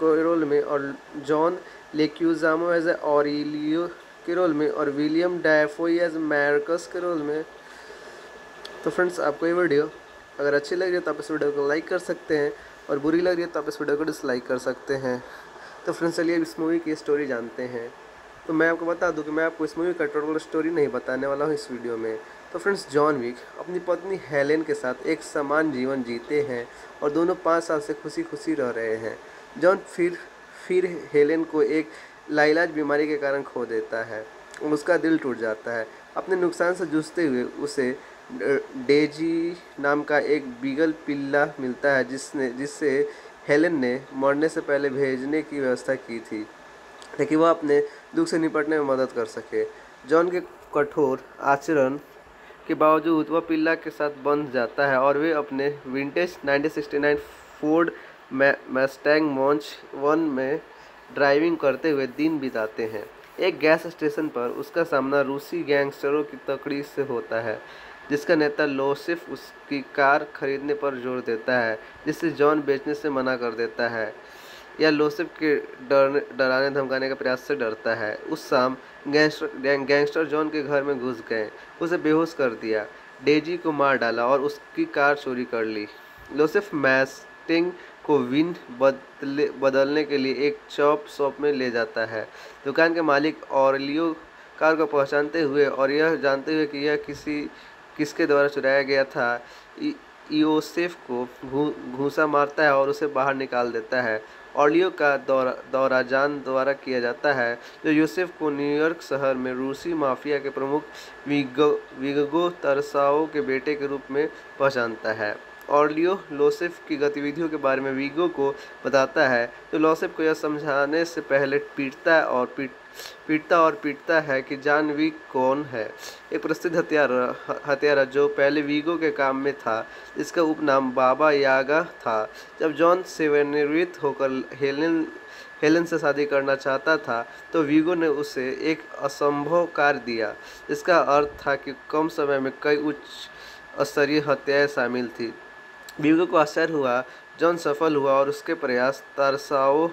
के रोल में, और जॉन लेक्यूजामो एज ऑरिलियो के रोल में, और विलियम डायफोई एज मैरकस के रोल में। तो फ्रेंड्स आपको ये वीडियो अगर अच्छी लग रही है तो आप इस वीडियो को लाइक कर सकते हैं, और बुरी लग रही है तो आप इस वीडियो को डिसलाइक कर सकते हैं। तो फ्रेंड्स चलिए इस मूवी की स्टोरी जानते हैं। तो मैं आपको बता दूँ कि मैं आपको इस मूवी का टोटल स्टोरी नहीं बताने वाला हूँ इस वीडियो में। तो फ्रेंड्स जॉन विक अपनी पत्नी हेलेन के साथ एक समान जीवन जीते हैं और दोनों पाँच साल से खुशी खुशी रह रहे हैं। जॉन फिर फिर हेलेन को एक लाइलाज बीमारी के कारण खो देता है उसका दिल टूट जाता है। अपने नुकसान से जूझते हुए उसे डेजी नाम का एक बीगल पिल्ला मिलता है जिसने जिससे हेलन ने मरने से पहले भेजने की व्यवस्था की थी, ताकि वह अपने दुख से निपटने में मदद कर सके। जॉन के कठोर आचरण के बावजूद वह पिल्ला के साथ बंध जाता है और वे अपने vintage 1969 Ford Mustang Mach one में ड्राइविंग करते हुए दिन बिताते हैं। एक गैस स्टेशन पर उसका सामना रूसी गैंगस्टरों की तकड़ी से होता है, जिसका नेता लोसिफ उसकी कार खरीदने पर ज़ोर देता है जिससे जॉन बेचने से मना कर देता है। या लोसिफ के डरने डराने, धमकाने के प्रयास से डरता है। उस शाम गैंगस्टर गैंगस्टर जॉन के घर में घुस गए। उसे बेहोश कर दिया। डेजी को मार डाला और उसकी कार चोरी कर ली। लोसिफ मैस्टिंग को विन बदले, बदलने के लिए एक चॉप शॉप में ले जाता है। दुकान के मालिक और लियो कार को पहचानते हुए और यह जानते हुए कि यह किसी, किसके द्वारा चुराया गया था ईओसेफ को घूसा मारता है और उसे बाहर निकाल देता है। ऑलियो का दौरा दौरा जान द्वारा किया जाता है, जो यूसेफ को न्यूयॉर्क शहर में रूसी माफिया के प्रमुख विगो विगो तरसाओ के बेटे के रूप में पहचानता है। ऑर्लियो लोसेफ की गतिविधियों के बारे में वीगो को बताता है तो लोसेफ को यह समझाने से पहले पीटता और पीट पीटता और पीटता है कि जानवी कौन है। एक प्रसिद्ध हथियार, हथियारा जो पहले वीगो के काम में था इसका उपनाम बाबा यागा था। जब जॉन सेवानिवृत्त होकर हेलेन हेलेन से शादी करना चाहता था तो वीगो ने उसे एक असंभव कार्य दिया इसका अर्थ था कि कम समय में कई उच्च स्तरीय हत्याएँ शामिल थी। वीगो को आश्चर्य हुआ, जॉन सफल हुआ और उसके प्रयास तारसाओ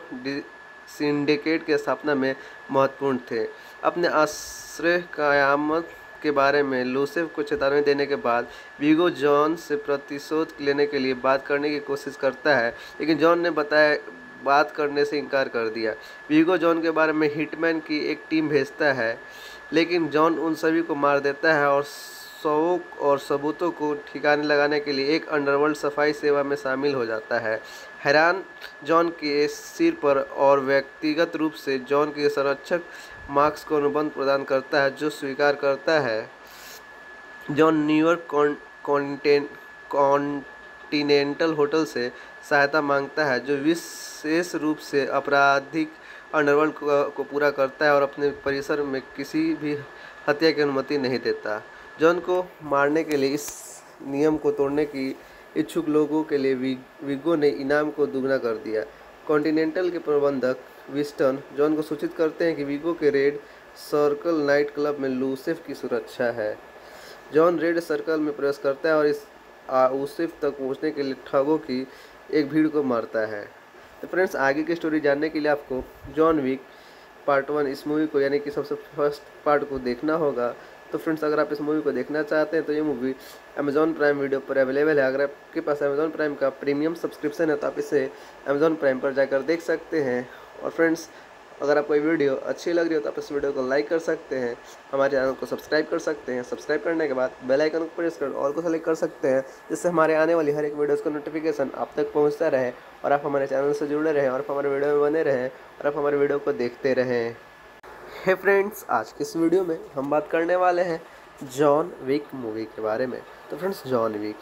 सिंडिकेट की स्थापना में महत्वपूर्ण थे। अपने आश्रय कयामत के बारे में लूसेफ को चेतावनी देने के बाद वीगो जॉन से प्रतिशोध लेने के लिए बात करने की कोशिश करता है, लेकिन जॉन ने बताया, बात करने से इनकार कर दिया। वीगो जॉन के बारे में हिटमैन की एक टीम भेजता है, लेकिन जॉन उन सभी को मार देता है और शौक और सबूतों को ठिकाने लगाने के लिए एक अंडरवर्ल्ड सफ़ाई सेवा में शामिल हो जाता है। हैरान जॉन के सिर पर और व्यक्तिगत रूप से जॉन के संरक्षक मार्क्स को अनुबंध प्रदान करता है, जो स्वीकार करता है। जॉन न्यूयॉर्क कॉन्टिनेंटल होटल से सहायता माँगता है, जो विशेष रूप से आपराधिक अंडरवर्ल्ड को पूरा करता है और अपने परिसर में किसी भी हत्या की अनुमति नहीं देता। जॉन को मारने के लिए इस नियम को तोड़ने की इच्छुक लोगों के लिए विगो ने इनाम को दुगना कर दिया। कॉन्टिनेंटल के प्रबंधक विस्टन जॉन को सूचित करते हैं कि विगो के रेड सर्कल नाइट क्लब में लूसिफ की सुरक्षा है। जॉन रेड सर्कल में प्रवेश करता है और इस आउसिफ तक पहुँचने के लिए ठगों की एक भीड़ को मारता है। तो फ्रेंड्स, आगे की स्टोरी जानने के लिए आपको जॉन विक पार्ट वन इस मूवी को, यानी कि सबसे फ़र्स्ट पार्ट को देखना होगा। तो फ्रेंड्स, अगर आप इस मूवी को देखना चाहते हैं तो ये मूवी अमेजॉन प्राइम वीडियो पर अवेलेबल है। अगर आपके पास अमेजॉन प्राइम का प्रीमियम सब्सक्रिप्शन है तो आप इसे अमेजॉन प्राइम पर जाकर देख सकते हैं। और फ्रेंड्स, अगर आपको वीडियो अच्छी लग रही हो तो आप इस वीडियो को लाइक कर सकते हैं। हमारे चैनल को सब्सक्राइब कर सकते हैं। सब्सक्राइब करने के बाद बेल आइकन को प्रेस कर और को सेलेक्ट कर सकते हैं, जिससे हमारे आने वाली हर एक वीडियोस का नोटिफिकेशन आप तक पहुँचता रहे और आप हमारे चैनल से जुड़े रहें और आप हमारे वीडियो में बने रहें और आप हमारे वीडियो को देखते रहें। हे hey फ्रेंड्स आज के इस वीडियो में हम बात करने वाले हैं जॉन विक मूवी के बारे में। तो फ्रेंड्स जॉन विक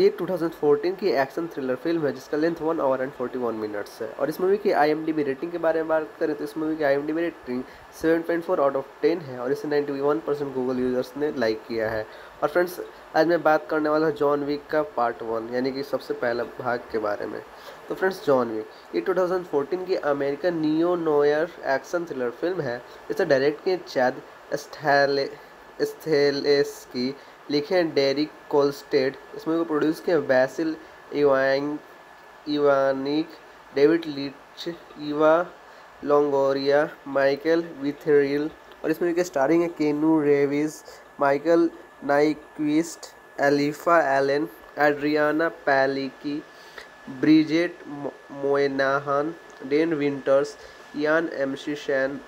ये 2014 की एक्शन थ्रिलर फ़िल्म है, जिसका length one hour and 41 minutes है। और इस मूवी की आई रेटिंग के बारे में बात करें तो इस मूवी की आई रेटिंग 7.4 आउट ऑफ़ 10 है और इसे 91 परसेंट गूगल यूज़र्स ने लाइक किया है। और फ्रेंड्स आज मैं बात करने वाला हूँ जॉन विक का पार्ट वन यानी कि सबसे पहला भाग के बारे में। तो फ्रेंड्स जॉन विक ये 2014 की American neo noir action thriller film है। इसे डायरेक्ट किए चैद स्थेलेस की लिखे हैं डेरिक कोलस्टेड इसमें को प्रोड्यूस किए इवांग Iwanyk David Leitch Eva Longoria Michael Witherill और इसमें के स्टारिंग है Keanu Reeves Michael Nyqvist Alfie Allen Adrianne Palicki Bridget Moynahan Dean Winters Ian McShane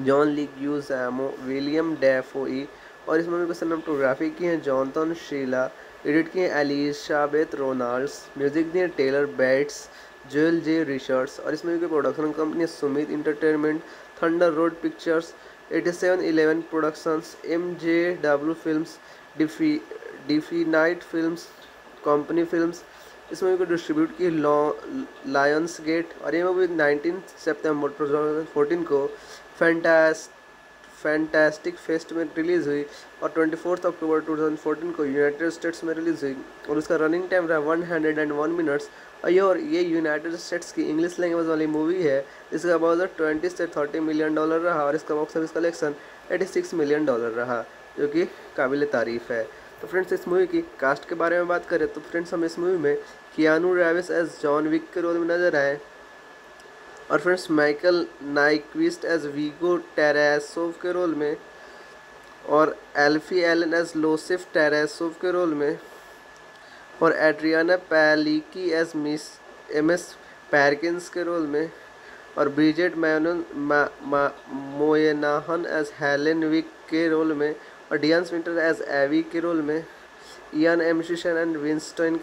John Leguizamo Willem Dafoe और इस मूवी को सिनेमाटोग्राफी की है जॉनथन शीला एडिट किए एलिशाबेथ रोनाल्ड्स म्यूज़िक दिए Tyler Bates Joel J Richards और इस मूवी की production company Summit Entertainment Thunder Road Pictures eighty seven eleven productions M J W film Defy Defy Nite film company films इस movie को distribute की Lions gate और ये movie nineteen September two thousand fourteen को फैंटास्ट fantastic fest में release हुई और twenty fourth अक्टूबर 2014 को यूनाइटेड स्टेट्स में रिलीज़ हुई और उसका रनिंग टाइम रहा one hundred and one minutes और ये और ये यूनाइटेड स्टेट्स की इंग्लिश लैंग्वेज वाली मूवी है। इसका अबाउट ट्वेंटी से थर्टी मिलियन डॉलर रहा और इसका box office collection eighty six million dollar रहा, जो कि काबिल तारीफ़ है। तो फ्रेंड्स इस मूवी की कास्ट के बारे में बात करें तो फ्रेंड्स हम इस मूवी में Keanu Reeves as John Wick के रोल में नज़र आए। और friends Michael Nyqvist as Viggo Tarasov के रोल में और Alfie Allen as Iosef Tarasov के रोल में और Adrianne Palicki as Miss M S Perkins के रोल में और Bridget man Moynahan as Helen Wick के रोल में और डियंस विंटर एज एवी के रोल में, इयान एमशिशन एंड विंस्टन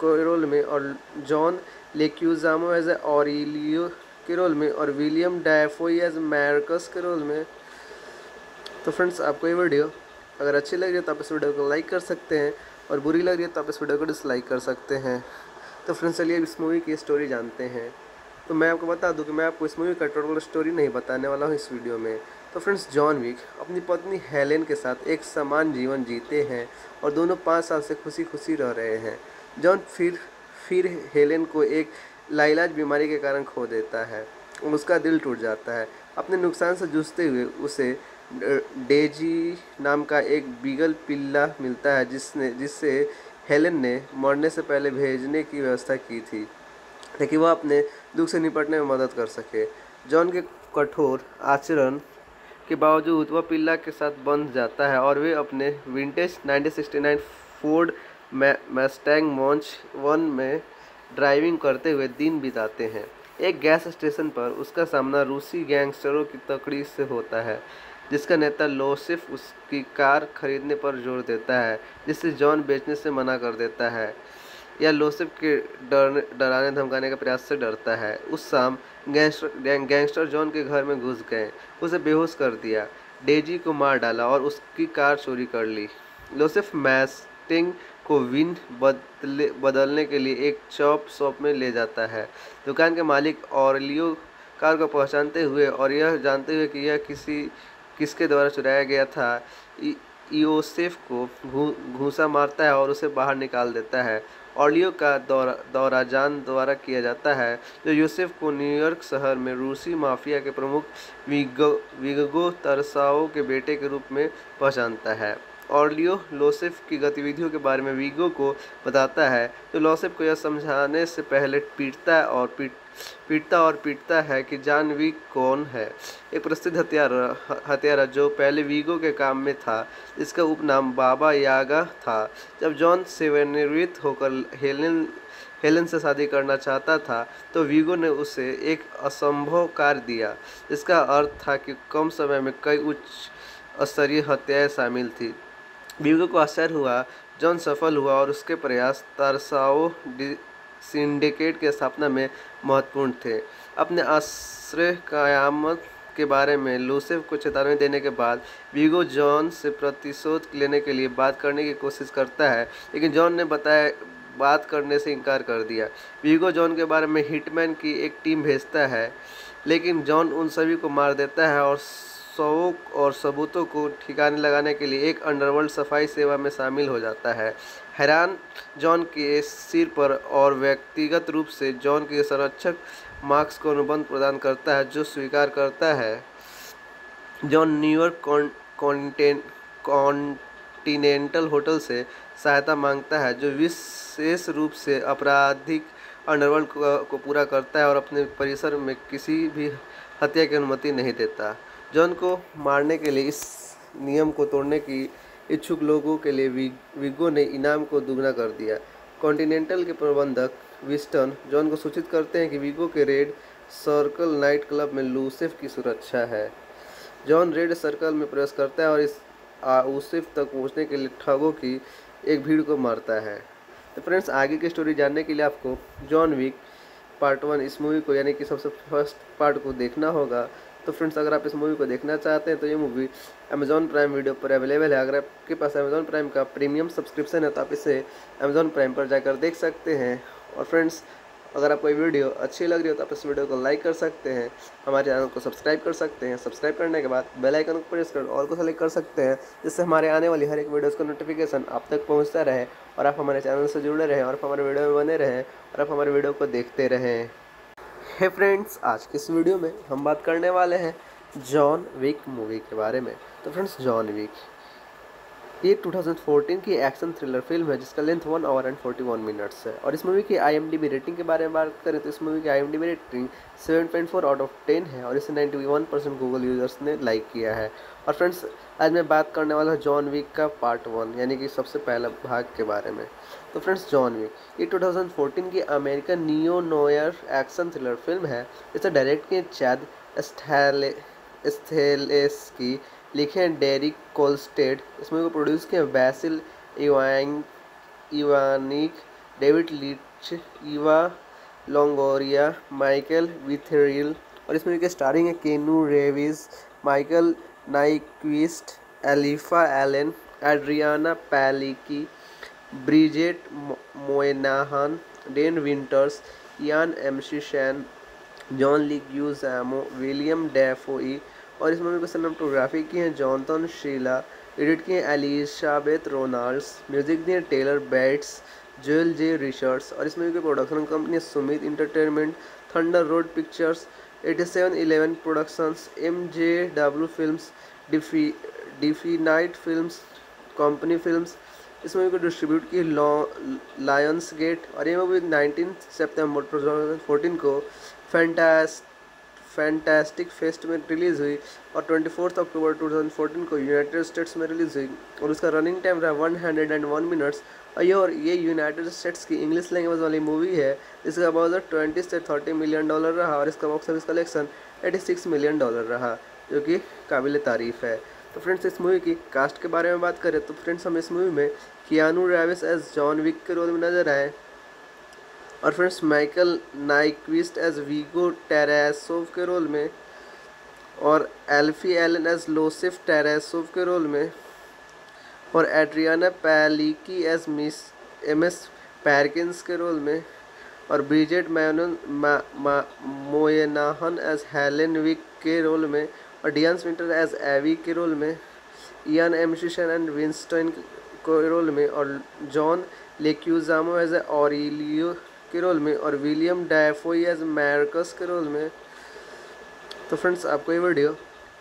के रोल में, और John Leguizamo as a Aurelio के रोल में, और विलियम डायफोई एज मैरकस के रोल में। तो फ्रेंड्स, आपको ये वीडियो अगर अच्छी लग रही है तो आप इस वीडियो को लाइक कर सकते हैं, और बुरी लग रही है तो आप इस वीडियो को डिसलाइक कर सकते हैं। तो फ्रेंड्स, चलिए इस मूवी की स्टोरी जानते हैं। तो मैं आपको बता दूँ कि मैं आपको इस मूवी का टोटल स्टोरी नहीं बताने वाला हूँ इस वीडियो में। तो फ्रेंड्स, जॉन विक अपनी पत्नी हेलेन के साथ एक समान जीवन जीते हैं और दोनों पाँच साल से खुशी खुशी रह रहे हैं। जॉन फिर फिर हेलेन को एक लाइलाज बीमारी के कारण खो देता है उसका दिल टूट जाता है। अपने नुकसान से जूझते हुए उसे डेजी नाम का एक बीगल पिल्ला मिलता है जिसने जिससे हेलन ने मरने से पहले भेजने की व्यवस्था की थी, ताकि वह अपने दुख से निपटने में मदद कर सके। जॉन के कठोर आचरण के बावजूद वह पिल्ला के साथ बंध जाता है और वे अपने vintage 1969 Ford Mustang Mach one में ड्राइविंग करते हुए दिन बिताते हैं। एक गैस स्टेशन पर उसका सामना रूसी गैंगस्टरों की तकड़ी से होता है, जिसका नेता लोसिफ उसकी कार खरीदने पर ज़ोर देता है जिससे जॉन बेचने से मना कर देता है। या लोसिफ के डरने, डराने, धमकाने का प्रयास से डरता है। उस शाम गैंगस्टर गैंगस्टर जॉन के घर में घुस गए। उसे बेहोश कर दिया। डेजी को मार डाला और उसकी कार चोरी कर ली। लोसिफ मैस्टिंग को विन बदले, बदलने के लिए एक चॉप शॉप में ले जाता है। दुकान के मालिक ऑरलियो कार को पहचानते हुए और यह जानते हुए कि यह किसी, किसके द्वारा चुराया गया था ईओसेफ को घूसा मारता है और उसे बाहर निकाल देता है। ऑलियो का दौरा दौरा जान द्वारा किया जाता है, जो यूसेफ को न्यूयॉर्क शहर में रूसी माफिया के प्रमुख विगो विगो तरसाओ के बेटे के रूप में पहचानता है। ऑडियो लोसेफ की गतिविधियों के बारे में वीगो को बताता है तो लोसेफ को यह समझाने से पहले पीटता है और पीट पीटता और पीटता है कि जान वीग कौन है। एक प्रसिद्ध हथियारा हथियारा जो पहले वीगो के काम में था। इसका उपनाम बाबा यागा था। जब जॉन सेवानिवृत्त होकर हेलेन, हेलन से शादी करना चाहता था तो वीगो ने उसे एक असंभव कार्य दिया। इसका अर्थ था कि कम समय में कई उच्च स्तरीय हत्याएँ शामिल थी। वीगो को आश्चर्य हुआ, जॉन सफल हुआ और उसके प्रयास तारसाओ सिंडिकेट की स्थापना में महत्वपूर्ण थे। अपने आश्रय कयामत के बारे में लूसेफ को चेतावनी देने के बाद वीगो जॉन से प्रतिशोध लेने के लिए बात करने की कोशिश करता है, लेकिन जॉन ने बताया, बात करने से इनकार कर दिया। वीगो जॉन के बारे में हिटमैन की एक टीम भेजता है, लेकिन जॉन उन सभी को मार देता है और शौक और सबूतों को ठिकाने लगाने के लिए एक अंडरवर्ल्ड सफ़ाई सेवा में शामिल हो जाता है। हैरान जॉन के सिर पर और व्यक्तिगत रूप से जॉन के संरक्षक मार्क्स को अनुबंध प्रदान करता है, जो स्वीकार करता है। जॉन न्यूयॉर्क कॉन्टिनेंटल होटल से सहायता माँगता है, जो विशेष रूप से आपराधिक अंडरवर्ल्ड को पूरा करता है और अपने परिसर में किसी भी हत्या की अनुमति नहीं देता। जॉन को मारने के लिए इस नियम को तोड़ने की इच्छुक लोगों के लिए विगो ने इनाम को दुगना कर दिया। कॉन्टिनेंटल के प्रबंधक विस्टन जॉन को सूचित करते हैं कि वीगो के रेड सर्कल नाइट क्लब में लूसिफ की सुरक्षा है। जॉन रेड सर्कल में प्रवेश करता है और इस आउसिफ तक पहुँचने के लिए ठगों की एक भीड़ को मारता है। तो फ्रेंड्स, आगे की स्टोरी जानने के लिए आपको जॉन विक पार्ट वन इस मूवी को, यानी कि सबसे फ़र्स्ट पार्ट को देखना होगा। तो फ्रेंड्स, अगर आप इस मूवी को देखना चाहते हैं तो ये मूवी अमेजॉन प्राइम वीडियो पर अवेलेबल है। अगर आपके पास अमेजॉन प्राइम का प्रीमियम सब्सक्रिप्शन है तो आप इसे अमेजॉन प्राइम पर जाकर देख सकते हैं। और फ्रेंड्स, अगर आपको ये वीडियो अच्छी लग रही हो तो आप इस वीडियो को लाइक कर सकते हैं। हमारे चैनल को सब्सक्राइब कर सकते हैं। सब्सक्राइब करने के बाद बेल आइकन को प्रेस कर और को सेलेक्ट कर सकते हैं, जिससे हमारे आने वाली हर एक वीडियोज़ का नोटिफिकेशन आप तक पहुँचता रहे और आप हमारे चैनल से जुड़े रहें और आप हमारे वीडियो में बने रहें और आप हमारे वीडियो को देखते रहें। हे फ्रेंड्स आज के इस वीडियो में हम बात करने वाले हैं जॉन विक मूवी के बारे में। तो फ्रेंड्स जॉन विक ये 2014 की एक्शन थ्रिलर फ़िल्म है, जिसका length one hour and 41 minutes है। और इस मूवी की आई रेटिंग के बारे में बात करें तो इस मूवी की आई रेटिंग 7.4 आउट ऑफ़ 10 है और इसे 91 परसेंट गूगल यूज़र्स ने लाइक किया है। और फ्रेंड्स आज मैं बात करने वाला हूँ जॉन विक का पार्ट वन यानी कि सबसे पहला भाग के बारे में। तो फ्रेंड्स, जॉन विक। ये 2014 की American neo noir action thriller film है। इसे डायरेक्ट किए चैद स्थेलेस की, लिखे हैं डेरिक कोलस्टेड। इसमें को प्रोड्यूस किए Basil इवांग, Iwanyk, David Leitch, Eva Longoria, Michael Witherill, और इसमें के स्टारिंग है Keanu Reeves, Michael Nyqvist, Alfie Allen, Adrianne Palicki Bridget Moynahan Dean Winters Ian McShane John Leguizamo Willem Dafoe और इस मूवी को सिनेमाटोग्राफी की है जॉनथन शीला एडिट की है एलिशाबेथ रोनाल्ड्स म्यूज़िक दिए Tyler Bates Joel J Richards और इस मूवी की production company Summit Entertainment Thunder Road Pictures eighty seven eleven productions M J W film Defy Defy Nite film company films इस movie को distribute की Lions gate और ये movie nineteen September two thousand fourteen को फैंटास्ट fantastic fest में release हुई और twenty fourth अक्टूबर 2014 को यूनाइटेड स्टेट्स में रिलीज़ हुई और उसका रनिंग टाइम रहा one hundred and one minutes और ये और ये यूनाइटेड स्टेट्स की इंग्लिश लैंग्वेज वाली मूवी है। इसका बजट ट्वेंटी से थर्टी मिलियन डॉलर रहा और इसका box office collection eighty six million dollar रहा, जो कि काबिल तारीफ़ है। तो फ्रेंड्स इस मूवी की कास्ट के बारे में बात करें तो फ्रेंड्स हम इस मूवी में Keanu Reeves as John Wick के रोल में नज़र आए। और friends Michael Nyqvist as Viggo Tarasov के रोल में और Alfie Allen as Iosef Tarasov के रोल में और Adrianne Palicki as Miss M S Perkins के रोल में और Bridget man Moynahan as Helen Wick के रोल में और डियंस विंटर एज एवी के रोल में इयान एमशिशन एंड विंस्टन के रोल में, और जॉन लेक्यूजामो एज ऑरिलियो के रोल में, और विलियम डायफोई एज मैरकस के रोल में। तो फ्रेंड्स आपको ये वीडियो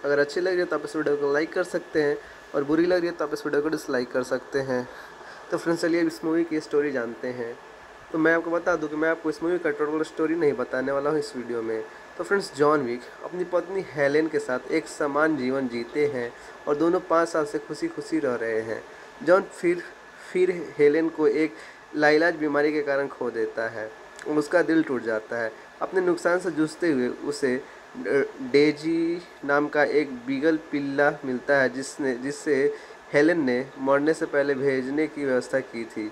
अगर अच्छी लग रही है तो आप इस वीडियो को लाइक कर सकते हैं, और बुरी लग रही है तो आप इस वीडियो को डिसलाइक कर सकते हैं। तो फ्रेंड्स चलिए इस मूवी की स्टोरी जानते हैं। तो मैं आपको बता दूँ कि मैं आपको इस मूवी का टोटल स्टोरी नहीं बताने वाला हूँ इस वीडियो में। तो फ्रेंड्स जॉन विक अपनी पत्नी हेलेन के साथ एक समान जीवन जीते हैं और दोनों पाँच साल से खुशी खुशी रह रहे हैं। जॉन फिर फिर हेलेन को एक लाइलाज बीमारी के कारण खो देता है उसका दिल टूट जाता है। अपने नुकसान से जूझते हुए उसे डेजी नाम का एक बीगल पिल्ला मिलता है जिसने जिससे हेलन ने मरने से पहले भेजने की व्यवस्था की थी,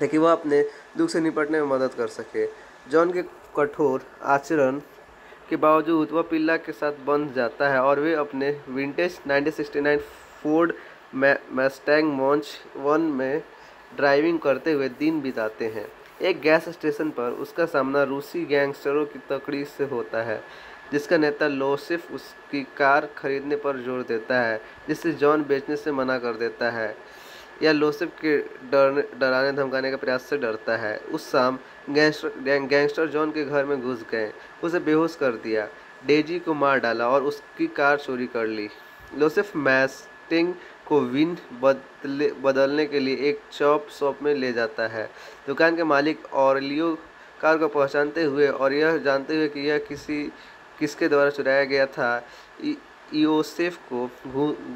ताकि वह अपने दुख से निपटने में मदद कर सके। जॉन के कठोर आचरण के बावजूद वह पिल्ला के साथ बंध जाता है और वे अपने vintage 1969 Ford Mustang Mach one में ड्राइविंग करते हुए दिन बिताते हैं। एक गैस स्टेशन पर उसका सामना रूसी गैंगस्टरों की तकड़ी से होता है, जिसका नेता लोसिफ उसकी कार खरीदने पर ज़ोर देता है जिससे जॉन बेचने से मना कर देता है। या लोसिफ के डरने डराने, धमकाने के प्रयास से डरता है। उस शाम गैंगस्टर गैंगस्टर जॉन के घर में घुस गए। उसे बेहोश कर दिया। डेजी को मार डाला और उसकी कार चोरी कर ली। लोसिफ मैस्टिंग को विन बदले, बदलने के लिए एक चॉप शॉप में ले जाता है। दुकान के मालिक और लियो कार को पहचानते हुए और यह जानते हुए कि यह किसी, किसके द्वारा चुराया गया था ईओसेफ को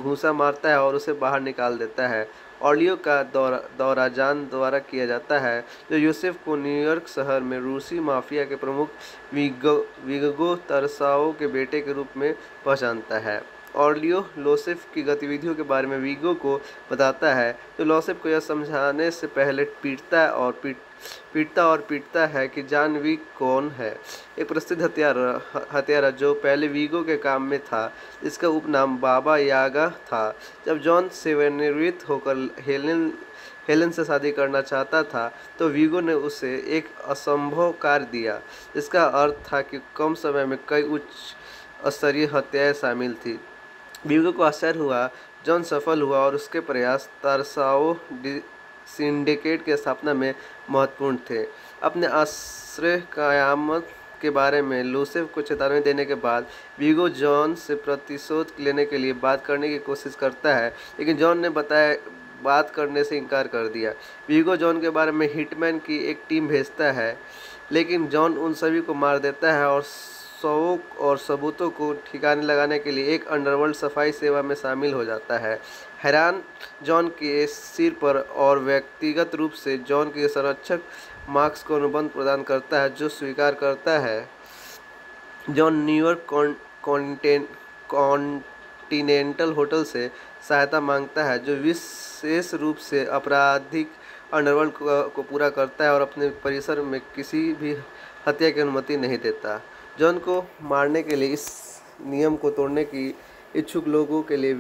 घूसा मारता है और उसे बाहर निकाल देता है। ऑलियो का दौरा दौरा जान द्वारा किया जाता है, जो यूसेफ को न्यूयॉर्क शहर में रूसी माफिया के प्रमुख विगो विगो तरसाओ के बेटे के रूप में पहचानता है। ऑर्लियो लोसेफ की गतिविधियों के बारे में वीगो को बताता है। तो लोसेफ को यह समझाने से पहले पीटता और पीट, पीटता और पीटता है कि जानवी कौन है। एक प्रसिद्ध हथियार हत्यारा जो पहले वीगो के काम में था इसका उपनाम बाबा यागा था। जब जॉन सेवानिवृत्त होकर हेलन हेलन से शादी करना चाहता था तो वीगो ने उसे एक असंभव कार्य दिया इसका अर्थ था कि कम समय में कई उच्च स्तरीय हत्याएँ शामिल थी। वीगो को आश्चर्य हुआ, जॉन सफल हुआ और उसके प्रयास तारसाओ सिंडिकेट की स्थापना में महत्वपूर्ण थे। अपने आश्रय कयामत के बारे में लूसेफ को चेतावनी देने के बाद वीगो जॉन से प्रतिशोध लेने के लिए बात करने की कोशिश करता है, लेकिन जॉन ने बताया, बात करने से इनकार कर दिया। वीगो जॉन के बारे में हिटमैन की एक टीम भेजता है, लेकिन जॉन उन सभी को मार देता है और शौक और सबूतों को ठिकाने लगाने के लिए एक अंडरवर्ल्ड सफ़ाई सेवा में शामिल हो जाता है। हैरान जॉन के सिर पर और व्यक्तिगत रूप से जॉन के संरक्षक मार्क्स को अनुबंध प्रदान करता है, जो स्वीकार करता है। जॉन न्यूयॉर्क कॉन्टिनेंटल होटल से सहायता माँगता है, जो विशेष रूप से आपराधिक अंडरवर्ल्ड को पूरा करता है और अपने परिसर में किसी भी हत्या की अनुमति नहीं देता। जॉन को मारने के लिए, इस नियम को तोड़ने की इच्छुक लोगों के लिए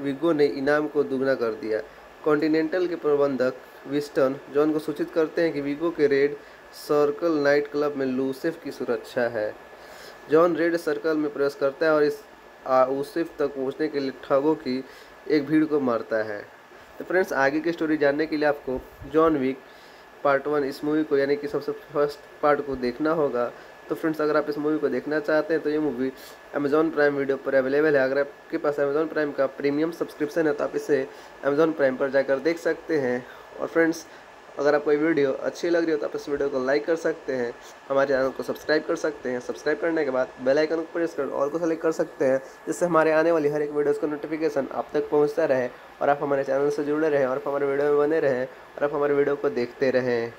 विगो ने इनाम को दुगना कर दिया। कॉन्टिनेंटल के प्रबंधक विस्टन जॉन को सूचित करते हैं कि विगो के रेड सर्कल नाइट क्लब में लूसिफ की सुरक्षा है। जॉन रेड सर्कल में प्रवेश करता है और इस ऊसिफ तक पहुँचने के लिए ठगों की एक भीड़ को मारता है। तो फ्रेंड्स, आगे की स्टोरी जानने के लिए आपको जॉन विक पार्ट वन इस मूवी को, यानी कि सबसे फ़र्स्ट पार्ट को देखना होगा। तो फ्रेंड्स, अगर आप इस मूवी को देखना चाहते हैं तो ये मूवी अमेजॉन प्राइम वीडियो पर अवेलेबल है। अगर आपके पास अमेजॉन प्राइम का प्रीमियम सब्सक्रिप्शन है तो आप इसे अमेजॉन प्राइम पर जाकर देख सकते हैं। और फ्रेंड्स, अगर आपको वीडियो अच्छी लग रही हो तो आप इस वीडियो को लाइक कर सकते हैं। हमारे चैनल को सब्सक्राइब कर सकते हैं। सब्सक्राइब करने के बाद बेल आइकन को प्रेस कर और को सेलेक्ट कर सकते हैं, जिससे हमारे आने वाली हर एक वीडियोस का नोटिफिकेशन आप तक पहुँचता रहे और आप हमारे चैनल से जुड़े रहें और आप हमारे वीडियो में बने रहें और आप हमारे वीडियो को देखते रहें।